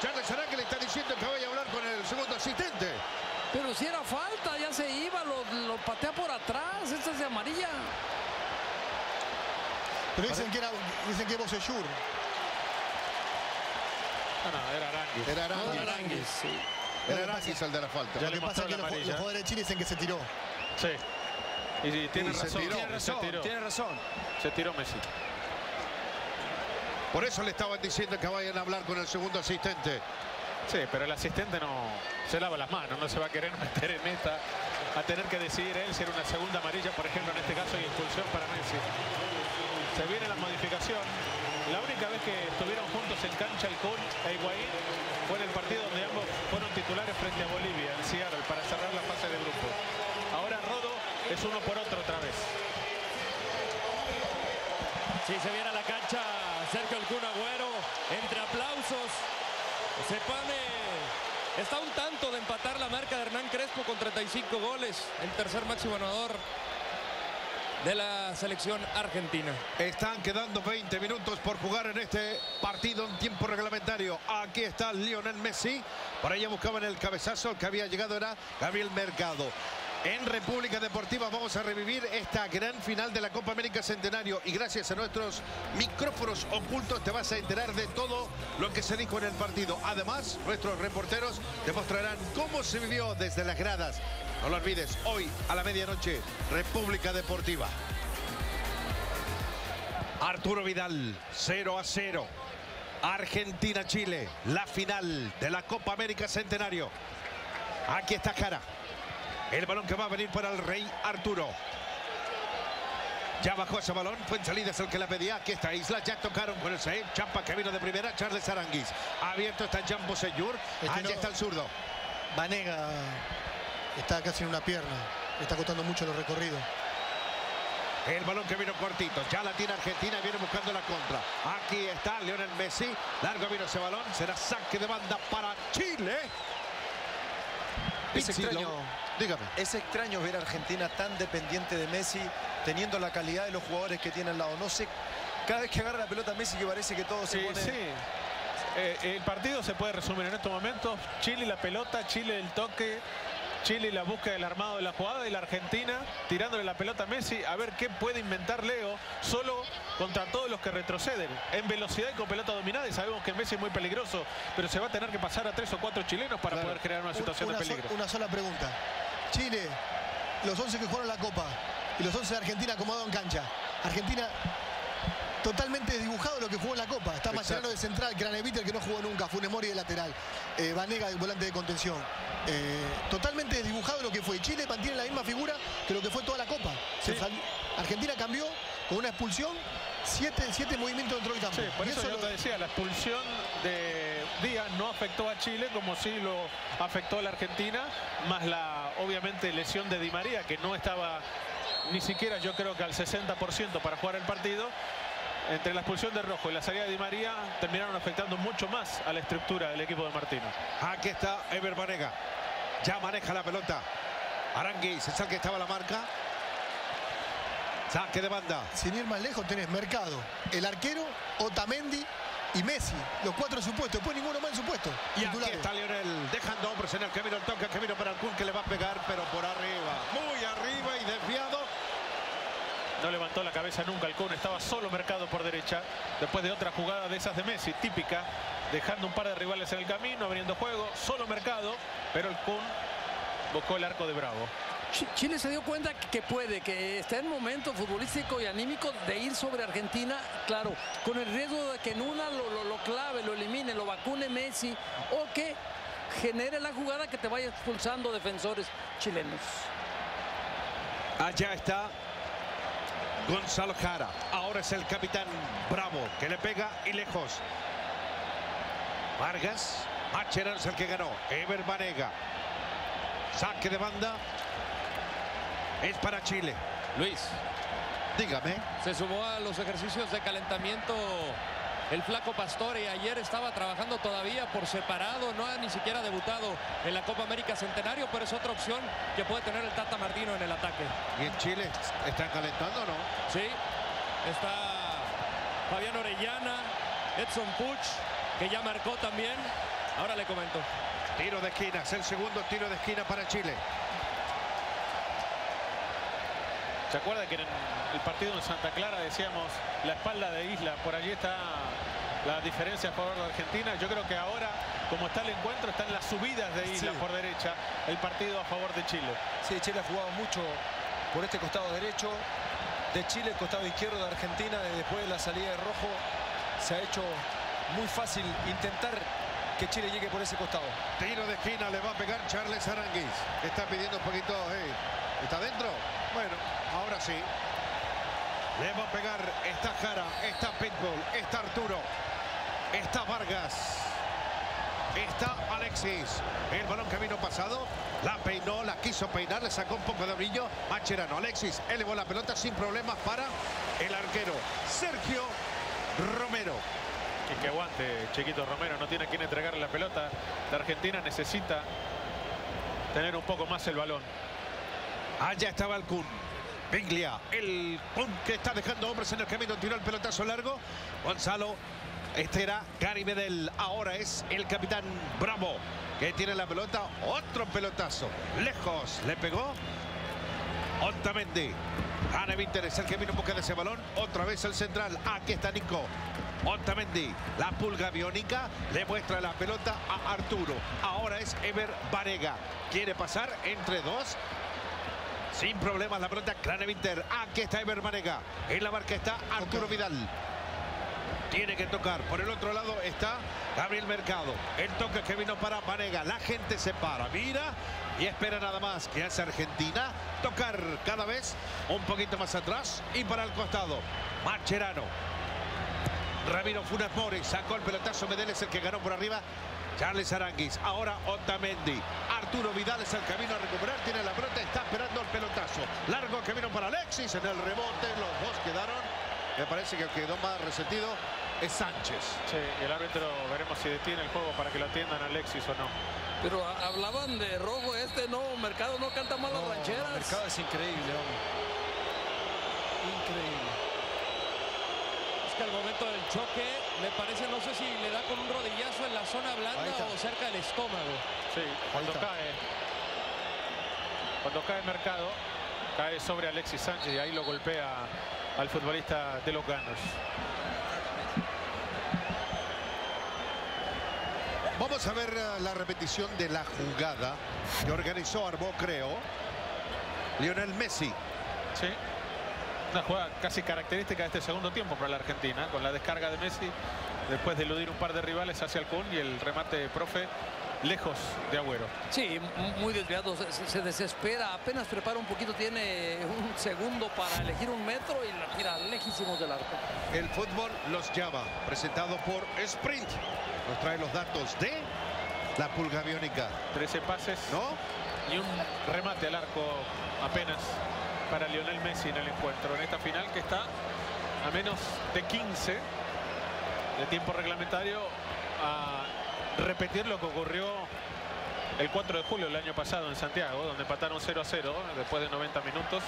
S10: Charles Aranguis le está diciendo que vaya a hablar con el segundo asistente.
S3: Pero si era falta, ya se iba, lo, lo patea por atrás. Esta es de amarilla.
S5: Pero dicen que era dicen que Bosellur.
S2: No, no, era Aranguis.
S10: Era Aranguis.
S3: Aranguis, sí.
S10: Era Aranguis el de la falta.
S2: Ya
S5: Lo que pasa es que los,
S2: amarilla.
S5: los jugadores de Chile dicen que se tiró.
S2: Sí. Y, y tiene
S10: Y se
S2: razón.
S10: tiró.
S4: Tiene razón,
S2: Se tiró.
S4: tiene razón.
S2: Se tiró Messi.
S10: Por eso le estaban diciendo que vayan a hablar con el segundo asistente.
S2: Sí, pero el asistente no se lava las manos, no se va a querer meter en esta a tener que decidir él si era una segunda amarilla, por ejemplo, en este caso, y expulsión para Messi. Se viene la modificación. La única vez que estuvieron juntos en cancha el Kun e Higuaín fue en el partido donde ambos fueron titulares frente a Bolivia, en Seattle, para cerrar la fase de grupo. Ahora Rodo es uno por otro otra vez.
S6: Sí, se viene a la cancha Sergio el Kun Agüero. Entre aplausos. Se pone... Está un tanto de empatar la marca de Hernán Crespo con 35 goles. El tercer máximo ganador de la selección argentina.
S10: Están quedando 20 minutos por jugar en este partido en tiempo reglamentario. Aquí está Lionel Messi. Por allá buscaban el cabezazo. El que había llegado era Gabriel Mercado. En República Deportiva vamos a revivir esta gran final de la Copa América Centenario y gracias a nuestros micrófonos ocultos te vas a enterar de todo lo que se dijo en el partido. Además, nuestros reporteros te mostrarán cómo se vivió desde las gradas. No lo olvides, hoy a la medianoche, República Deportiva. Arturo Vidal, 0 a 0. Argentina-Chile, la final de la Copa América Centenario. Aquí está Jara. El balón que va a venir para el Rey Arturo. Ya bajó ese balón, fue en salida, es el que la pedía. Aquí está Isla, ya tocaron con el save. Champa que vino de primera, Charles Aranguis. Abierto está Jambo Seyur.
S5: Es que
S10: Allá
S5: no-
S10: está el zurdo.
S5: Vanega está casi en una pierna. Le está costando mucho los recorridos.
S10: El balón que vino cortito. Ya la tiene Argentina, viene buscando la contra. Aquí está Lionel Messi. Largo vino ese balón. Será saque de banda para Chile.
S4: Es extraño.
S10: Dígame.
S4: Es extraño ver a Argentina tan dependiente de Messi, teniendo la calidad de los jugadores que tiene al lado. No sé, cada vez que agarra la pelota Messi que parece que todo se
S2: Sí,
S4: pone...
S2: sí. Eh, el partido se puede resumir en estos momentos. Chile la pelota, Chile el toque, Chile la búsqueda del armado de la jugada y la Argentina tirándole la pelota a Messi a ver qué puede inventar Leo solo contra todos los que retroceden en velocidad y con pelota dominada y sabemos que Messi es muy peligroso pero se va a tener que pasar a tres o cuatro chilenos para poder crear una situación
S5: una
S2: de
S5: so-
S2: peligro.
S5: una sola pregunta. Chile, los 11 que jugaron la Copa y los 11 de Argentina acomodados en cancha. Argentina totalmente desdibujado lo que jugó en la Copa. Está Mascherano de central, Graneviter que no jugó nunca, Funes Mori de lateral, eh, Vanega de volante de contención. Eh, totalmente desdibujado lo que fue. Chile mantiene la misma figura que lo que fue toda la Copa. Argentina cambió con una expulsión, siete, siete movimientos dentro del campo.
S2: Sí, por
S5: Y
S2: eso, yo
S5: lo-
S2: te decía, la expulsión de Díaz no afectó a Chile como sí lo afectó a la Argentina, más la obviamente lesión de Di María, que no estaba ni siquiera yo creo que al 60% para jugar el partido. Entre la expulsión de Rojo y la salida de Di María terminaron afectando mucho más a la estructura del equipo de Martino.
S10: Aquí está Ever Banega. Ya maneja la pelota. Aranguis es el que estaba la marca. Saque de banda.
S5: Sin ir más lejos tenés Mercado, el arquero, Otamendi y Messi. Los cuatro en su puesto. Después ninguno más en su puesto.
S10: Y aquí está Lionel dejando hombres en el camino. El toque camino para el Kun que le va a pegar, pero por arriba. Muy arriba y desviado.
S2: No levantó la cabeza nunca el Kun, estaba solo mercado por derecha, después de otra jugada de esas de Messi, típica, dejando un par de rivales en el camino, abriendo juego, solo mercado, pero el Kun buscó el arco de Bravo.
S3: Chi- Chile se dio cuenta que puede, que está en momento futbolístico y anímico de ir sobre Argentina, claro, con el riesgo de que en una lo, lo- lo clave, lo elimine, lo vacune Messi o que genere la jugada que te vaya expulsando defensores chilenos.
S10: Allá está Gonzalo Jara. Ahora es el capitán Bravo que le pega y lejos. Vargas. Macherano es el que ganó. Ever Banega. Saque de banda. Es para Chile.
S6: Luis.
S10: Dígame.
S6: Se sumó a los ejercicios de calentamiento el flaco Pastore. Ayer estaba trabajando todavía por separado. No ha ni siquiera debutado en la Copa América Centenario, pero es otra opción que puede tener el Tata Martino en el ataque.
S10: ¿Y en Chile están calentando o no?
S6: Sí, está Fabián Orellana, Edson Puch, que ya marcó también. Ahora le comento.
S10: Tiro de esquina. Es el segundo tiro de esquina para Chile.
S2: ¿Se acuerda que en el partido en Santa Clara decíamos la espalda de Isla? Por allí está la diferencia a favor de Argentina. Yo creo que ahora, como está el encuentro, están las subidas de Isla
S4: Sí.
S2: por derecha, el partido a favor de Chile.
S4: Sí, Chile ha jugado mucho por este costado derecho. De Chile, el costado izquierdo de Argentina, de- después de la salida de Rojo, se ha hecho muy fácil intentar que Chile llegue por ese costado.
S10: Tiro de esquina le va a pegar Charles Aranguis. Está pidiendo un poquito. hey, ¿Está dentro? Bueno, ahora sí. Le va a pegar. Está Jara, está Pitbull, está Arturo, está Vargas. Está Alexis. El balón que vino pasado. La peinó, la quiso peinar, le sacó un poco de brillo. Macherano. Alexis elevó la pelota sin problemas para el arquero. Sergio Romero.
S2: Y que aguante Chiquito Romero, no tiene quien entregarle la pelota. La Argentina necesita tener un poco más el balón.
S10: Allá estaba el Kun. Biglia, el Kun que está dejando hombres en el camino, tiró el pelotazo largo. Gonzalo, este era Gary Medel. Ahora es el capitán Bravo, que tiene la pelota. Otro pelotazo. Lejos, le pegó. Otamendi. Ana Vinter es el que vino en busca de ese balón. Otra vez el central. Aquí está Nico. Otamendi. La pulga biónica le muestra la pelota a Arturo. Ahora es Ever Varega. Quiere pasar entre dos. Sin problemas la pelota Craneviter. Aquí está Ever Varega. En la marca está Arturo Vidal. Tiene que tocar. Por el otro lado está Gabriel Mercado. El toque que vino para Vanega. La gente se para. Mira y espera nada más que hace Argentina. Tocar cada vez un poquito más atrás y para el costado. Macherano. Ramiro Funes Mori sacó el pelotazo. Medel es el que ganó por arriba. Charles Aranguis. Ahora Otamendi. Arturo Vidal es el camino a recuperar. Tiene la pelota. Está esperando el pelotazo. Largo que vino para Alexis en el rebote. Los dos quedaron. Me parece que el que quedó más resentido es Sánchez.
S2: Sí, el árbitro veremos si detiene el juego para que lo atiendan a Alexis o no.
S3: Pero a- hablaban de rojo este, no, Mercado no canta mal las rancheras.
S4: Mercado es increíble, hombre. Increíble.
S6: Es que al momento del choque, me parece, no sé si le da con un rodillazo en la zona blanda o cerca del estómago.
S2: Sí, cuando cae. Cuando cae Mercado, cae sobre Alexis Sánchez y ahí lo golpea al futbolista de los Gunners.
S10: Vamos a ver eh, la repetición de la jugada que organizó Arbó, creo. Lionel Messi.
S2: Sí. Una jugada casi característica de este segundo tiempo para la Argentina, con la descarga de Messi, después de eludir un par de rivales hacia el Kun y el remate profe lejos de Agüero.
S3: Sí, muy desviado, se, se, desespera, apenas prepara un poquito, tiene un segundo para elegir un metro y la tira lejísimos del arco.
S10: El fútbol los llama, presentado por Sprint. Nos trae los datos de la pulga biónica.
S2: 13 pases
S10: ¿No?
S2: y un remate al arco apenas para Lionel Messi en el encuentro, en esta final que está a menos de 15 de tiempo reglamentario a repetir lo que ocurrió el 4 de julio del año pasado en Santiago, donde empataron 0 a 0 después de 90 minutos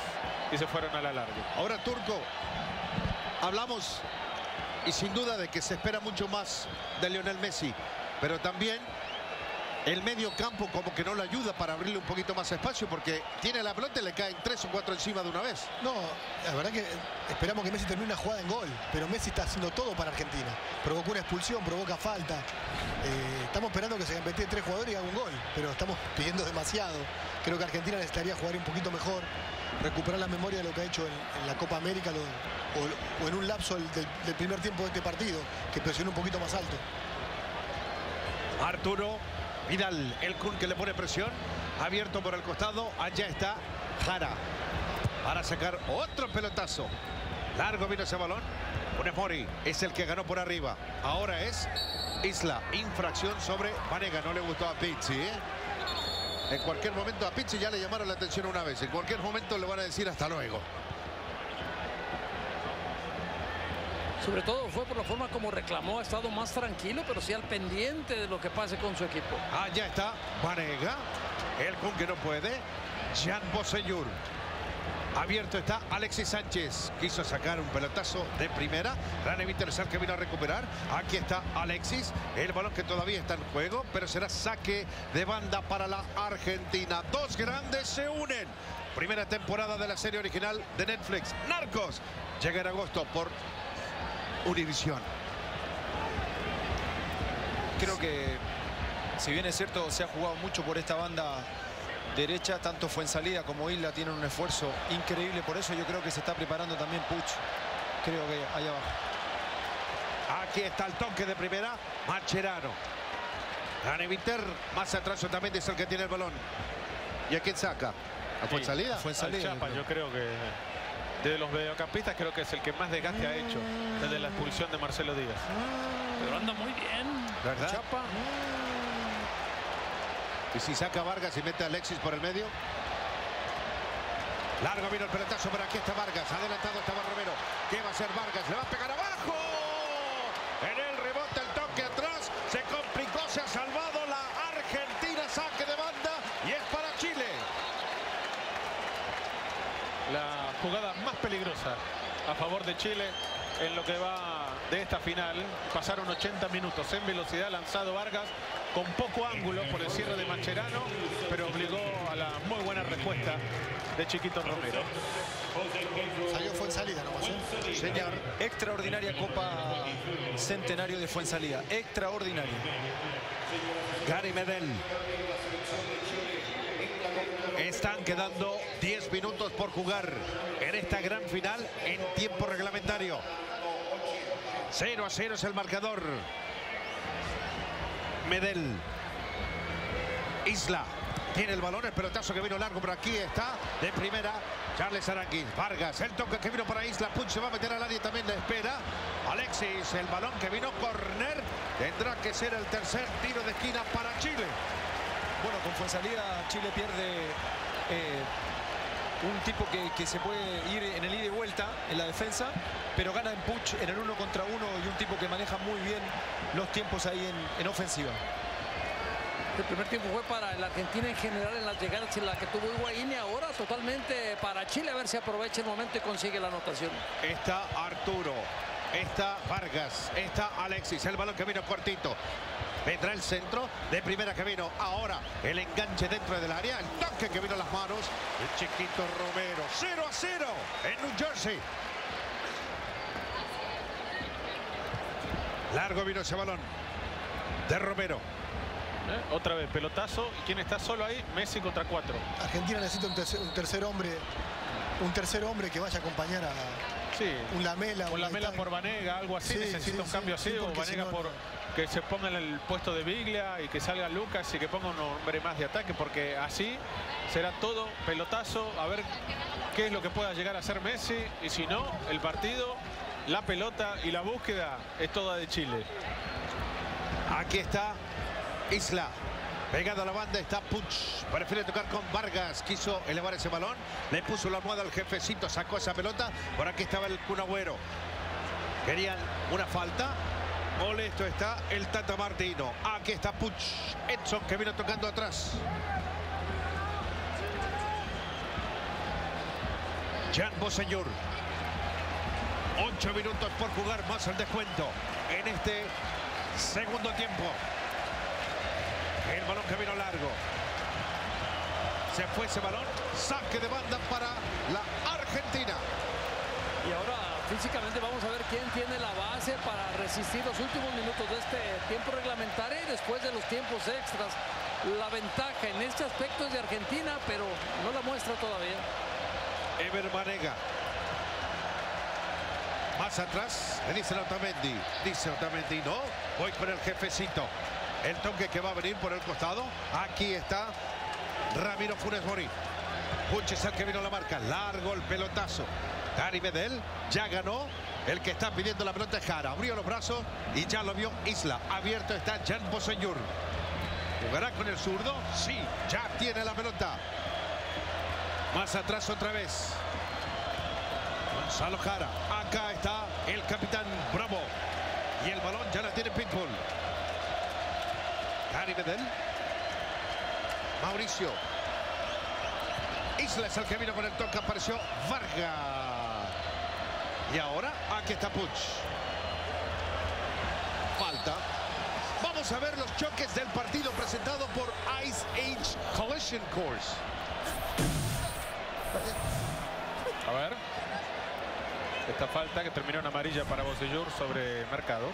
S2: y se fueron a la larga.
S10: Ahora, Turco, hablamos y sin duda de que se espera mucho más de Lionel Messi, pero también el medio campo como que no le ayuda para abrirle un poquito más espacio porque tiene la pelota y le caen tres o cuatro encima de una vez.
S5: No, la verdad que esperamos que Messi termine una jugada en gol, pero Messi está haciendo todo para Argentina. Provocó una expulsión, provoca falta. Eh, estamos esperando que se metieran tres jugadores y haga un gol, pero estamos pidiendo demasiado. Creo que Argentina necesitaría jugar un poquito mejor, recuperar la memoria de lo que ha hecho en, en la Copa América lo, o, o, en un lapso del, del primer tiempo de este partido, que presionó un poquito más alto.
S10: Arturo Vidal, el Kun que le pone presión, abierto por el costado, allá está Jara para sacar otro pelotazo. Largo vino ese balón. Funes Mori es el que ganó por arriba. Ahora es Isla. Infracción sobre Vanega. No le gustó a Pizzi. ¿eh? En cualquier momento a Pizzi ya le llamaron la atención una vez. En cualquier momento le van a decir hasta luego.
S3: Sobre todo fue por la forma como reclamó, ha estado más tranquilo, pero sí al pendiente de lo que pase con su equipo.
S10: Allá está Vanega, el con que no puede, Jean Bosellur. Abierto está Alexis Sánchez. Quiso sacar un pelotazo de primera. Gran Wintersal que vino a recuperar. Aquí está Alexis. El balón que todavía está en juego, pero será saque de banda para la Argentina. Dos grandes se unen. Primera temporada de la serie original de Netflix. Narcos. Llega en agosto por Univisión.
S4: Creo que, si bien es cierto, se ha jugado mucho por esta banda derecha, tanto Fuensalida como Isla tienen un esfuerzo increíble. Por eso yo creo que se está preparando también Puch. Creo que allá abajo.
S10: Aquí está el toque de primera. Macherano. Ganeviter. Más atrás también es el que tiene el balón. ¿Y a quién saca? ¿A Fuensalida?
S2: Sí, Fuensalida. Chapa, yo creo que de los mediocampistas creo que es el que más desgaste ha hecho desde la expulsión de Marcelo Díaz.
S3: Pero anda muy bien.
S10: ¿Verdad?
S3: Chapa.
S10: Y si saca Vargas y mete a Alexis por el medio. Largo vino el pelotazo, pero aquí está Vargas. Adelantado estaba Romero. ¿Qué va a hacer Vargas? Le va a pegar abajo. En el rebote, el toque atrás. Se complicó, se ha salvado la Argentina. Saque de banda y es para Chile.
S2: La jugada más peligrosa a favor de Chile en lo que va de esta final. Pasaron 80 minutos en velocidad, lanzado Vargas con poco ángulo por el cierre de Macherano, pero obligó a la muy buena respuesta de Chiquito Romero.
S5: Salió Fuensalida nomás, ¿eh?
S4: Señor, extraordinaria Copa Centenario de Fuensalida. Extraordinaria.
S10: Gary Medel. Están quedando 10 minutos por jugar en esta gran final en tiempo reglamentario. 0 a 0 es el marcador. Medel. Isla. Tiene el balón, el pelotazo que vino largo, pero aquí está de primera Charles Aranguín. Vargas, el toque que vino para Isla. Puch se va a meter al área también le espera. Alexis, el balón que vino corner. Tendrá que ser el tercer tiro de esquina para Chile.
S4: Bueno, con Fuensalida Chile pierde eh, un tipo que, que, se puede ir en el ida y vuelta en la defensa, pero gana en Puch en el uno contra uno y un tipo que maneja muy bien los tiempos ahí en, en ofensiva.
S3: El primer tiempo fue para la Argentina en general en las llegadas en la que tuvo Higuaín y ahora totalmente para Chile a ver si aprovecha el momento y consigue la anotación.
S10: Está Arturo, está Vargas, está Alexis, el balón que vino cortito. Vendrá el centro de primera que vino. Ahora el enganche dentro del área. El toque que vino a las manos. El chiquito Romero. 0 a 0 en New Jersey. Largo vino ese balón de Romero.
S2: ¿Eh? Otra vez, pelotazo. ¿Y quién está solo ahí? Messi contra cuatro.
S5: Argentina necesita un tercer, un tercer hombre, un tercer hombre que vaya a acompañar a
S2: Sí.
S5: un Lamela.
S2: Un Lamela por Vanega, algo así.
S5: Sí,
S2: Necesita
S5: sí,
S2: un
S5: sí,
S2: cambio
S5: sí,
S2: así. o
S5: si
S2: Vanega
S5: no,
S2: por. Que se ponga en el puesto de Biglia y que salga Lucas y que ponga un hombre más de ataque. Porque así será todo pelotazo. A ver qué es lo que pueda llegar a hacer Messi. Y si no, el partido, la pelota y la búsqueda es toda de Chile.
S10: Aquí está Isla. Pegado a la banda está Puch. Prefiere tocar con Vargas. Quiso elevar ese balón. Le puso la almohada al jefecito. Sacó esa pelota. Por aquí estaba el Cunagüero. Querían una falta. Molesto está el Tata Martino. Aquí está Puch. Edson que vino tocando atrás. Jan Bosellur. Ocho minutos por jugar más el descuento en este segundo tiempo. El balón que vino largo. Se fue ese balón. Saque de banda para la Argentina.
S3: Y ahora físicamente vamos a ver quién tiene la base para resistir los últimos minutos de este tiempo reglamentario y después de los tiempos extras. La ventaja en este aspecto es de Argentina, pero no la muestra todavía.
S10: Ever Banega. Más atrás, le dice Otamendi. Dice Otamendi, no, voy con el jefecito. El toque que va a venir por el costado. Aquí está Ramiro Funes Mori. Puch es el que vino la marca. Largo el pelotazo. Gary Medel ya ganó. El que está pidiendo la pelota es Jara. Abrió los brazos y ya lo vio Isla. Abierto está Jan Boseñur. ¿Jugará con el zurdo? Sí, ya tiene la pelota. Más atrás otra vez. Gonzalo Jara. Acá está el capitán Bravo. Y el balón ya la tiene Pitbull. Gary Medel. Mauricio. Isla es el que vino con el toque. Apareció Vargas. Y ahora aquí está Puch. Falta. Vamos a ver los choques del partido presentado por Ice Age Collision Course.
S2: A ver. Esta falta que terminó en amarilla para Bosellur sobre Mercado.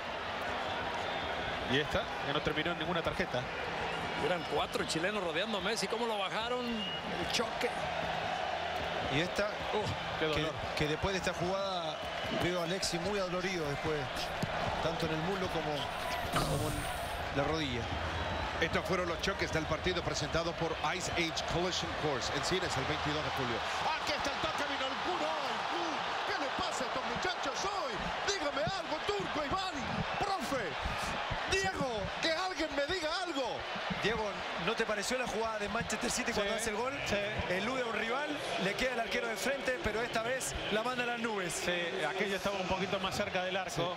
S2: Y esta que no terminó en ninguna tarjeta.
S3: Eran cuatro chilenos rodeando a Messi. ¿Cómo lo bajaron? El choque.
S4: Y esta,
S2: qué
S4: que,
S2: dolor.
S4: que después de esta jugada veo a Alexi muy adolorido después, tanto en el muslo como, como en la rodilla.
S10: Estos fueron los choques del partido presentado por Ice Age Collision Course en cines el 22 de julio. Aquí está el toque, vino el Kun. ¡Ay, Kun! ¿Qué le pasa a estos muchachos hoy? Dígame algo, Turco, Iván, profe. Diego, que alguien me diga algo.
S4: Diego, ¿no te pareció la jugada de Manchester City cuando hace el gol? Elude a un rival, le queda el arquero de frente, pero esta vez la manda a las nubes.
S2: Sí, aquello estaba un poquito más cerca del arco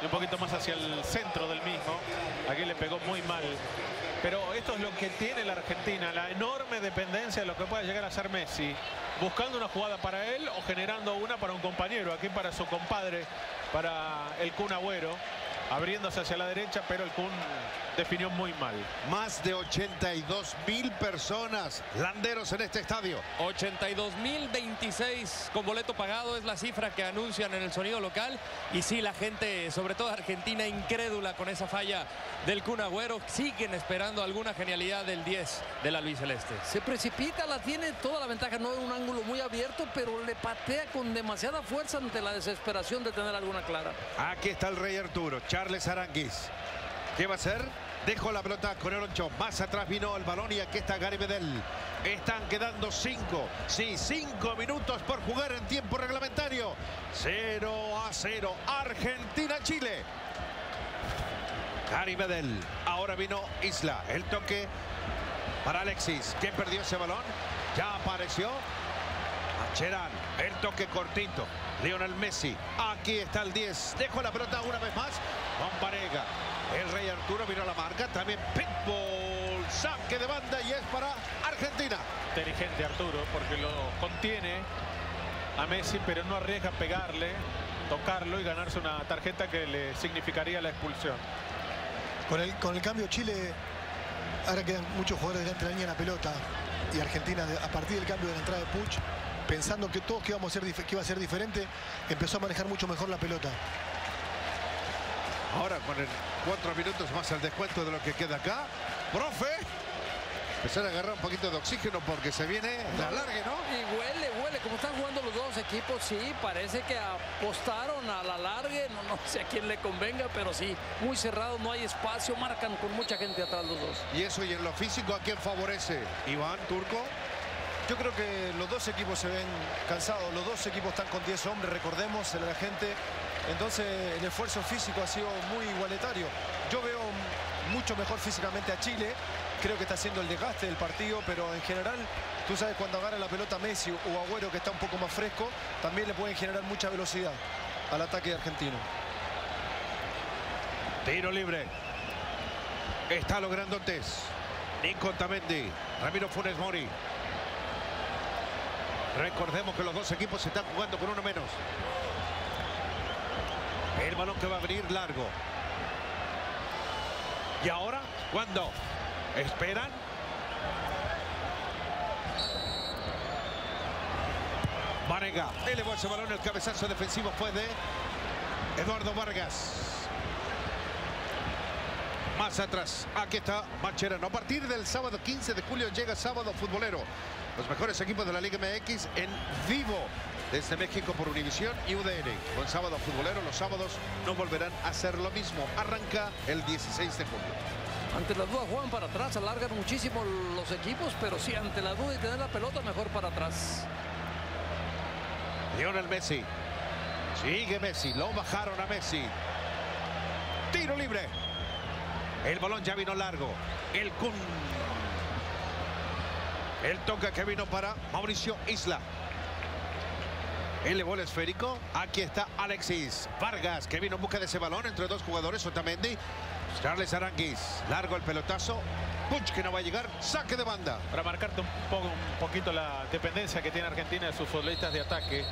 S2: y un poquito más hacia el centro del mismo. Aquí le pegó muy mal. Pero esto es lo que tiene la Argentina, la enorme dependencia de lo que pueda llegar a ser Messi. Buscando una jugada para él o generando una para un compañero. Aquí para su compadre, para el Kun Agüero. Abriéndose hacia la derecha, pero el Kun definió muy mal.
S10: Más de 82 mil personas, landeros en este estadio.
S6: 82.026 con boleto pagado es la cifra que anuncian en el sonido local. Y sí, la gente, sobre todo Argentina, incrédula con esa falla del Kun Agüero. Siguen esperando alguna genialidad del 10 de la Luis Celeste.
S3: Se precipita, la tiene toda la ventaja, no en un ángulo muy abierto, pero le patea con demasiada fuerza ante la desesperación de tener alguna clara.
S10: Aquí está el rey Arturo, Charles Aranguis. ¿Qué va a hacer? Dejó la pelota con el 8. Más atrás vino el balón y aquí está Gary Medel. Están quedando cinco. Sí, cinco minutos por jugar en tiempo reglamentario. 0 a 0. Argentina-Chile. Gary Medel. Ahora vino Isla. El toque para Alexis. que perdió ese balón? Ya apareció. Cherán. El toque cortito. Lionel Messi. Aquí está el 10. Dejo la pelota una vez más. Con Varega. El Rey Arturo vino a la marca. También Pitbull. Saque de banda y es para Argentina.
S2: Inteligente Arturo porque lo contiene a Messi, pero no arriesga a pegarle, tocarlo y ganarse una tarjeta que le significaría la expulsión.
S5: Con el, con el cambio Chile, ahora quedan muchos jugadores delante de la línea de la pelota. Y Argentina, a partir del cambio de la entrada de Puch, pensando que todos que, íbamos a ser, que iba a ser diferente, empezó a manejar mucho mejor la pelota.
S10: Ahora con el cuatro minutos más el descuento de lo que queda acá. Profe. Empezar a agarrar un poquito de oxígeno porque se viene la largue, ¿no?
S3: Y huele, huele, como están jugando los dos equipos, sí, parece que apostaron a la largue, no, no sé a quién le convenga, pero sí, muy cerrado, no hay espacio, marcan con mucha gente atrás los dos.
S10: Y eso y en lo físico a quién favorece. Iván Turco.
S4: Yo creo que los dos equipos se ven cansados, los dos equipos están con 10 hombres, recordemos, la gente. Entonces el esfuerzo físico ha sido muy igualitario. Yo veo mucho mejor físicamente a Chile, creo que está haciendo el desgaste del partido, pero en general, tú sabes, cuando agarra la pelota Messi o Agüero, que está un poco más fresco, también le pueden generar mucha velocidad al ataque argentino.
S10: Tiro libre. Está logrando Tess. Nico Tamendi. Ramiro Funes Mori. Recordemos que los dos equipos se están jugando con uno menos. El balón que va a venir largo. Y ahora, ¿cuándo? ¿Esperan? Vanega elevó ese balón. El cabezazo defensivo fue de Eduardo Vargas. Más atrás, aquí está Macherano. A partir del sábado 15 de julio llega Sábado Futbolero. Los mejores equipos de la Liga MX en vivo desde México por Univisión y UDN. Con Sábado Futbolero, los sábados no volverán a ser lo mismo. Arranca el 16 de julio.
S3: Ante la duda juegan para atrás, alargan muchísimo los equipos, pero sí, ante la duda y tener la pelota, mejor para atrás.
S10: Lionel Messi. Sigue Messi. Lo bajaron a Messi. Tiro libre. El balón ya vino largo. El Kun. El toque que vino para Mauricio Isla. Elevó el esférico. Aquí está Alexis Vargas que vino en busca de ese balón entre dos jugadores. Otamendi. Charles Aranguis. Largo el pelotazo. Puch que no va a llegar. Saque de banda.
S2: Para marcarte un, poco, un poquito la dependencia que tiene Argentina de sus futbolistas de ataque,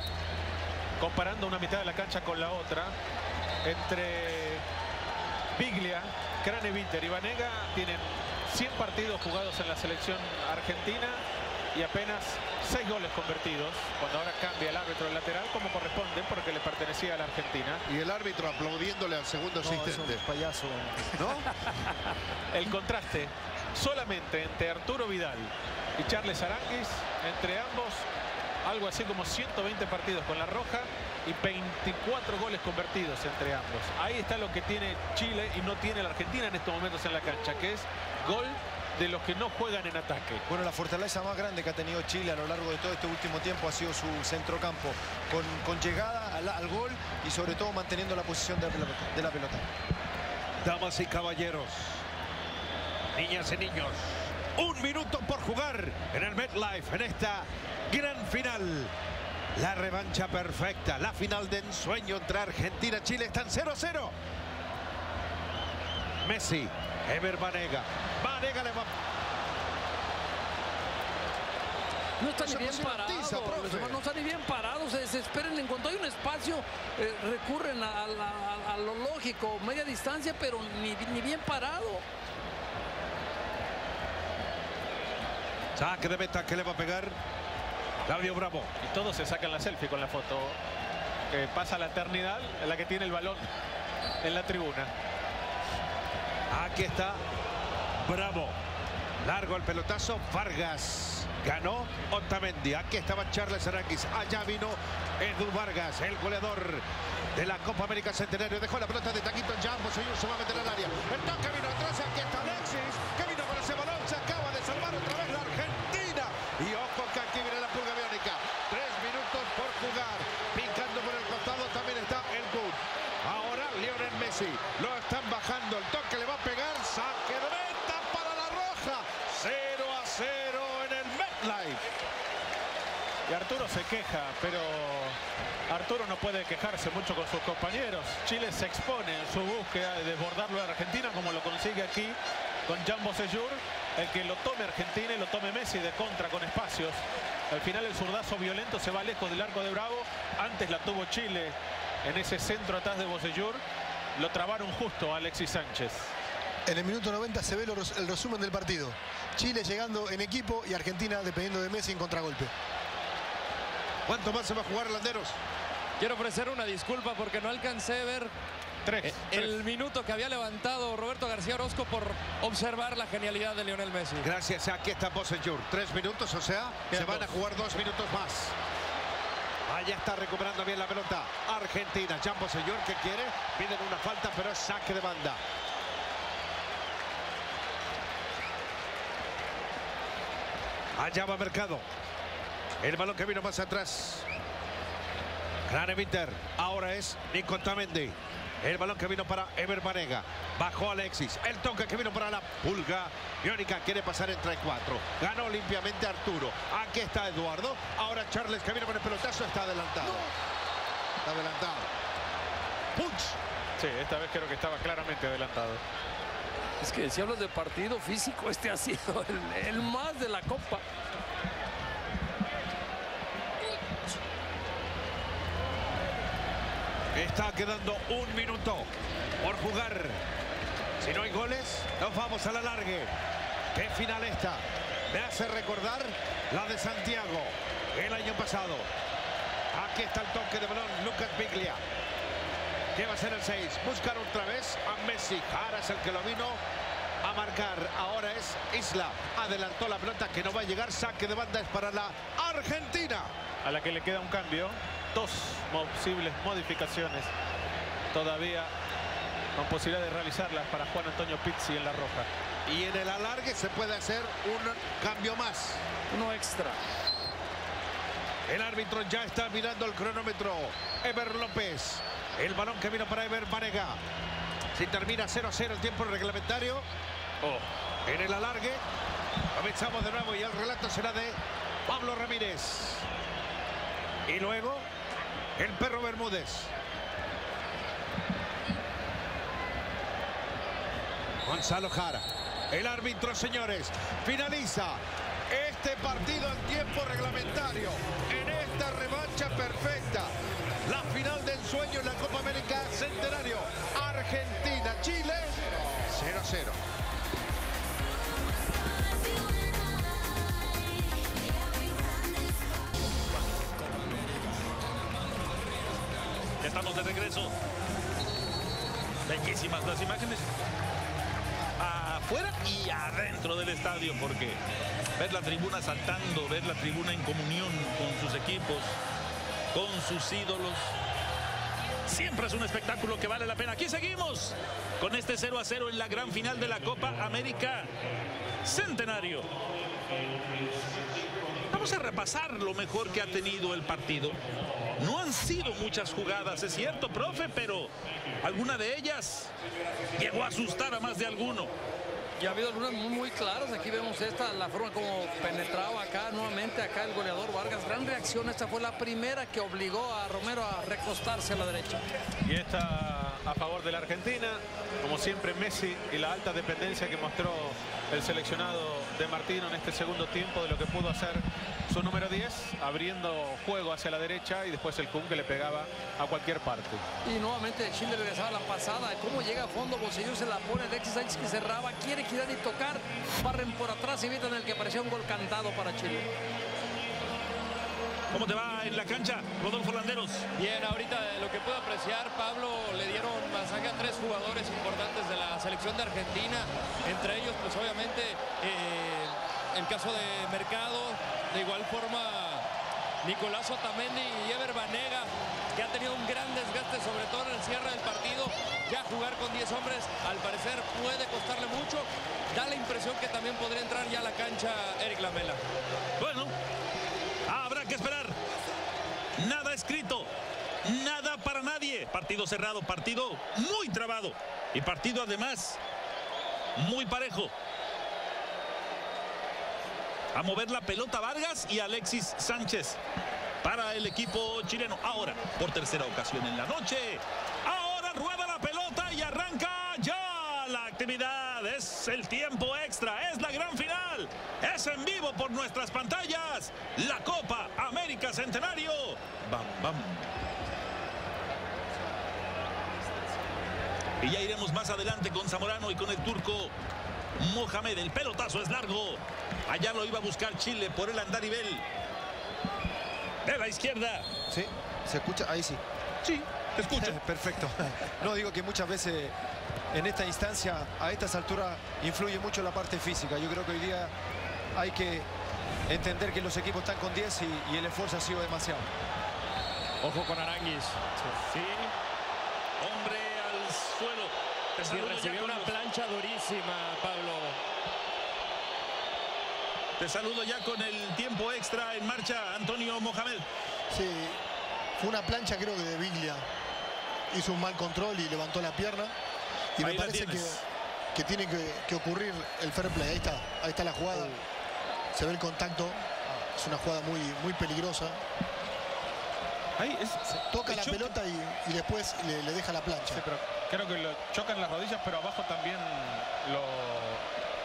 S2: comparando una mitad de la cancha con la otra, entre Biglia, Craneviter y Vanega tienen 100 partidos jugados en la selección argentina y apenas 6 goles convertidos, cuando ahora cambia el árbitro del lateral como corresponde porque le pertenecía a la Argentina.
S10: Y el árbitro aplaudiéndole al segundo
S4: No, es
S10: asistente.
S4: un payaso.
S10: ¿No?
S2: El contraste solamente entre Arturo Vidal y Charles Aranguis, entre ambos, algo así como 120 partidos con la Roja y 24 goles convertidos entre ambos. Ahí está lo que tiene Chile y no tiene la Argentina en estos momentos en la cancha, que es gol de los que no juegan en ataque.
S4: Bueno, la fortaleza más grande que ha tenido Chile a lo largo de todo este último tiempo ha sido su centrocampo, con, con llegada al, al gol y sobre todo manteniendo la posición de la pelota. De la pelota.
S10: Damas y caballeros, niñas y niños, un minuto por jugar en el MetLife en esta gran final. La revancha perfecta, la final de ensueño entre Argentina y Chile están 0-0. Messi, Ever Banega. Banega le va
S3: No están ni bien parados, no están ni bien parados, se desesperan. En cuanto hay un espacio, eh, recurren a, a la- a- a lo lógico, media distancia, pero ni, ni bien parado.
S10: Saque de meta que le va a pegar Claudio Bravo.
S2: Y todos se sacan la selfie con la foto. Que pasa la eternidad en la que tiene el balón en la tribuna.
S10: Aquí está Bravo. Largo el pelotazo. Vargas. Ganó Otamendi. Aquí estaba Charles Aranguis. Allá vino Edu Vargas, el goleador de la Copa América Centenario. Dejó la pelota de Taquito ya. Señor se va a meter al área. El toque vino atrás. Aquí está Alexis. Que vino con ese balón. Se acaba de salvar otra vez la Argentina. Y ojo que aquí viene la pulga biónica. Tres minutos por jugar. Picando por el costado también está el Good. Ahora Lionel Messi. Lo están bajando. El toque le va a pegar. Saque de meta para la roja. 0 a 0 en el MetLife.
S2: Y Arturo se queja, pero Arturo no puede quejarse mucho con sus compañeros. Chile se expone en su búsqueda de desbordarlo a Argentina, como lo consigue aquí con Jambo Seyur. El que lo tome Argentina y lo tome Messi de contra con espacios. Al final el zurdazo violento se va lejos del arco de Bravo. Antes la tuvo Chile en ese centro atrás de Bosellur. Lo trabaron justo a Alexis Sánchez.
S5: En el minuto 90 se ve el resumen del partido. Chile llegando en equipo y Argentina dependiendo de Messi en contragolpe.
S10: ¿Cuánto más se va a jugar, Landeros?
S6: Quiero ofrecer una disculpa porque no alcancé a ver
S2: Tres.
S6: eh, el minuto que había levantado Roberto García Orozco por observar la genialidad de Lionel Messi.
S10: Gracias, aquí está Bosellur. Tres minutos, o sea, se van a jugar dos minutos más. Allá está recuperando bien la pelota. Argentina, Jean Bosellur que quiere. Piden una falta, pero es saque de banda. Allá va Mercado. El balón que vino más atrás. Winter. Ahora es Nico Tamendi. El balón que vino para Ever Banega. Bajó Alexis. El toque que vino para la pulga. Biónica quiere pasar entre cuatro. Ganó limpiamente Arturo. Aquí está Eduardo. Ahora Charles que vino con el pelotazo está adelantado. Está adelantado. Punch.
S2: Sí, esta vez creo que estaba claramente adelantado.
S3: Es que si hablas de partido físico, este ha sido el, el más de la Copa.
S10: Está quedando un minuto por jugar. Si no hay goles, nos vamos a la largue. ¿Qué final esta? Me hace recordar la de Santiago el año pasado. Aquí está el toque de balón, Lucas Biglia. ¿Qué va a ser el 6? Buscar otra vez a Messi. Jara es el que lo vino a marcar. Ahora es Isla. Adelantó la pelota que no va a llegar. Saque de banda es para la Argentina.
S2: A la que le queda un cambio. Dos posibles modificaciones. Todavía con posibilidad de realizarlas para Juan Antonio Pizzi en la roja.
S10: Y en el alargue se puede hacer un cambio más.
S3: Uno extra.
S10: El árbitro ya está mirando el cronómetro. Ever López. El balón que vino para Ever Banega. Si termina 0-0 el tiempo reglamentario.
S2: Oh,
S10: En el alargue. Comenzamos de nuevo y el relato será de Pablo Ramírez. Y luego el perro Bermúdez. Gonzalo Jara. El árbitro, señores, finaliza este partido en tiempo reglamentario. En esta revancha perfecta. La final del sueño en la Copa América Centenario. Argentina-Chile 0-0.
S1: Estamos de regreso. Bellísimas las imágenes. Afuera y adentro del estadio, porque ver la tribuna saltando, ver la tribuna en comunión con sus equipos, con sus ídolos, siempre es un espectáculo que vale la pena. Aquí seguimos con este 0 a 0 en la gran final de la Copa América Centenario. Vamos a repasar lo mejor que ha tenido el partido. No han sido muchas jugadas, es cierto, profe, pero alguna de ellas llegó a asustar a más de alguno.
S3: Y ha habido algunas muy, muy claras. Aquí vemos esta, la forma como penetraba acá nuevamente, acá el goleador Vargas. Gran reacción. Esta fue la primera que obligó a Romero a recostarse a la derecha.
S2: Y está a favor de la Argentina, como siempre Messi y la alta dependencia que mostró el seleccionado de Martino en este segundo tiempo de lo que pudo hacer su número 10, abriendo juego hacia la derecha y después el Kun que le pegaba a cualquier parte.
S3: Y nuevamente Chile regresaba la pasada. ¿Cómo llega a fondo? Bocellur se la pone. Alexis Sánchez que cerraba. Quiere girar y tocar. Barren por atrás y evitan el que parecía un gol cantado para Chile.
S1: ¿Cómo te va en la cancha, Rodolfo Landeros?
S6: Bien, ahorita lo que puedo apreciar, Pablo le dieron masaje a tres jugadores importantes de la selección de Argentina, entre ellos pues obviamente eh, el caso de Mercado, de igual forma Nicolás Otamendi y Ever Banega, que ha tenido un gran desgaste sobre todo en el cierre del partido, ya jugar con 10 hombres al parecer puede costarle mucho, da la impresión que también podría entrar ya a la cancha Eric Lamela.
S1: Bueno, que esperar. Nada escrito, nada para nadie. Partido cerrado, partido muy trabado y partido además muy parejo. A mover la pelota Vargas y Alexis Sánchez para el equipo chileno. Ahora, por tercera ocasión en la noche. Ahora rueda la pelota y arranca ya la actividad. Es el tiempo extra, es la gran. Es en vivo por nuestras pantallas. La Copa América Centenario. Bam, bam. Y ya iremos más adelante con Zamorano y con el turco Mohamed. El pelotazo es largo. Allá lo iba a buscar Chile por el andarivel. De la izquierda.
S4: Sí, se escucha, ahí sí.
S1: Sí, te escucho.
S4: Perfecto. No, digo que muchas veces en esta instancia, a estas alturas, influye mucho la parte física. Yo creo que hoy día hay que entender que los equipos están con 10 y, y el esfuerzo ha sido demasiado.
S6: Ojo con Aranguis.
S1: Sí. Hombre al suelo. Te
S6: Y
S1: saludo ya
S6: recibió
S1: con
S6: una plancha durísima, Pablo.
S1: Te saludo ya con el tiempo extra en marcha, Antonio Mohamed.
S5: Sí, fue una plancha creo que de Biglia. Hizo un mal control y levantó la pierna. Y
S1: Ahí
S5: me parece que, que tiene que, que ocurrir el fair play. Ahí está, ahí está la jugada. Se ve el contacto. Es una jugada muy, muy peligrosa.
S1: Ahí es,
S5: Toca la
S1: choque.
S5: pelota y, y después le, le deja la plancha.
S2: Sí, pero creo que lo chocan las rodillas, pero abajo también lo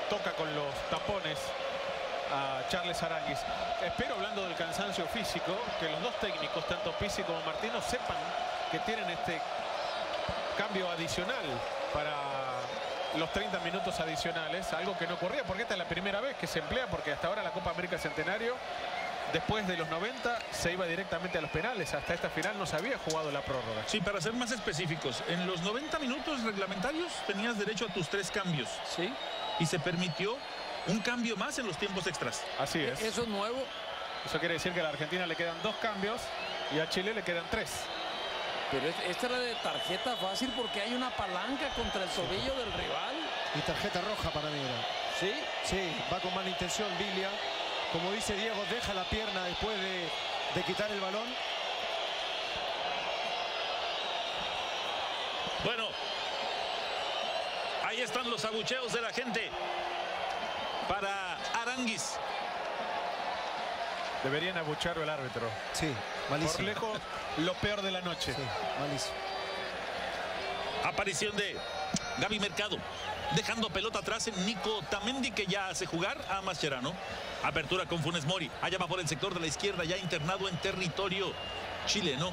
S2: toca con los tapones a Charles Aranguis. Espero, hablando del cansancio físico, que los dos técnicos, tanto Pizzi como Martino, sepan que tienen este cambio adicional para los 30 minutos adicionales, algo que no ocurría, porque esta es la primera vez que se emplea, porque hasta ahora la Copa América Centenario, después de los 90, se iba directamente a los penales. Hasta esta final no se había jugado la prórroga.
S1: Sí, para ser más específicos, en los 90 minutos reglamentarios tenías derecho a tus tres cambios.
S3: Sí.
S1: Y se permitió un cambio más en los tiempos extras.
S2: Así es.
S3: Eso es nuevo.
S2: Eso quiere decir que a la Argentina le quedan dos cambios y a Chile le quedan tres.
S3: Pero es- esta era de tarjeta fácil porque hay una palanca contra el tobillo del rival.
S4: Y tarjeta roja para mí era.
S3: Sí.
S4: Sí, va con mala intención Biglia. Como dice Diego, deja la pierna después de, de quitar el balón.
S1: Bueno, ahí están los abucheos de la gente para Aranguis.
S2: Deberían abucharlo el árbitro.
S4: Sí,
S2: Por
S4: malísimo.
S2: lejos, lo peor de la noche.
S4: Sí, malísimo.
S1: Aparición de Gaby Mercado. Dejando pelota atrás en Nico Tamendi que ya hace jugar a Mascherano. Apertura con Funes Mori. Allá va por el sector de la izquierda ya internado en territorio chileno.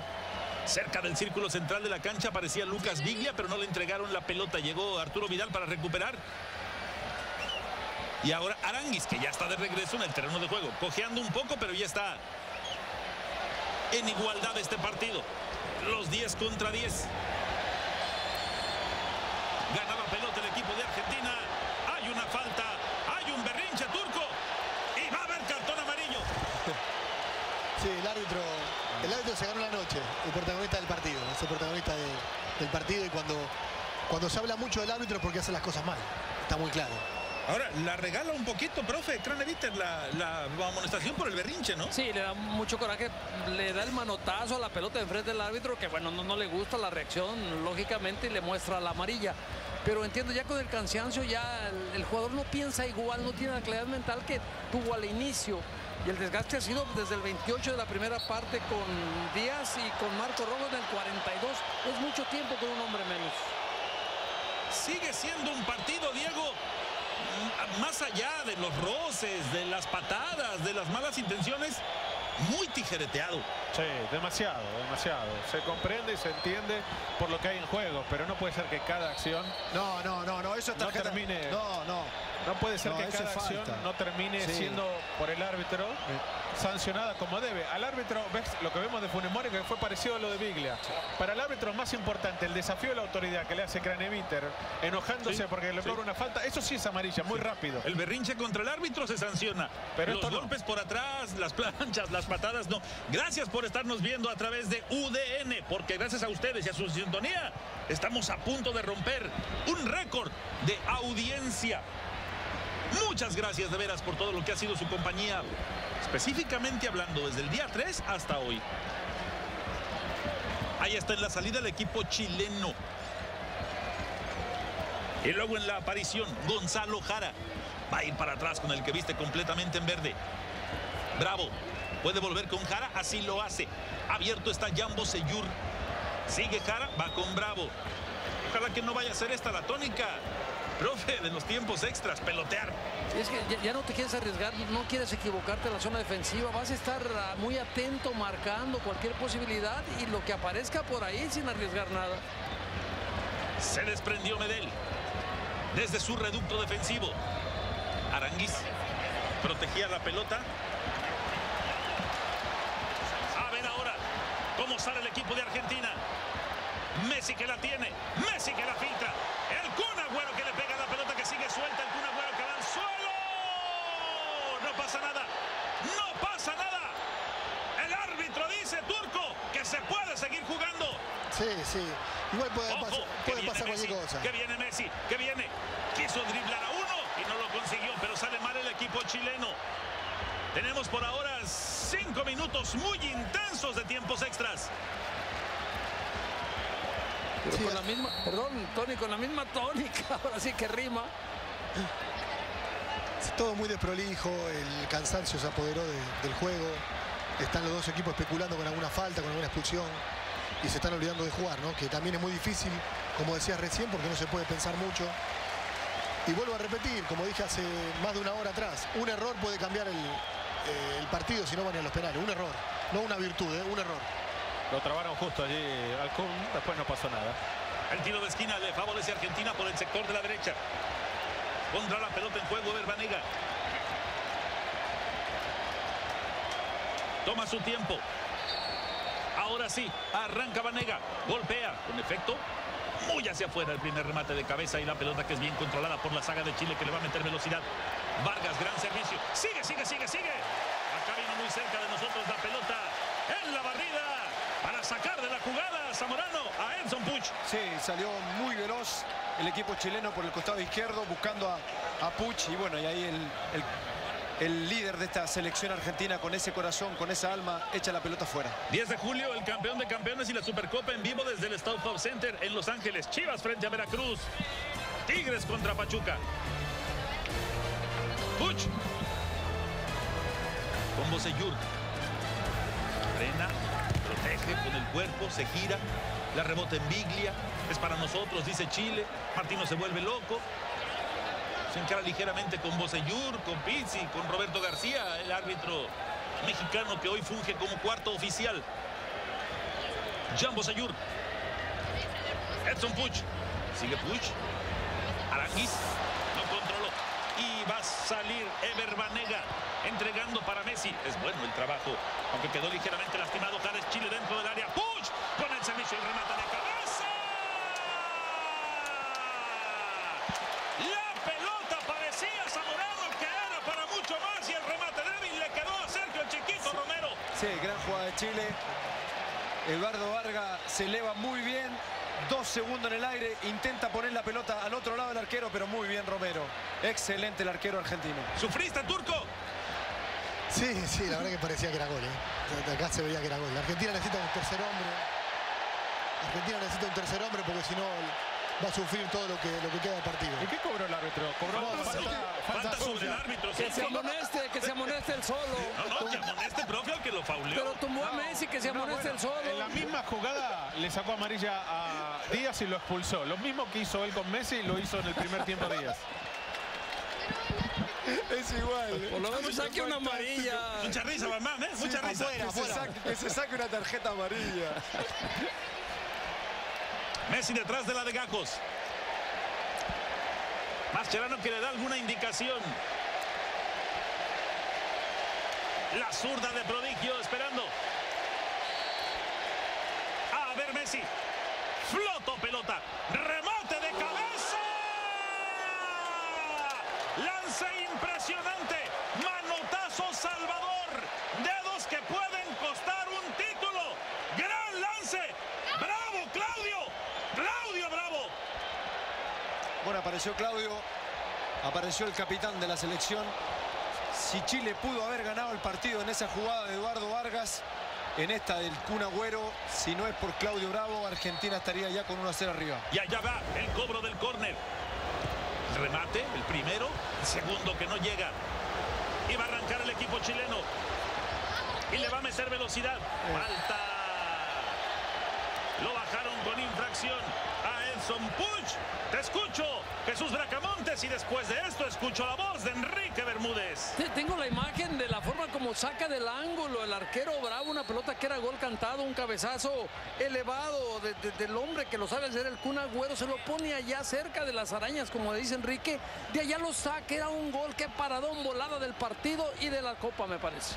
S1: Cerca del círculo central de la cancha aparecía Lucas Biglia, pero no le entregaron la pelota. Llegó Arturo Vidal para recuperar. Y ahora Aranguis, que ya está de regreso en el terreno de juego. Cojeando un poco, pero ya está en igualdad este partido. Los 10 contra 10. Ganaba pelota el equipo de Argentina. Hay una falta. Hay un berrinche turco. Y va a haber cartón amarillo.
S5: Sí, el árbitro, el árbitro se ganó la noche, el protagonista del partido, es el protagonista de- del partido y cuando, cuando se habla mucho del árbitro es porque hace las cosas mal, está muy claro.
S1: Ahora, la regala un poquito, profe, Craneviter, la, la amonestación por el berrinche, ¿no?
S3: Sí, le da mucho coraje, le da el manotazo a la pelota enfrente del árbitro, que bueno, no, no le gusta la reacción, lógicamente, y le muestra la amarilla. Pero entiendo, ya con el cansancio, ya el, el jugador no piensa igual, no tiene la claridad mental que tuvo al inicio. Y el desgaste ha sido desde el 28 de la primera parte con Díaz y con Marco Rojo en el 42. Es mucho tiempo con un hombre menos.
S1: Sigue siendo un partido, Diego, más allá de los roces, de las patadas, de las malas intenciones, muy tijereteado.
S2: Sí, demasiado, demasiado. Se comprende y se entiende por lo que hay en juego, pero no puede ser que cada acción
S4: No, no, no, no, eso es
S2: No
S4: tarjeta.
S2: termine.
S4: No, no.
S2: no puede ser
S4: No,
S2: que cada acción
S4: falta.
S2: no termine
S4: Sí.
S2: siendo por el árbitro sancionada como debe. Al árbitro, ves lo que vemos de Funes Mori que fue parecido a lo de Biglia. Para el árbitro más importante el desafío de la autoridad que le hace Craneviter, enojándose
S1: Sí,
S2: porque le
S1: sí.
S2: cobra una falta. Eso sí es amarilla, muy rápido.
S1: El berrinche contra el árbitro se sanciona.
S2: Pero
S1: Los
S2: esto no.
S1: golpes por atrás, las planchas, las patadas, no. Gracias por estarnos viendo a través de UDN, porque gracias a ustedes y a su sintonía estamos a punto de romper un récord de audiencia. Muchas gracias de veras por todo lo que ha sido su compañía, específicamente hablando desde el día 3 hasta hoy. Ahí está en la salida el equipo chileno. Y luego en la aparición, Gonzalo Jara. Va a ir para atrás con el que viste completamente en verde. Bravo. Puede volver con Jara, así lo hace. Abierto está Jambo Seyur. Sigue Jara, va con Bravo. Ojalá que no vaya a ser esta la tónica. Profe, de los tiempos extras, pelotear.
S3: Es que ya, ya no te quieres arriesgar, no quieres equivocarte en la zona defensiva, vas a estar ah, muy atento marcando cualquier posibilidad y lo que aparezca por ahí sin arriesgar nada.
S1: Se desprendió Medel. Desde su reducto defensivo. Aranguis protegía la pelota. A ver ahora cómo sale el equipo de Argentina. Messi que la tiene. Messi que la filtra. El Kun Agüero que le pega la pelota que sigue suelta. El Kun Agüero que va al suelo. No pasa nada. No pasa nada. El árbitro dice, Turco, que se puede seguir jugando.
S5: Sí, sí. Igual puede,
S1: Ojo,
S5: pas-
S1: que
S5: puede
S1: viene
S5: pasar
S1: Messi,
S5: cualquier cosa.
S1: Que viene Messi, que viene. Quiso driblar a uno y no lo consiguió, pero sale mal el equipo chileno. Tenemos por ahora cinco minutos muy intensos de tiempos extras.
S3: Pero
S5: Sí,
S3: con la misma, perdón, Tony, con la misma tónica, ahora sí que rima.
S5: Todo muy desprolijo, el cansancio se apoderó de- del juego. Están los dos equipos especulando con alguna falta, con alguna expulsión. Y se están olvidando de jugar, ¿no? Que también es muy difícil, como decías recién, porque no se puede pensar mucho. Y vuelvo a repetir, como dije hace más de una hora atrás, un error puede cambiar el, eh, el partido si no van a los penales. Un error, no una virtud, ¿eh? un error.
S2: Lo trabaron justo allí al Kun, después no pasó nada.
S1: El tiro de esquina le favorece a Argentina por el sector de la derecha. Pondrá la pelota en juego Verbanega. Toma su tiempo. Ahora sí, arranca Vanega. Golpea. Con efecto, muy hacia afuera el primer remate de cabeza y la pelota que es bien controlada por la saga de Chile que le va a meter velocidad. Vargas, gran servicio. Sigue, sigue, sigue, sigue. Acá vino muy cerca de nosotros la pelota en la barrida para sacar de la jugada Zamorano a Edson Puch.
S4: Sí, salió muy veloz el equipo chileno por el costado izquierdo buscando a, a Puch y bueno, y ahí el, el- el líder de esta selección argentina con ese corazón, con esa alma, echa la pelota fuera.
S1: 10 de julio, el campeón de campeones y la Supercopa en vivo desde el Stout Pub Center en Los Ángeles. Chivas frente a Veracruz. Tigres contra Pachuca. Puch. Con Bocellur. Frena, con el cuerpo, se gira. La rebota en Biglia. Es para nosotros, dice Chile. Martino se vuelve loco. Se encara ligeramente con Bocellur, con Pizzi, con Roberto García, el árbitro mexicano que hoy funge como cuarto oficial. Jean Bocellur. Edson Puch. Sigue Puch. Aranguis. Va a salir Ever Banega entregando para Messi. Es bueno el trabajo, aunque quedó ligeramente lastimado. Jares Chile dentro del área. Puch con el servicio y remate de cabeza. La pelota parecía Zamorano que era para mucho más y el remate débil le quedó a Sergio el Chiquito Romero.
S4: Sí, gran jugada de Chile. Eduardo Vargas se eleva muy bien. Dos segundos en el aire. Intenta poner la pelota al otro lado del arquero, pero muy bien Romero. Excelente el arquero argentino.
S1: ¿Sufriste, Turco?
S5: Sí, sí, la verdad que parecía que era gol. ¿eh? De acá se veía que era gol. La Argentina necesita un tercer hombre. La Argentina necesita un tercer hombre porque si no va a sufrir todo lo que, lo que queda del partido.
S2: ¿Y qué cobró el árbitro? Cobró
S5: No,
S2: falta,
S1: Falta
S2: falta
S1: sobre el
S2: sucia.
S1: árbitro. sí.
S3: Que se amoneste, que se amoneste el solo.
S1: No, no, que amoneste, profe, al que lo fauleó.
S3: Pero tumbó a Messi, que se amoneste el solo.
S2: En la misma jugada le sacó amarilla a Díaz y lo expulsó. Lo mismo que hizo él con Messi lo hizo en el primer tiempo Díaz.
S4: Es igual.
S3: Por lo menos saque una amarilla.
S1: Mucha risa, mamá, ¿eh? Mucha risa.
S4: Que se, saque, que se saque una tarjeta amarilla.
S1: Messi detrás de la de Gacos. Mascherano que le da alguna indicación. La zurda de prodigio esperando. A ver Messi. Floto pelota. Remate de cabeza. Lance impresionante. Manotazo salvador. Dedos que pueden costar un título. Gran lance. Bravo, Claudio. Claudio, bravo.
S4: Bueno, apareció Claudio. Apareció el capitán de la selección. Si Chile pudo haber ganado el partido en esa jugada de Eduardo Vargas, en esta del Kun Agüero, si no es por Claudio Bravo, Argentina estaría ya con 1 a 0 arriba.
S1: Y allá va el cobro del córner. Remate, el primero, el segundo que no llega. Y va a arrancar el equipo chileno. Y le va a meter velocidad. Falta. Lo bajaron con infracción a Edson Puch. Te escucho, Jesús Bracamontes, y después de esto escucho la voz de Enrique Bermúdez.
S3: Te- Tengo la imagen de la forma como saca del ángulo el arquero Bravo, una pelota que era gol cantado, un cabezazo elevado de- de- del hombre que lo sabe hacer el Kun Agüero, se lo pone allá cerca de las arañas, como dice Enrique, de allá lo saca, era un gol que paradón volada del partido y de la Copa, me parece.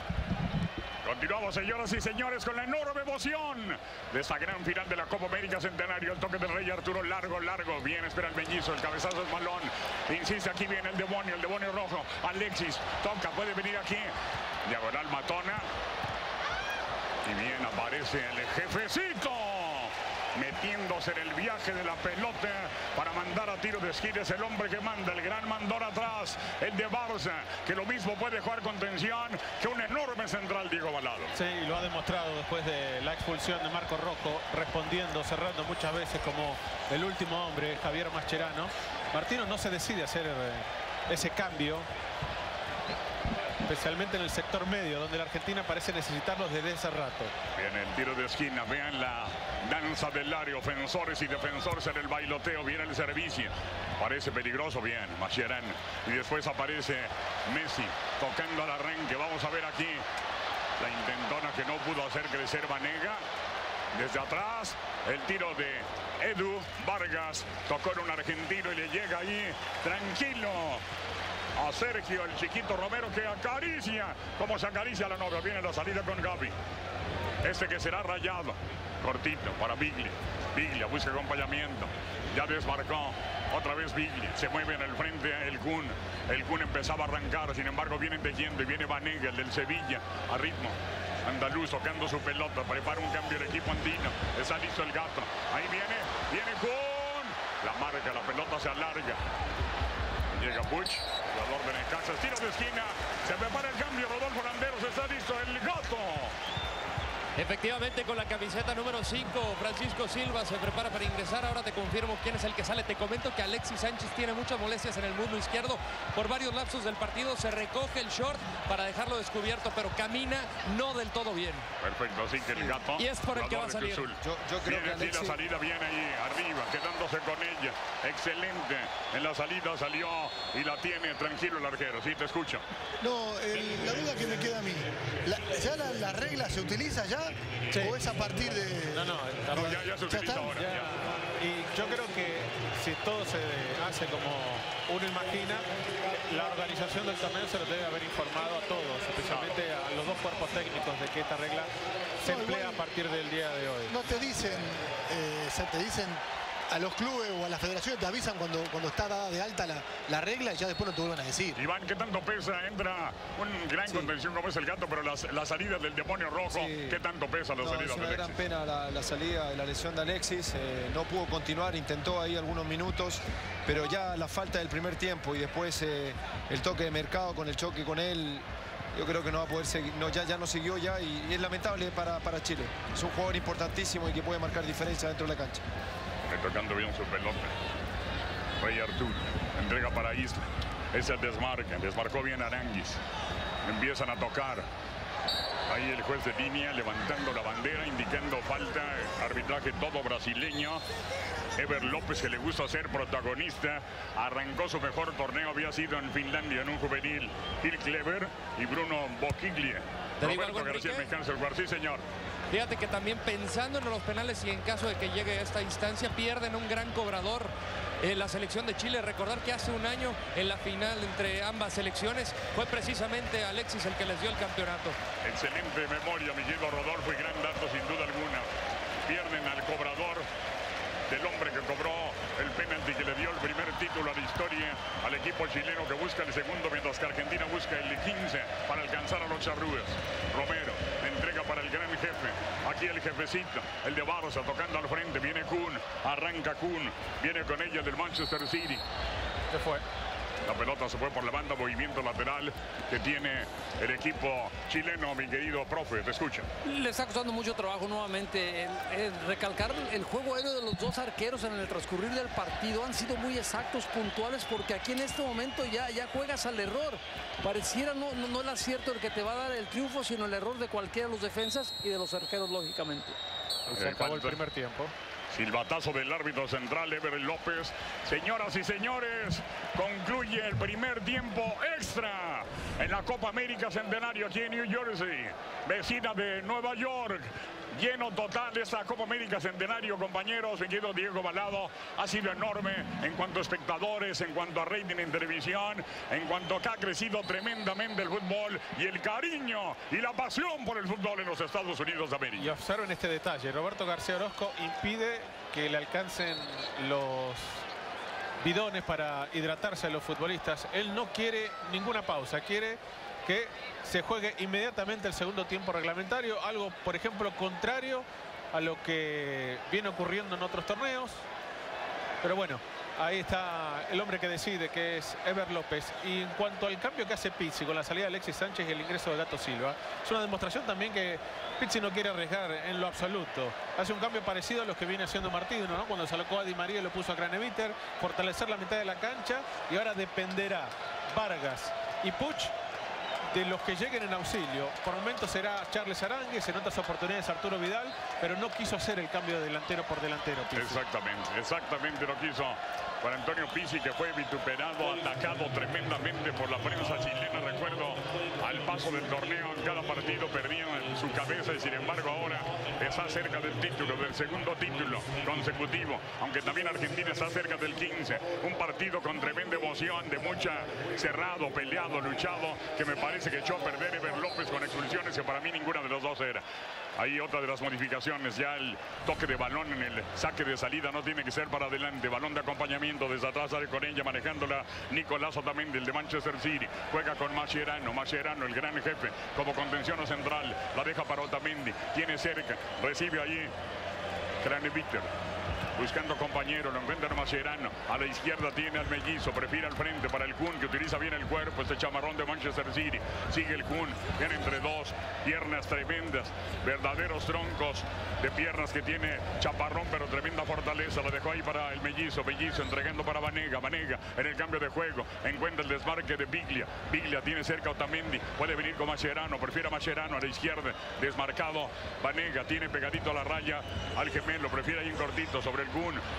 S9: Continuamos, señoras y señores, con la enorme emoción de esta gran final de la Copa América Centenario. El toque del Rey Arturo, largo, largo. Bien, espera el mellizo, el cabezazo es malón. Insiste, aquí viene el demonio, el demonio rojo. Alexis, toca, puede venir aquí. Diagonal Matona. Y bien, aparece el jefecito. Metiéndose en el viaje de la pelota para mandar a tiro de esquina. Es el hombre que manda, el gran mandor atrás, el de Barça, que lo mismo puede jugar con tensión que un enorme central, Diego Balado.
S2: Sí, y lo ha demostrado después de la expulsión de Marco Rocco, respondiendo, cerrando muchas veces como el último hombre, Javier Mascherano. Martino no se decide hacer eh, ese cambio, especialmente en el sector medio, donde la Argentina parece necesitarlos desde ese rato.
S9: Viene el tiro de esquina, vean la danza del área, ofensores y defensores en el bailoteo, viene el servicio. Parece peligroso, bien, Mascherán. Y después aparece Messi tocando al arranque. Vamos a ver aquí la intentona que no pudo hacer crecer Vanega. Desde atrás, el tiro de Edu Vargas. Tocó en un argentino y le llega ahí tranquilo a Sergio, el chiquito Romero que acaricia, como se acaricia la novia. Viene la salida con Gaby. Este que será rayado. Cortito para Biglia. Biglia busca acompañamiento. Ya desmarcó. Otra vez Biglia. Se mueve en el frente el Kun. El Kun empezaba a arrancar. Sin embargo, viene tejiendo y viene Vanega, el del Sevilla, a ritmo. Andaluz tocando su pelota. Prepara un cambio el equipo andino. Está listo el gato. Ahí viene. Viene Kun. La marca, la pelota se alarga. Llega Puch, Necaxa, tiro de esquina, se prepara el cambio, Rodolfo Landeros, está listo el gato.
S6: Efectivamente, con la camiseta número 5, Francisco Silva se prepara para ingresar. Ahora te confirmo quién es el que sale. Te comento que Alexis Sánchez tiene muchas molestias en el muslo izquierdo. Por varios lapsos del partido se recoge el short para dejarlo descubierto, pero camina no del todo bien.
S9: Perfecto, así que el gato.
S6: Y es por el que va a salir.
S11: Yo- yo creo
S9: viene
S11: que
S9: aquí la
S11: Alexis-
S9: salida, viene ahí arriba, quedándose con ella. Excelente. En la salida salió y la tiene tranquilo el arquero. Sí, te escucho.
S5: No, el- la duda que me queda a mí, la- ¿ya la, la regla se utiliza ya? ¿O es a partir de...?
S2: No, no,
S9: No, ya, ya se
S5: ¿Ya
S9: utiliza
S5: está?
S9: ahora.
S2: Ya, y yo creo que si todo se hace como uno imagina, la organización del torneo se lo debe haber informado a todos, especialmente a los dos cuerpos técnicos de que esta regla se
S5: No,
S2: emplea a partir del día de hoy.
S5: No te dicen, eh, se te dicen a los clubes o a las federaciones, te avisan cuando, cuando está dada de alta la, la regla y ya después no te vuelven a decir.
S9: Iván, ¿qué tanto pesa? Entra un gran contención como es el gato, pero las- la, salida del demonio rojo,
S11: Sí.
S9: ¿qué tanto pesa la
S11: No,
S9: salida
S11: es una
S9: de
S11: gran pena la, la salida de la lesión de Alexis. eh, no pudo continuar, intentó ahí algunos minutos, pero ya la falta del primer tiempo y después eh, el toque de mercado con el choque con él, yo creo que no va a poder seguir, no, ya, ya no siguió ya y, y es lamentable para, para Chile. Es un jugador importantísimo y que puede marcar diferencia dentro de la cancha.
S9: Eh, tocando bien su pelota. Rey Artur, entrega para Isla. Es el desmarque, desmarcó bien Aranguis. Empiezan a tocar. Ahí el juez de línea levantando la bandera, indicando falta, arbitraje todo brasileño. Ever López, que le gusta ser protagonista, arrancó su mejor torneo, había sido en Finlandia en un juvenil. Gil Clever y Bruno Boquiglia.
S6: ¿Te digo
S9: Roberto García jugador. sí señor.
S6: Fíjate que también pensando en los penales y en caso de que llegue a esta instancia, pierden un gran cobrador. en la selección de Chile, recordar que hace un año en la final entre ambas selecciones fue precisamente Alexis el que les dio el campeonato.
S9: Excelente memoria, Miguel Rodolfo, y gran dato sin duda alguna. Pierden al cobrador del hombre que cobró el penalti que le dio el primer título a la historia al equipo chileno que busca el segundo, mientras que Argentina busca el 15 para alcanzar a los charrúes. Romero entrega para el gran jefe. El jefecito, el de Barça, tocando al frente. Viene Kuhn, arranca Kuhn, viene con ella el del Manchester City.
S2: Se fue.
S9: La pelota se fue por la banda, movimiento lateral que tiene el equipo chileno, mi querido profe, te escucha.
S3: Le está costando mucho trabajo nuevamente el, el recalcar el juego aéreo de los dos arqueros en el transcurrir del partido. Han sido muy exactos, puntuales, porque aquí en este momento ya, ya juegas al error. Pareciera no, no, no el acierto el que te va a dar el triunfo, sino el error de cualquiera de los defensas y de los arqueros, lógicamente.
S2: Se acabó el primer tiempo.
S9: Silbatazo del árbitro central, Ever López. Señoras y señores, concluye el primer tiempo extra en la Copa América Centenario aquí en New Jersey, vecina de Nueva York. Lleno total esta Copa América Centenario, compañeros. Querido Diego Balado ha sido enorme en cuanto a espectadores, en cuanto a rating en televisión, en cuanto a que ha crecido tremendamente el fútbol y el cariño y la pasión por el fútbol en los Estados Unidos de América.
S2: Y observen este detalle. Roberto García Orozco impide que le alcancen los bidones para hidratarse a los futbolistas. Él no quiere ninguna pausa, quiere que se juegue inmediatamente el segundo tiempo reglamentario, algo, por ejemplo, contrario a lo que viene ocurriendo en otros torneos. Pero bueno, ahí está el hombre que decide, que es Ever López. Y en cuanto al cambio que hace Pizzi con la salida de Alexis Sánchez y el ingreso de Gato Silva, es una demostración también que Pizzi no quiere arriesgar en lo absoluto. Hace un cambio parecido a los que viene haciendo Martino, ¿no? Cuando sacó a Di María y lo puso a Craneviter, fortalecer la mitad de la cancha y ahora dependerá Vargas y Puch de los que lleguen en auxilio. Por momentos será Charles Arangues, en otras oportunidades Arturo Vidal, pero no quiso hacer el cambio de delantero por delantero.
S9: Exactamente, exactamente lo quiso Juan Antonio Pizzi, que fue vituperado, atacado tremendamente por la prensa chilena. Recuerdo al paso del torneo en cada partido perdían su cabeza y sin embargo ahora está cerca del título, del segundo título consecutivo, aunque también Argentina está cerca del 15. Un partido con tremenda emoción, de mucha cerrado, peleado, luchado, que me parece que echó a perder Ever López con expulsiones que para mí ninguna de los dos era. Ahí otra de las modificaciones, ya el toque de balón en el saque de salida no tiene que ser para adelante, balón de acompañamiento desde atrás ella manejándola Nicolás Otamendi, el de Manchester City, juega con Mascherano, Mascherano el gran jefe como contención central, la deja para Otamendi, tiene cerca, recibe allí Craneviter. Buscando compañero, lo encuentra Mascherano. A la izquierda tiene al mellizo, prefiere al frente para el Kun, que utiliza bien el cuerpo, este chamarrón de Manchester City. Sigue el Kun, viene entre dos, piernas tremendas, verdaderos troncos de piernas que tiene Chaparrón, pero tremenda fortaleza. La dejó ahí para el mellizo, mellizo entregando para Vanega, Vanega en el cambio de juego. Encuentra el desmarque de Biglia. Biglia tiene cerca Otamendi, puede venir con Mascherano, prefiere a Mascherano a la izquierda, desmarcado. Vanega tiene pegadito a la raya al gemelo, prefiere ahí en cortito sobre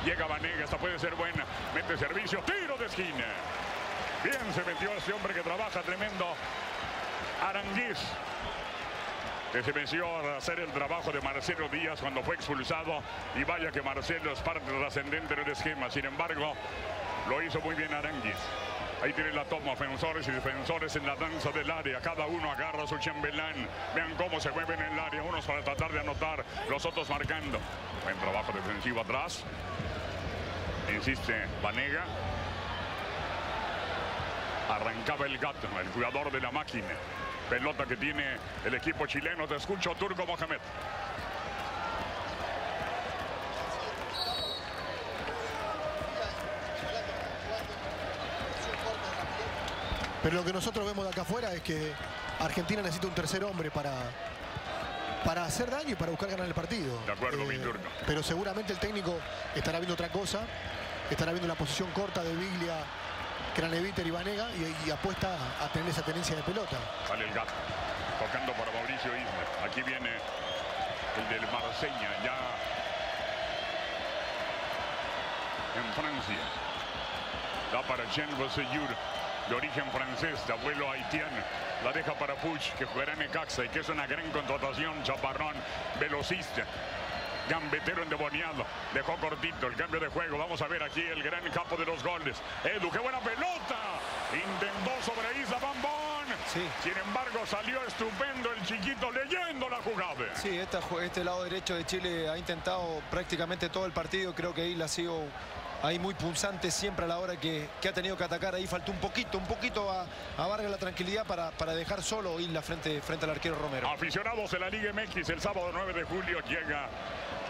S9: Llega Vanega, esta puede ser buena. Mete servicio, tiro de esquina. Bien se metió ese hombre que trabaja tremendo. Aranguiz. Que se venció a hacer el trabajo de Marcelo Díaz cuando fue expulsado. Y vaya que Marcelo es parte trascendente del esquema. Sin embargo, lo hizo muy bien Aranguiz. Ahí tiene la toma, ofensores y defensores en la danza del área. Cada uno agarra su chambelán. Vean cómo se mueven en el área. Unos para tratar de anotar, los otros marcando. Buen trabajo defensivo atrás. Insiste Vanega. Arrancaba el gato, el jugador de la máquina. Pelota que tiene el equipo chileno. Te escucho, Turco Mohamed.
S5: Pero lo que nosotros vemos de acá afuera es que Argentina necesita un tercer hombre para, para hacer daño y para buscar ganar el partido.
S9: De acuerdo, mi turno.
S5: Pero seguramente el técnico estará viendo otra cosa. Estará viendo la posición corta de Biglia, Craneviter y Vanega y, y apuesta a tener esa tenencia de pelota.
S9: Sale el gato. Tocando para Mauricio Isla. Aquí viene el del Marseña. Ya en Francia. Da para Jean Bossellur, de origen francés, de abuelo haitiano. La deja para Puch, que jugará en Necaxa y que es una gran contratación. Chaparrón, velocista. Gambetero endemoniado. Dejó cortito el cambio de juego. Vamos a ver aquí el gran campo de los goles. Edu, qué buena pelota. Intentó sobre Isla Bambón.
S11: Sí.
S9: Sin embargo, salió estupendo el chiquito leyendo la jugada.
S11: Sí, esta este lado derecho de Chile ha intentado prácticamente todo el partido. Creo que Isla ha sido ahí muy punzante siempre a la hora que, que ha tenido que atacar. Ahí faltó un poquito, un poquito a, a Vargas la tranquilidad para, para dejar solo Isla frente, frente al arquero Romero.
S9: Aficionados de la Liga MX, el sábado 9 de julio llega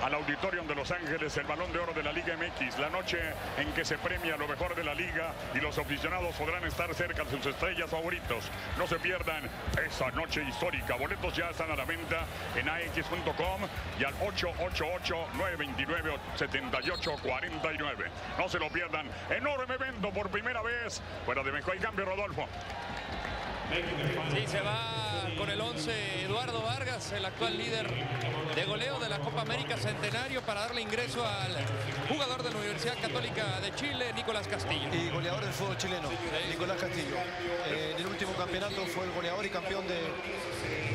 S9: al Auditorium de Los Ángeles el Balón de Oro de la Liga MX, la noche en que se premia lo mejor de la liga y los aficionados podrán estar cerca de sus estrellas favoritos. No se pierdan esa noche histórica. Boletos ya están a la venta en ax.com y al 888-929-7849. No se lo pierdan. Enorme evento por primera vez. Fuera de México hay cambio, Rodolfo.
S6: Sí, se va con el 11 Eduardo Vargas, el actual líder de goleo de la Copa América Centenario para darle ingreso al jugador de la Universidad Católica de Chile, Nicolás Castillo.
S11: Y goleador del fútbol chileno, Nicolás Castillo. Eh, en el último campeonato fue el goleador y campeón de,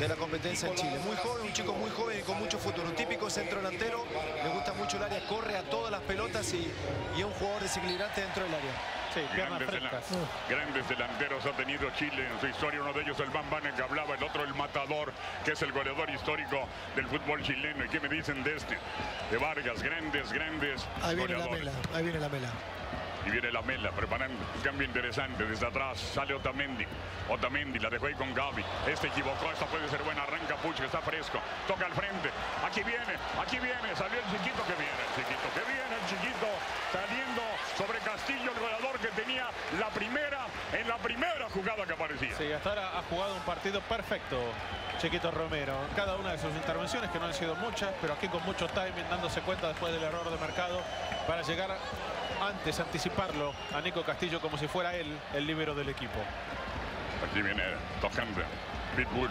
S11: de la competencia en Chile. Muy joven, un chico muy joven y con mucho futuro. Típico centro delantero, le gusta mucho el área, corre a todas las pelotas y, y es un jugador desequilibrante dentro del área.
S9: Grandes, delan- grandes delanteros ha tenido Chile en su historia. Uno de ellos el Bambane que hablaba, el otro el Matador, que es el goleador histórico del fútbol chileno. ¿Y qué me dicen de este? De Vargas, grandes, grandes
S5: Ahí viene la mela, ahí viene la mela.
S9: Y viene la Mela preparando un cambio interesante. Desde atrás sale Otamendi. Otamendi la dejó ahí con Gaby. Este equivocó, esta puede ser buena. Arranca Puch, que está fresco. Toca al frente. Aquí viene, aquí viene. Salió el chiquito que viene, el chiquito que viene, el chiquito saliendo sobre Castillo, el goleador que tenía la primera, en la primera jugada que aparecía.
S2: Sí, hasta ahora ha jugado un partido perfecto Chiquito Romero. Cada una de sus intervenciones, que no han sido muchas, pero aquí con mucho timing, dándose cuenta después del error de mercado para llegar antes, anticiparlo a Nico Castillo como si fuera él el líbero del equipo.
S9: Aquí viene tocando Pitbull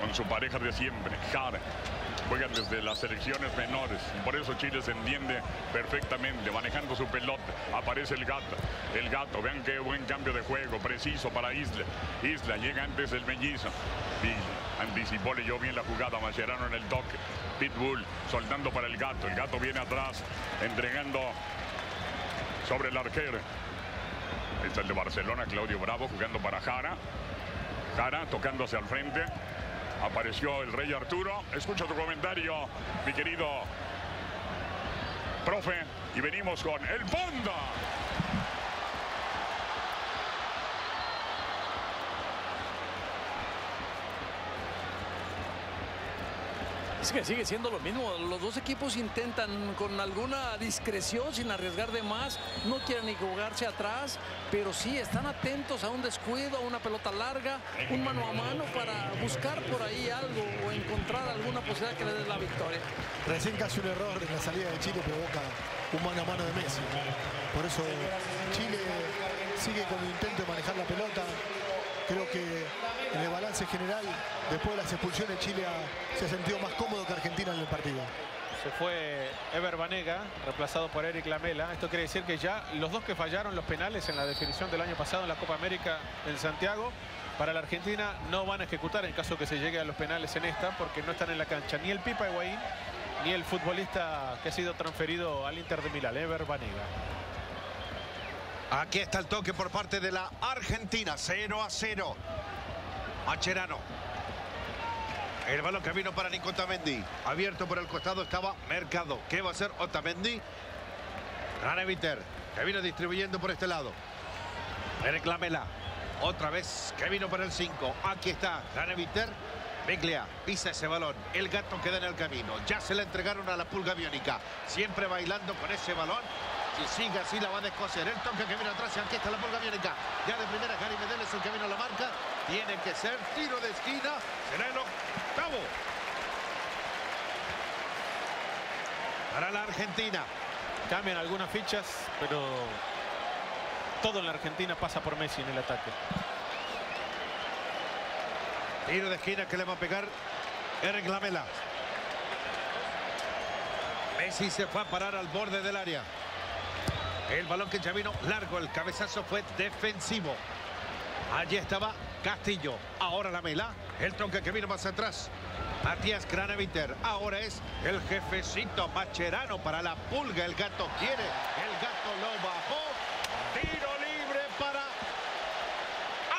S9: con su pareja de siempre, Jara. Juegan desde las selecciones menores por eso Chile se entiende perfectamente, manejando su pelota. Aparece el gato, el gato, vean qué buen cambio de juego, preciso para Isla. Isla llega antes el mellizo. Y anticipó, leyó bien la jugada, Mascherano en el toque. Pitbull soltando para el gato, el gato viene atrás, entregando sobre el arquero. Ahí está el de Barcelona, Claudio Bravo, jugando para Jara. Jara tocando hacia el frente. Apareció el Rey Arturo. Escucha tu comentario, mi querido profe. Y venimos con el Ponda.
S3: Es que sigue siendo lo mismo. Los dos equipos intentan con alguna discreción, sin arriesgar de más. No quieren ni jugarse atrás, pero sí están atentos a un descuido, a una pelota larga, un mano a mano para buscar por ahí algo o encontrar alguna posibilidad que le dé la victoria.
S5: Recién casi un error en la salida de Chile provoca un mano a mano de Messi. Por eso Chile sigue con el intento de manejar la pelota. Creo que en el balance general, después de las expulsiones, Chile se ha más cómodo que Argentina en el partido.
S2: Se fue Ever Banega, reemplazado por Eric Lamela. Esto quiere decir que ya los dos que fallaron los penales en la definición del año pasado en la Copa América en Santiago, para la Argentina no van a ejecutar en caso que se llegue a los penales en esta, porque no están en la cancha ni el Pipa Higuaín ni el futbolista que ha sido transferido al Inter de Milán, Ever Banega.
S10: Aquí está el toque por parte de la Argentina. 0 a 0. Macherano. El balón que vino para Nico Otamendi. Abierto por el costado estaba Mercado. ¿Qué va a hacer Otamendi? Raneviter, que vino distribuyendo por este lado. Eric Lamela. Otra vez que vino para el 5. Aquí está Raneviter. Biglia pisa ese balón. El gato queda en el camino. Ya se le entregaron a la pulga biónica. Siempre bailando con ese balón. Si sigue así la va a descoser. El toque que viene atrás y aquí está la pulga biónica. Ya de primera Gary Medel es el que vino a la marca. Tiene que ser tiro de esquina. Será el octavo. Para la Argentina.
S2: Cambian algunas fichas, pero todo en la Argentina pasa por Messi en el ataque.
S10: Tiro de esquina que le va a pegar Eric Lamela. Messi se fue a parar al borde del área. El balón que ya vino largo, el cabezazo fue defensivo. Allí estaba Castillo. Ahora Lamela. El tronque que vino más atrás. Matías Craneviter. Ahora es el jefecito Macherano para la pulga. El gato quiere. El gato lo bajó. Tiro libre para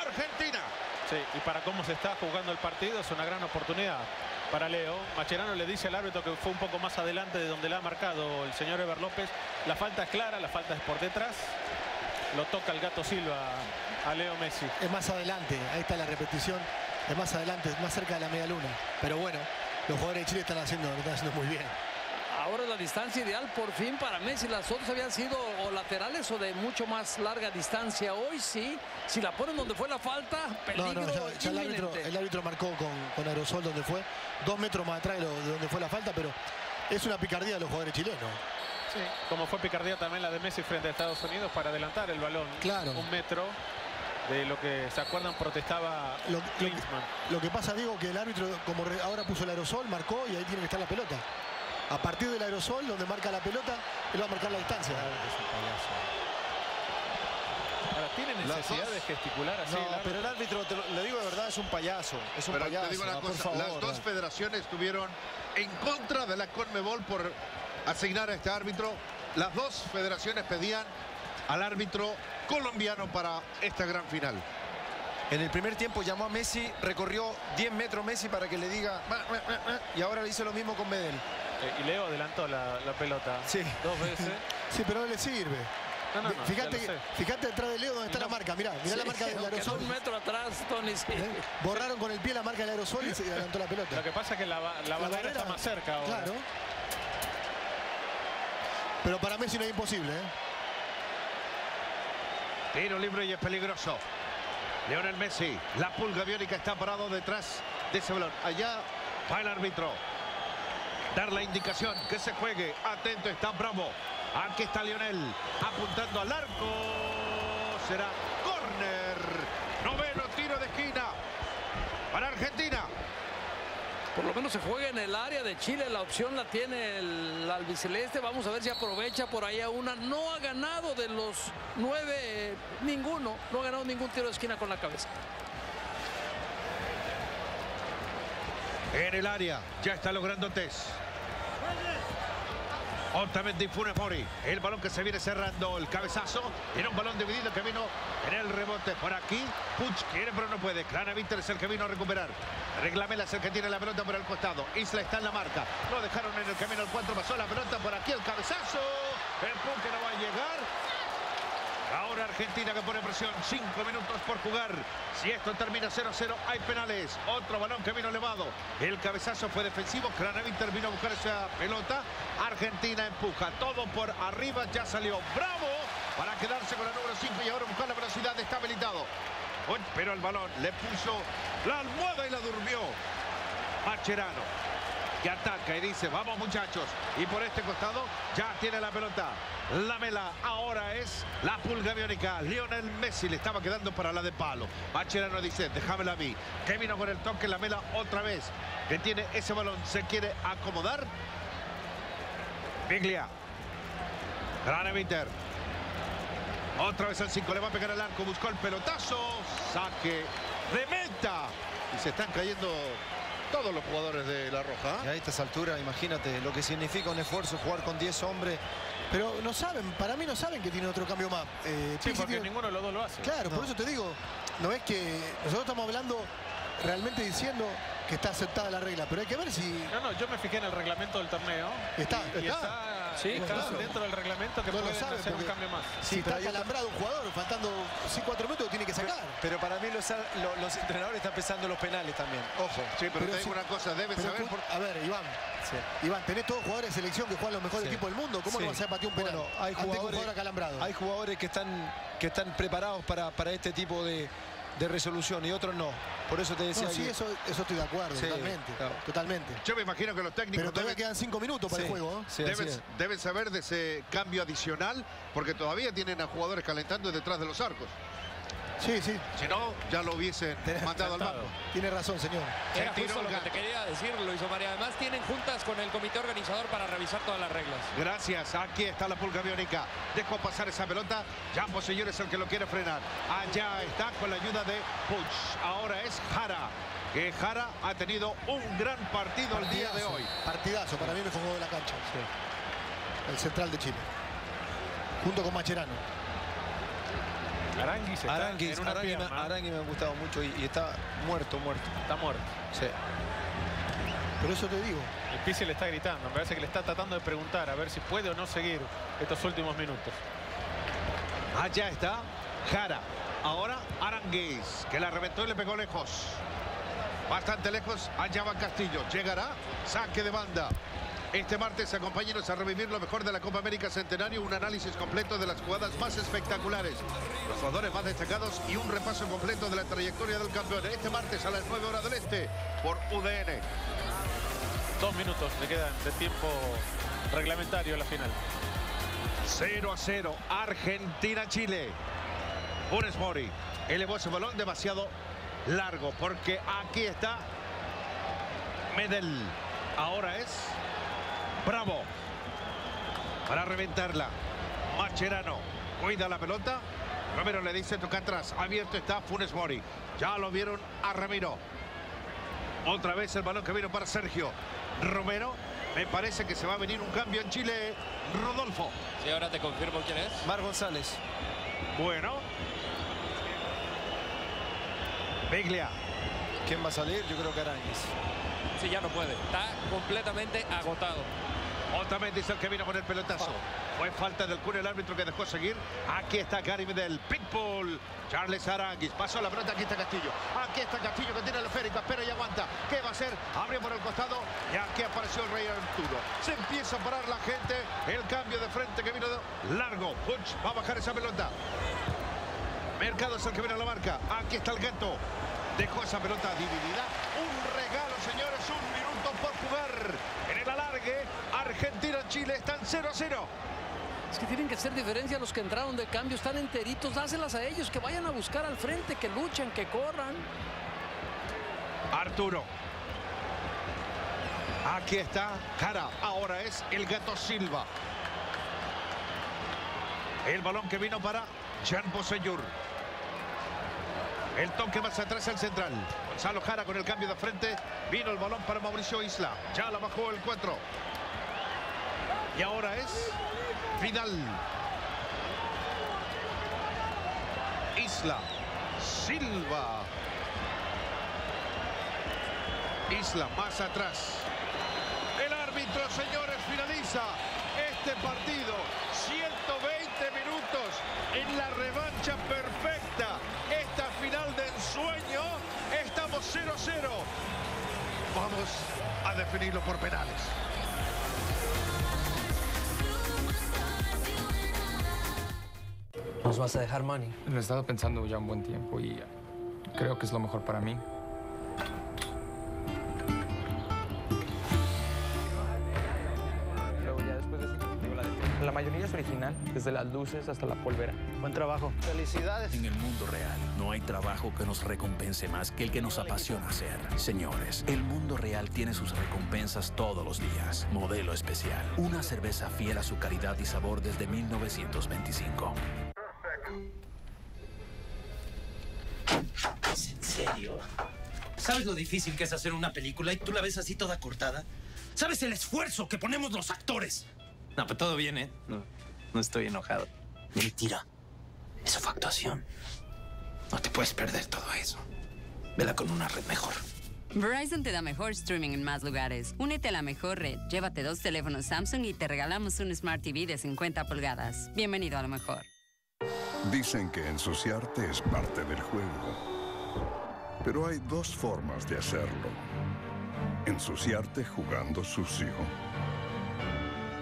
S10: Argentina.
S2: Sí, y para cómo se está jugando el partido es una gran oportunidad. Para Leo. Macherano le dice al árbitro que fue un poco más adelante de donde la ha marcado el señor Ever López. La falta es clara, la falta es por detrás. Lo toca el gato Silva a Leo Messi.
S5: Es más adelante, ahí está la repetición. Es más adelante, más cerca de la media luna. Pero bueno, los jugadores de Chile están haciendo muy bien.
S3: Ahora la distancia ideal por fin para Messi. Las otras habían sido o laterales o de mucho más larga distancia. Hoy sí, si la ponen donde fue la falta, peligro
S5: No, no, ya, ya el, árbitro, el árbitro marcó con, con aerosol donde fue, dos metros más atrás de, lo- de donde fue la falta, pero es una picardía de los jugadores chilenos.
S2: Como fue picardía también la de Messi frente a Estados Unidos para adelantar el balón.
S5: Claro.
S2: Un metro de lo que, ¿se acuerdan? Protestaba
S5: Lo, lo que,
S2: Klinsmann.
S5: lo que pasa, digo, que el árbitro, como re- ahora puso el aerosol, marcó y ahí tiene que estar la pelota. A partir del aerosol, donde marca la pelota, él va a marcar la distancia.
S2: Ahora, ¿tiene necesidad
S11: dos-
S2: de gesticular así?
S11: No,
S2: el árbitro?
S11: pero el árbitro, te lo, le digo de verdad, es un payaso. Es un
S10: Pero
S11: payaso.
S10: te digo una
S11: no, por
S10: cosa,
S11: favor,
S10: las dos
S11: no.
S10: federaciones estuvieron en contra de la Conmebol por asignar a este árbitro. Las dos federaciones pedían al árbitro colombiano para esta gran final.
S11: En el primer tiempo llamó a Messi, recorrió 10 metros Messi para que le diga... Y ahora le hizo lo mismo con Medel.
S2: Eh, y Leo adelantó la, la pelota
S11: Sí.
S2: dos veces.
S5: Sí, pero no le sirve.
S2: No, no, no,
S5: fíjate, fíjate detrás de Leo donde está la marca. Mirá, mirá la
S3: Sí,
S5: marca del aerosol.
S3: un metro atrás, Tony. sí.
S5: ¿Eh? Borraron con el pie la marca del aerosol y se adelantó la pelota.
S2: Lo que pasa es que la, la barrera está más cerca ahora.
S5: Claro. Pero para Messi no es imposible, ¿eh?
S10: Tiro libre y es peligroso. Leonel Messi, la pulga biónica está parado detrás de ese balón. Allá va el árbitro. Dar la indicación que se juegue. Atento está Bravo. Aquí está Lionel apuntando al arco. Será córner. Noveno tiro de esquina para Argentina.
S3: Por lo menos se juega en el área de Chile. La opción la tiene el albiceleste. Vamos a ver si aprovecha por ahí a una. No ha ganado de los nueve, ninguno. No ha ganado ningún tiro de esquina con la cabeza.
S10: En el área, ya está logrando Tess. Otamendi Funes Mori. El balón que se viene cerrando, el cabezazo. Era un balón dividido que vino en el rebote por aquí. Puch quiere pero no puede. Clana Víctor es el que vino a recuperar. Reglamela es el que tiene la pelota por el costado. Isla está en la marca. Lo dejaron en el camino al 4. Pasó la pelota por aquí. El cabezazo. El que no va a llegar. Ahora Argentina que pone presión, cinco minutos por jugar. Si esto termina 0-0, hay penales. Otro balón que vino elevado. El cabezazo fue defensivo. Craneviter vino a buscar esa pelota. Argentina empuja. Todo por arriba. Ya salió Bravo para quedarse con la número 5 y ahora buscar la velocidad. Está habilitado. Pero el balón le puso la almohada y la durmió. Macherano que ataca y dice, vamos muchachos. Y por este costado ya tiene la pelota. La mela ahora es la pulga biónica. Lionel Messi le estaba quedando para la de palo. Macherano dice, déjamela a mí. Que vino con el toque la mela otra vez. Que tiene ese balón, se quiere acomodar. Biglia. Graneviter. Otra vez el 5, le va a pegar al arco, buscó el pelotazo. Saque de meta. Y se están cayendo todos los jugadores de La Roja.
S11: Y a estas alturas, imagínate lo que significa un esfuerzo jugar con 10 hombres.
S5: Pero no saben, para mí no saben que tiene otro cambio más. Eh,
S2: Sí, porque
S5: tiene-
S2: ninguno de los dos lo hace.
S5: Claro, por eso te digo, no es que nosotros estamos hablando realmente diciendo que está aceptada la regla, pero hay que ver si
S2: No, no, yo me fijé en el reglamento del torneo.
S5: Está,
S2: y, y
S5: está.
S3: Sí,
S2: está
S5: claro.
S2: dentro del reglamento que
S5: no lo
S2: hacer un cambio más.
S5: Si
S11: Sí,
S5: está calambrado un jugador, faltando 4 minutos, tiene que sacar.
S11: Pero para mí los, lo- los entrenadores están pensando en los penales también. Ojo.
S10: Sí, pero,
S5: Pero
S10: te digo
S5: sí-
S10: una cosa, debes
S5: Pero
S10: saber por...
S5: A ver, Iván, Iván, tenés todos jugadores de selección que juegan los mejores
S11: Sí.
S5: equipos del mundo. ¿Cómo
S11: Sí.
S5: no vas a patear un penal?
S11: Bueno, hay
S5: un
S11: jugadores,
S5: jugador acalambrado.
S11: hay jugadores que están, que están preparados para, para este tipo de, de resolución y otros no. Por eso te decía
S5: No, sí,
S11: que-
S5: eso, eso estoy de acuerdo,
S11: Sí,
S5: totalmente.
S11: claro.
S5: Totalmente.
S10: Yo me imagino que los técnicos
S5: Pero todavía
S10: deben,
S5: quedan 5 minutos para
S11: Sí,
S5: el juego. ¿eh?
S11: sí,
S10: deben saber de ese cambio adicional, porque todavía tienen a jugadores calentando detrás de los arcos.
S5: Sí, sí,
S10: Si no, ya lo hubiesen
S5: Tenés
S10: mandado al banco.
S5: tiene razón, señor.
S6: Era justo lo que te quería decir, lo hizo María. Además tienen juntas con el comité organizador para revisar todas las reglas.
S10: Gracias, aquí está la pulga biónica. Dejó pasar esa pelota. Jambo Señor es el que lo quiere frenar. Allá está con la ayuda de Puch. Ahora es Jara. Que Jara ha tenido un gran partido el día de hoy.
S5: Partidazo, para mí mejor juego de la cancha. El central de Chile. Junto con Macherano.
S2: Aranguis está
S11: Aranguis,
S2: en una
S11: Arangui me,
S2: pierna.
S11: Arangui me ha gustado mucho y, y está muerto, muerto.
S2: Está muerto.
S11: Sí.
S5: Por eso te digo.
S2: El Pizzi le está gritando. Me parece que le está tratando de preguntar a ver si puede o no seguir estos últimos minutos.
S10: Allá está Jara. Ahora Aranguiz, que la reventó y le pegó lejos. Bastante lejos. Allá va Castillo. Llegará. Saque de banda. Este martes acompáñenos a revivir lo mejor de la Copa América Centenario, un análisis completo de las jugadas más espectaculares, los jugadores más destacados y un repaso completo de la trayectoria del campeón. Este martes a las 9 horas del Este por UDN.
S2: Dos minutos le quedan de tiempo reglamentario a la final.
S10: 0 a 0, Argentina-Chile. Funes Mori elevó ese balón demasiado largo porque aquí está Medel. Ahora es Bravo. Para reventarla. Macherano. Cuida la pelota. Romero le dice toca atrás. Abierto está Funes Mori. Ya lo vieron a Ramiro. Otra vez el balón que vino para Sergio. Romero. Me parece que se va a venir un cambio en Chile. Rodolfo.
S6: Sí, ahora te confirmo quién es.
S11: Mar González.
S10: Bueno. Biglia.
S11: ¿Quién va a salir? Yo creo que Aranguis.
S6: Sí, ya no puede. Está completamente agotado.
S10: Otamendi es el que vino con el pelotazo. Fue falta del cura el árbitro que dejó seguir. Aquí está Gary del Pitbull. Charles Aranguis. Pasó la pelota. Aquí está Castillo. Aquí está Castillo que tiene la esférica. Espera y aguanta. ¿Qué va a hacer? Abre por el costado. Y aquí apareció el Rey Arturo. Se empieza a parar la gente. El cambio de frente que vino de largo. Puch va a bajar esa pelota. Mercado es el que viene a la marca. Aquí está el gato. Dejó esa pelota dividida. Un regalo, señores. Un minuto por jugar. En el alargue, Argentina-Chile están 0 a 0.
S3: Es que tienen que hacer diferencia los que entraron de cambio, están enteritos, dáselas a ellos, que vayan a buscar al frente, que luchen, que corran.
S10: Arturo. Aquí está Cara. Ahora es el gato Silva. El balón que vino para Jean Bosellur. El toque más atrás al central. Gonzalo Jara con el cambio de frente. Vino el balón para Mauricio Isla. Ya la bajó el 4. Y ahora es Vidal. Isla. Silva. Isla más atrás. El árbitro, señores, finaliza este partido. 120 minutos en la revancha perfecta. 0-0. Vamos a definirlo por penales.
S12: ¿Nos vas a dejar, Manny?
S13: Lo he estado pensando ya un buen tiempo y creo que es lo mejor para mí. Original, desde las luces hasta la polvera. Buen trabajo.
S14: Felicidades. En el mundo real no hay trabajo que nos recompense más que el que nos apasiona hacer. Señores, el mundo real tiene sus recompensas todos los días. Modelo especial. Una cerveza fiel a su calidad y sabor desde 1925.
S15: ¿Es en serio? ¿Sabes lo difícil que es hacer una película y tú la ves así toda cortada? ¿Sabes el esfuerzo que ponemos los actores?
S12: No, pero todo bien, ¿eh? No, no estoy enojado.
S15: Mentira. Eso fue actuación. No te puedes perder todo eso. Vela con una red mejor.
S16: Verizon te da mejor streaming en más lugares. Únete a la mejor red. Llévate dos teléfonos Samsung y te regalamos un Smart TV de 50 pulgadas. Bienvenido a lo mejor.
S17: Dicen que ensuciarte es parte del juego. Pero hay dos formas de hacerlo. Ensuciarte jugando sucio.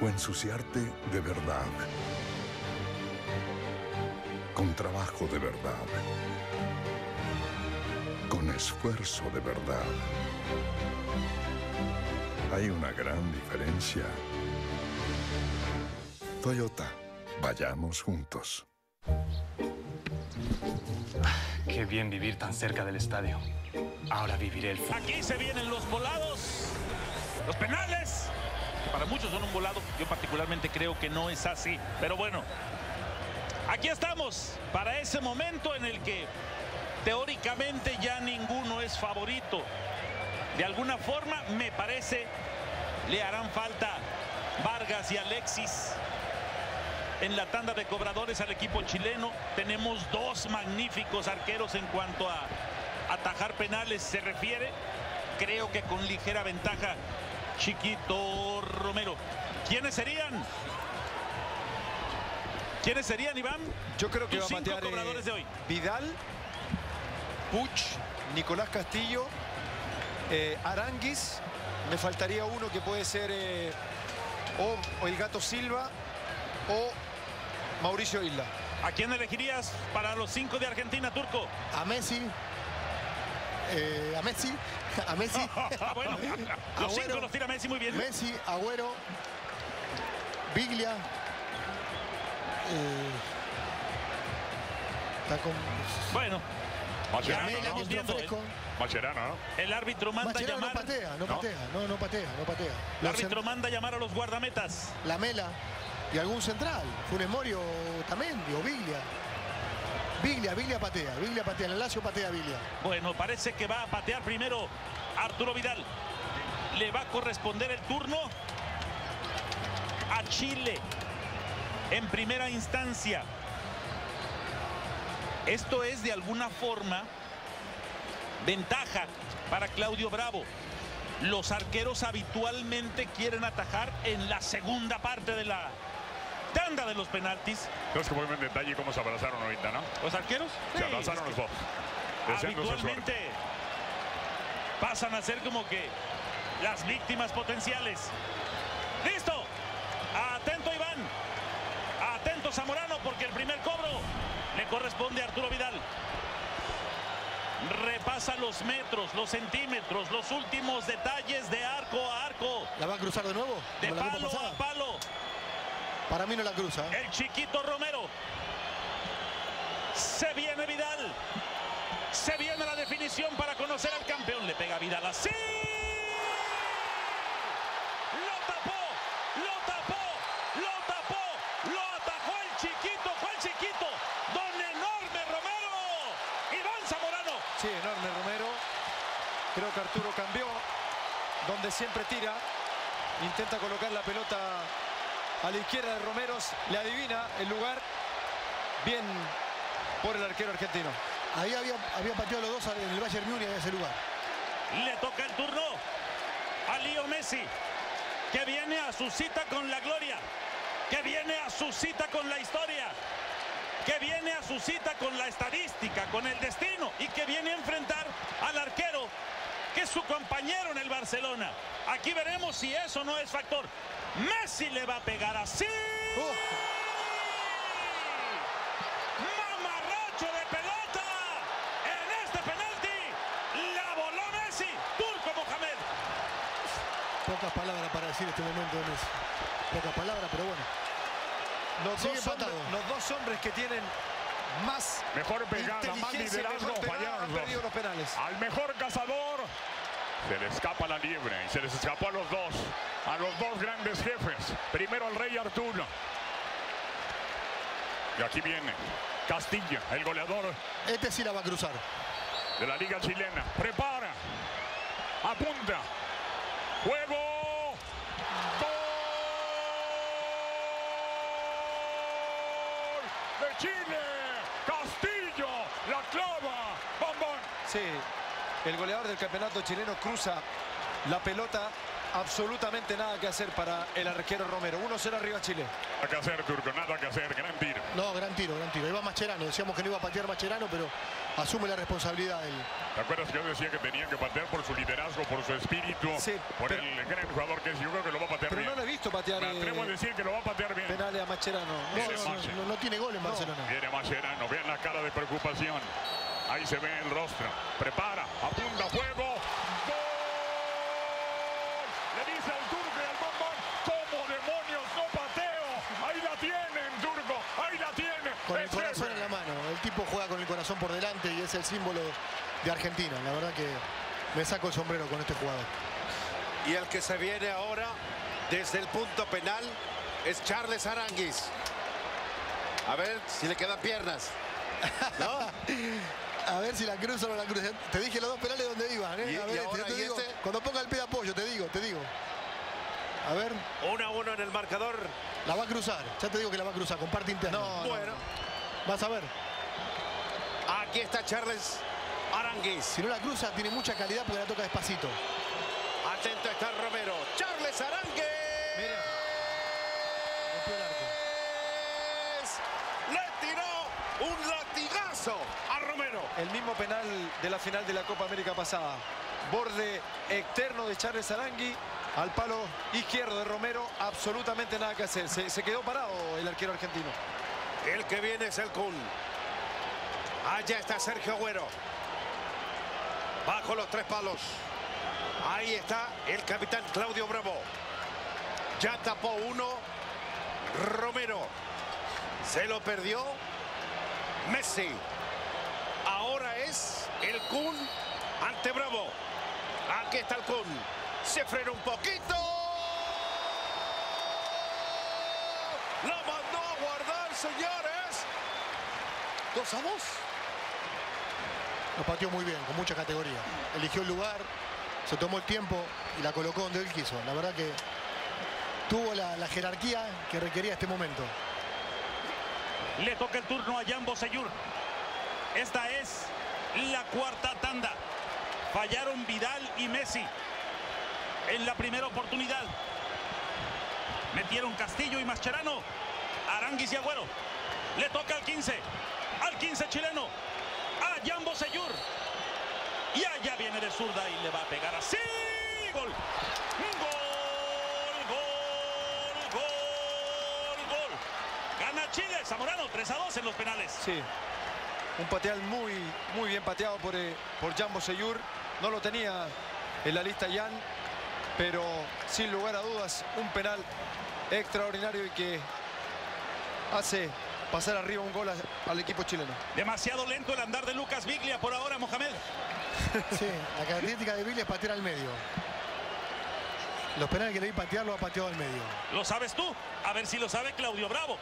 S17: O ensuciarte de verdad. Con trabajo de verdad. Con esfuerzo de verdad. Hay una gran diferencia. Toyota, vayamos juntos.
S13: Qué bien vivir tan cerca del estadio. Ahora viviré el fútbol.
S1: Aquí se vienen los volados, los penales. Para muchos son un volado. Yo particularmente creo que no es así. Pero bueno, aquí estamos para ese momento en el que teóricamente ya ninguno es favorito. De alguna forma, me parece, le harán falta Vargas y Alexis en la tanda de cobradores al equipo chileno. Tenemos dos magníficos arqueros en cuanto a atajar penales se refiere. creo que con ligera ventaja. Chiquito Romero. ¿Quiénes serían? ¿Quiénes serían, Iván?
S11: Yo creo que va a
S1: cinco
S11: patear eh,
S1: cobradores de hoy.
S11: Vidal, Puch, Nicolás Castillo, eh, Aranguis. Me faltaría uno que puede ser eh, o, o el Gato Silva o Mauricio Isla.
S1: ¿A quién elegirías para los cinco de Argentina, Turco?
S5: A Messi. eh, a Messi. A Messi.
S1: Ah, bueno, los cinco los tira Messi muy bien.
S5: Messi, Agüero, Biglia. eh, está con.
S1: Bueno,
S9: Mascherano,
S5: Lamela,
S9: ¿no?
S5: fresco.
S9: Mascherano, ¿no?
S1: el árbitro manda
S5: Mascherano no
S1: llamar.
S5: patea, no, patea, no, no patea, no patea.
S1: El árbitro manda llamar a los guardametas.
S5: Lamela y algún central. Funes Mori o Tamendi o Biglia. Biglia, Biglia patea, Biglia patea. El Lazio patea Biglia.
S1: Bueno, parece que va a patear primero Arturo Vidal. Le va a corresponder el turno a Chile en primera instancia. Esto es de alguna forma ventaja para Claudio Bravo. Los arqueros habitualmente quieren atajar en la segunda parte de la tanda de los penaltis.
S9: Entonces, que muy buen detalle cómo se abrazaron ahorita, ¿no?
S1: ¿Los arqueros?
S9: Se
S1: Sí,
S9: abrazaron
S1: es
S9: los dos.
S1: Habitualmente pasan a ser como que las víctimas potenciales. ¡Listo! Atento Iván. Atento Zamorano porque el primer cobro le corresponde a Arturo Vidal. Repasa los metros, los centímetros, los últimos detalles de arco a arco.
S5: ¿La va a cruzar de nuevo?
S1: De palo
S5: pasada?
S1: a palo.
S5: Para mí no la cruza. ¿eh?
S1: El chiquito Romero. Se viene Vidal. Se viene la definición para conocer al campeón. Le pega Vidal así. Lo tapó. Lo tapó. Lo tapó. Lo atajó el chiquito. Fue el chiquito. Don enorme Romero. Iván Zamorano.
S11: Sí, enorme Romero. Creo que Arturo cambió. Donde siempre tira. Intenta colocar la pelota a la izquierda de Romeros. Le adivina el lugar. Bien por el arquero argentino.
S5: Ahí había, había pateado los dos en el Bayern Múnich en ese lugar.
S1: Le toca el turno a Leo Messi, que viene a su cita con la gloria, que viene a su cita con la historia, que viene a su cita con la estadística, con el destino y que viene a enfrentar al arquero que es su compañero en el Barcelona. Aquí veremos si eso no es factor. Messi le va a pegar así. Mamarracho de pelota. En este penalti la voló Messi. Turco Mohamed.
S5: Pocas palabras para decir este momento de Messi. Pocas palabras, pero bueno.
S11: Los dos, hombres, los dos hombres que tienen más
S9: Mejor pegada, más liderazgo,
S11: mejor pegada,
S9: fallaron
S11: han
S9: los
S11: perdido los penales.
S9: Al mejor cazador se le escapa la liebre y se les escapó a los dos, a los dos grandes jefes. Primero al rey Arturo. Y aquí viene Castilla, el goleador
S5: Este sí la va a cruzar.
S9: de la liga chilena. Prepara, apunta, juego. ¡Gol de Chile! Castillo, la clava. Bombón.
S11: Sí, el goleador del campeonato chileno cruza la pelota. Absolutamente nada que hacer para el arquero Romero. 1-0 arriba Chile.
S9: Nada que hacer, Turco, nada que hacer. Gran tiro.
S5: No, gran tiro, gran tiro. Iba Mascherano. Decíamos que no iba a patear Mascherano, pero asume la responsabilidad él.
S9: ¿Te acuerdas que yo decía que tenía que patear por su liderazgo, por su espíritu, por el gran jugador que es? Yo creo que lo va a patear
S11: Pero
S9: bien.
S11: no lo he visto patear.
S9: Me atrevo a
S11: eh,
S9: decir que lo va a patear bien.
S11: penales a Macherano.
S5: No, no, no, no tiene gol en Barcelona.
S9: Viene Mascherano, vean la cara de preocupación. Ahí se ve el rostro. Prepara, apunta, fuego. ¡Gol! Le dice al turco y al bombón, ¿cómo demonios no pateo? Ahí la tienen, turco, ahí la tiene.
S5: Con el corazón
S9: jefe.
S5: en la mano. El tipo juega con el corazón por delante y es el símbolo de Argentina. La verdad que me saco el sombrero con este jugador.
S10: Y el que se viene ahora desde el punto penal es Charles Aranguis. A ver si le quedan piernas. ¿No?
S5: A ver si la cruza o no la cruza. Te dije los dos penales donde iban, ¿eh?
S10: Y-
S5: A
S10: y
S5: ver,
S10: ahora,
S5: te
S10: ¿y
S5: digo,
S10: este?
S5: cuando ponga el pie de apoyo, te digo, te digo. A ver,
S10: 1 a 1 en el marcador.
S5: la va a cruzar. Ya te digo que la va a cruzar, con parte interna.
S11: No, no,
S10: Bueno,
S5: Vas a ver.
S10: aquí está Charles Aranguis.
S5: Si no la cruza, tiene mucha calidad porque la toca despacito.
S10: Atento está Romero. Charles Arangues. Le tiró un latigazo a Romero.
S4: El mismo penal de la final de la Copa América pasada. Borde externo de Charles Arangui al palo izquierdo de Romero. Absolutamente nada que hacer. Se, se quedó parado el arquero argentino.
S10: El que viene es el Kun. Allá está Sergio Agüero. Bajo los tres palos. Ahí está el capitán Claudio Bravo. Ya tapó uno. Romero. Se lo perdió. Messi. Ahora es el Kun ante Bravo. Aquí está el Kun. Se frena un poquito. La mandó a guardar, señores.
S5: Dos a dos. Lo pateó muy bien, con mucha categoría. Eligió el lugar, se tomó el tiempo y la colocó donde él quiso. La verdad que tuvo la jerarquía que requería este momento.
S1: Le toca el turno a Jambo Seyur. Esta es la cuarta tanda. Fallaron Vidal y Messi en la primera oportunidad. Metieron Castillo y Mascherano. Aranguis y Agüero. Le toca al 15. Al 15 chileno. A Jambo Seyur. Y allá viene de zurda y le va a pegar así. Gol. Gol, Gana Chile. Zamorano 3 a 2 en los penales.
S4: Sí. Un pateal muy, muy bien pateado por, eh, por Jambo Seyur. No lo tenía en la lista Jan, pero sin lugar a dudas un penal extraordinario y que hace pasar arriba un gol a- al equipo chileno.
S1: Demasiado lento el andar de Lucas Biglia por ahora, Mohamed.
S5: Sí, la característica de Billy es patear al medio. Los penales que le vi patear lo ha pateado al medio.
S1: ¿Lo sabes tú? A ver si lo sabe Claudio Bravo.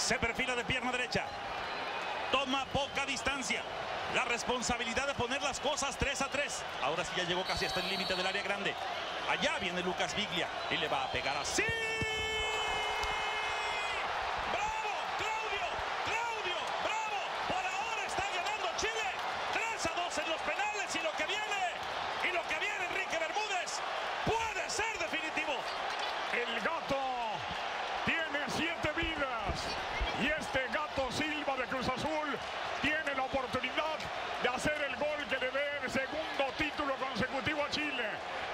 S1: Se perfila de pierna derecha. Toma poca distancia. La responsabilidad de poner las cosas 3 a 3. Ahora sí ya llegó casi hasta el límite del área grande. Allá viene Lucas Biglia y le va a pegar así. ¡Bravo! ¡Claudio! ¡Claudio! ¡Bravo! Por ahora está ganando Chile. 3 a 2 en los penales y lo que viene. Y lo que viene Enrique Bermúdez puede ser definitivo.
S9: El gato tiene siete vidas y este gato Silva de Cruz Azul tiene la oportunidad de hacer el gol que le dé el segundo título consecutivo a Chile,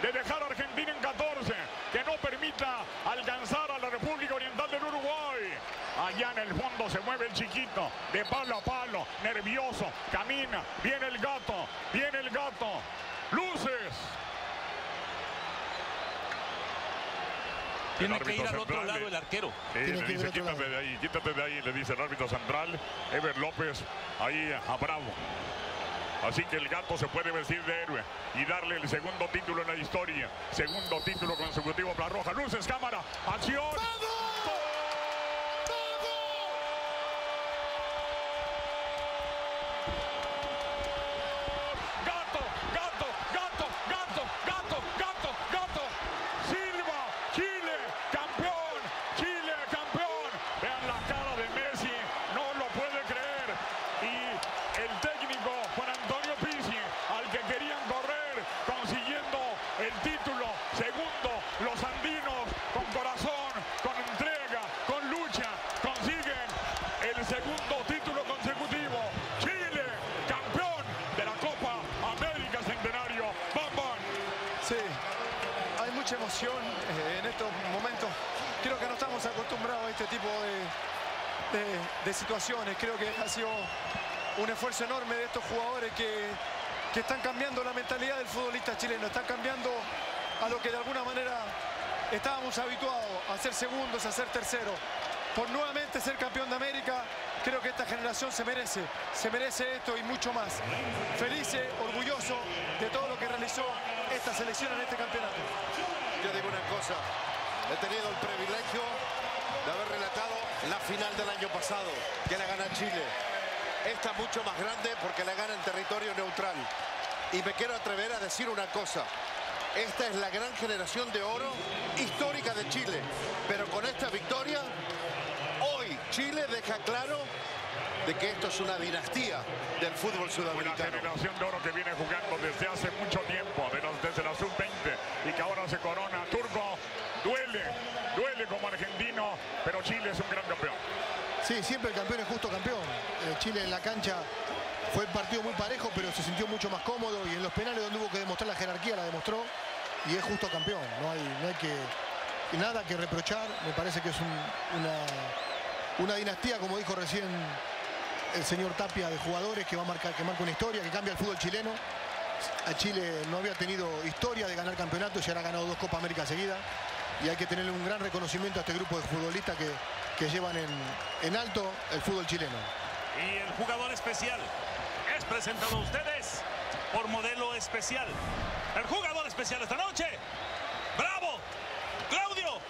S9: de dejar a Argentina en 14, que no permita alcanzar a la República Oriental del Uruguay. Allá en el fondo se mueve el chiquito, de palo a palo, nervioso, camina, viene el gato, viene el gato, luces.
S1: Tiene que ir al otro lado el
S9: le dice, quítate de ahí, quítate de ahí, le dice el árbitro central, Ever López, ahí a Bravo. Así que el gato se puede vestir de héroe y darle el segundo título en la historia. Segundo título consecutivo para Roja. Luces, cámara, acción. Gato, gato, gato, gato, gato, gato, gato. Silva, Chile, campeón, Chile, campeón. Vean la cara de Messi, no lo puede creer. Y el técnico Juan Antonio Pizzi, al que querían correr, consiguiendo el título. Segundo, los andinos con corazón, con entrega, con lucha, consiguen el segundo título consecutivo. Chile, campeón de la Copa América Centenario. ¡Bam, bam!
S4: Sí, hay mucha emoción eh, en estos momentos. Creo que no estamos acostumbrados a este tipo de, de- de situaciones. Creo que ha sido un esfuerzo enorme de estos jugadores que, que están cambiando la mentalidad del futbolista chileno. Están cambiando a lo que de alguna manera estábamos habituados, a ser segundos, a ser terceros. Por nuevamente ser campeón de América, creo que esta generación se merece, se merece esto y mucho más. Feliz, orgulloso de todo lo que realizó esta selección en este campeonato.
S10: Yo digo una cosa, he tenido el privilegio de haber relatado la final del año pasado, que la gana Chile. Esta mucho más grande porque la gana en territorio neutral. Y me quiero atrever a decir una cosa. Esta es la gran generación de oro histórica de Chile. Pero con esta victoria, hoy Chile deja claro de que esto es una dinastía del fútbol
S9: Una
S10: sudamericano.
S9: generación de oro que viene jugando desde hace mucho tiempo, de los- desde la sub-20 y que ahora se corona. Turco, duele, duele como argentino, pero Chile es un gran campeón.
S5: Sí, siempre el campeón es justo campeón. Eh, Chile en la cancha fue un partido muy parejo, pero se sintió mucho más cómodo y en los penales donde hubo que demostrar la jerarquía la demostró y es justo campeón. No hay, que nada que reprochar. Me parece que es un- una, una dinastía, como dijo recién el señor Tapia, de jugadores que va a marcar, que marca una historia, que cambia el fútbol chileno. A Chile no había tenido historia de ganar campeonatos y ahora ha ganado dos Copas América seguidas. Y hay que tenerle un gran reconocimiento a este grupo de futbolistas que, que llevan en, en alto el fútbol chileno.
S1: Y el jugador especial es presentado a ustedes por modelo especial. El jugador especial esta noche. ¡Bravo! ¡Claudio!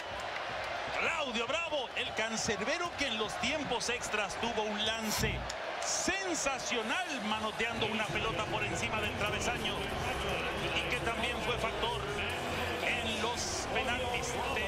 S1: Claudio Bravo, el cancerbero que en los tiempos extras tuvo un lance sensacional manoteando una pelota por encima del travesaño y que también fue factor penaltis.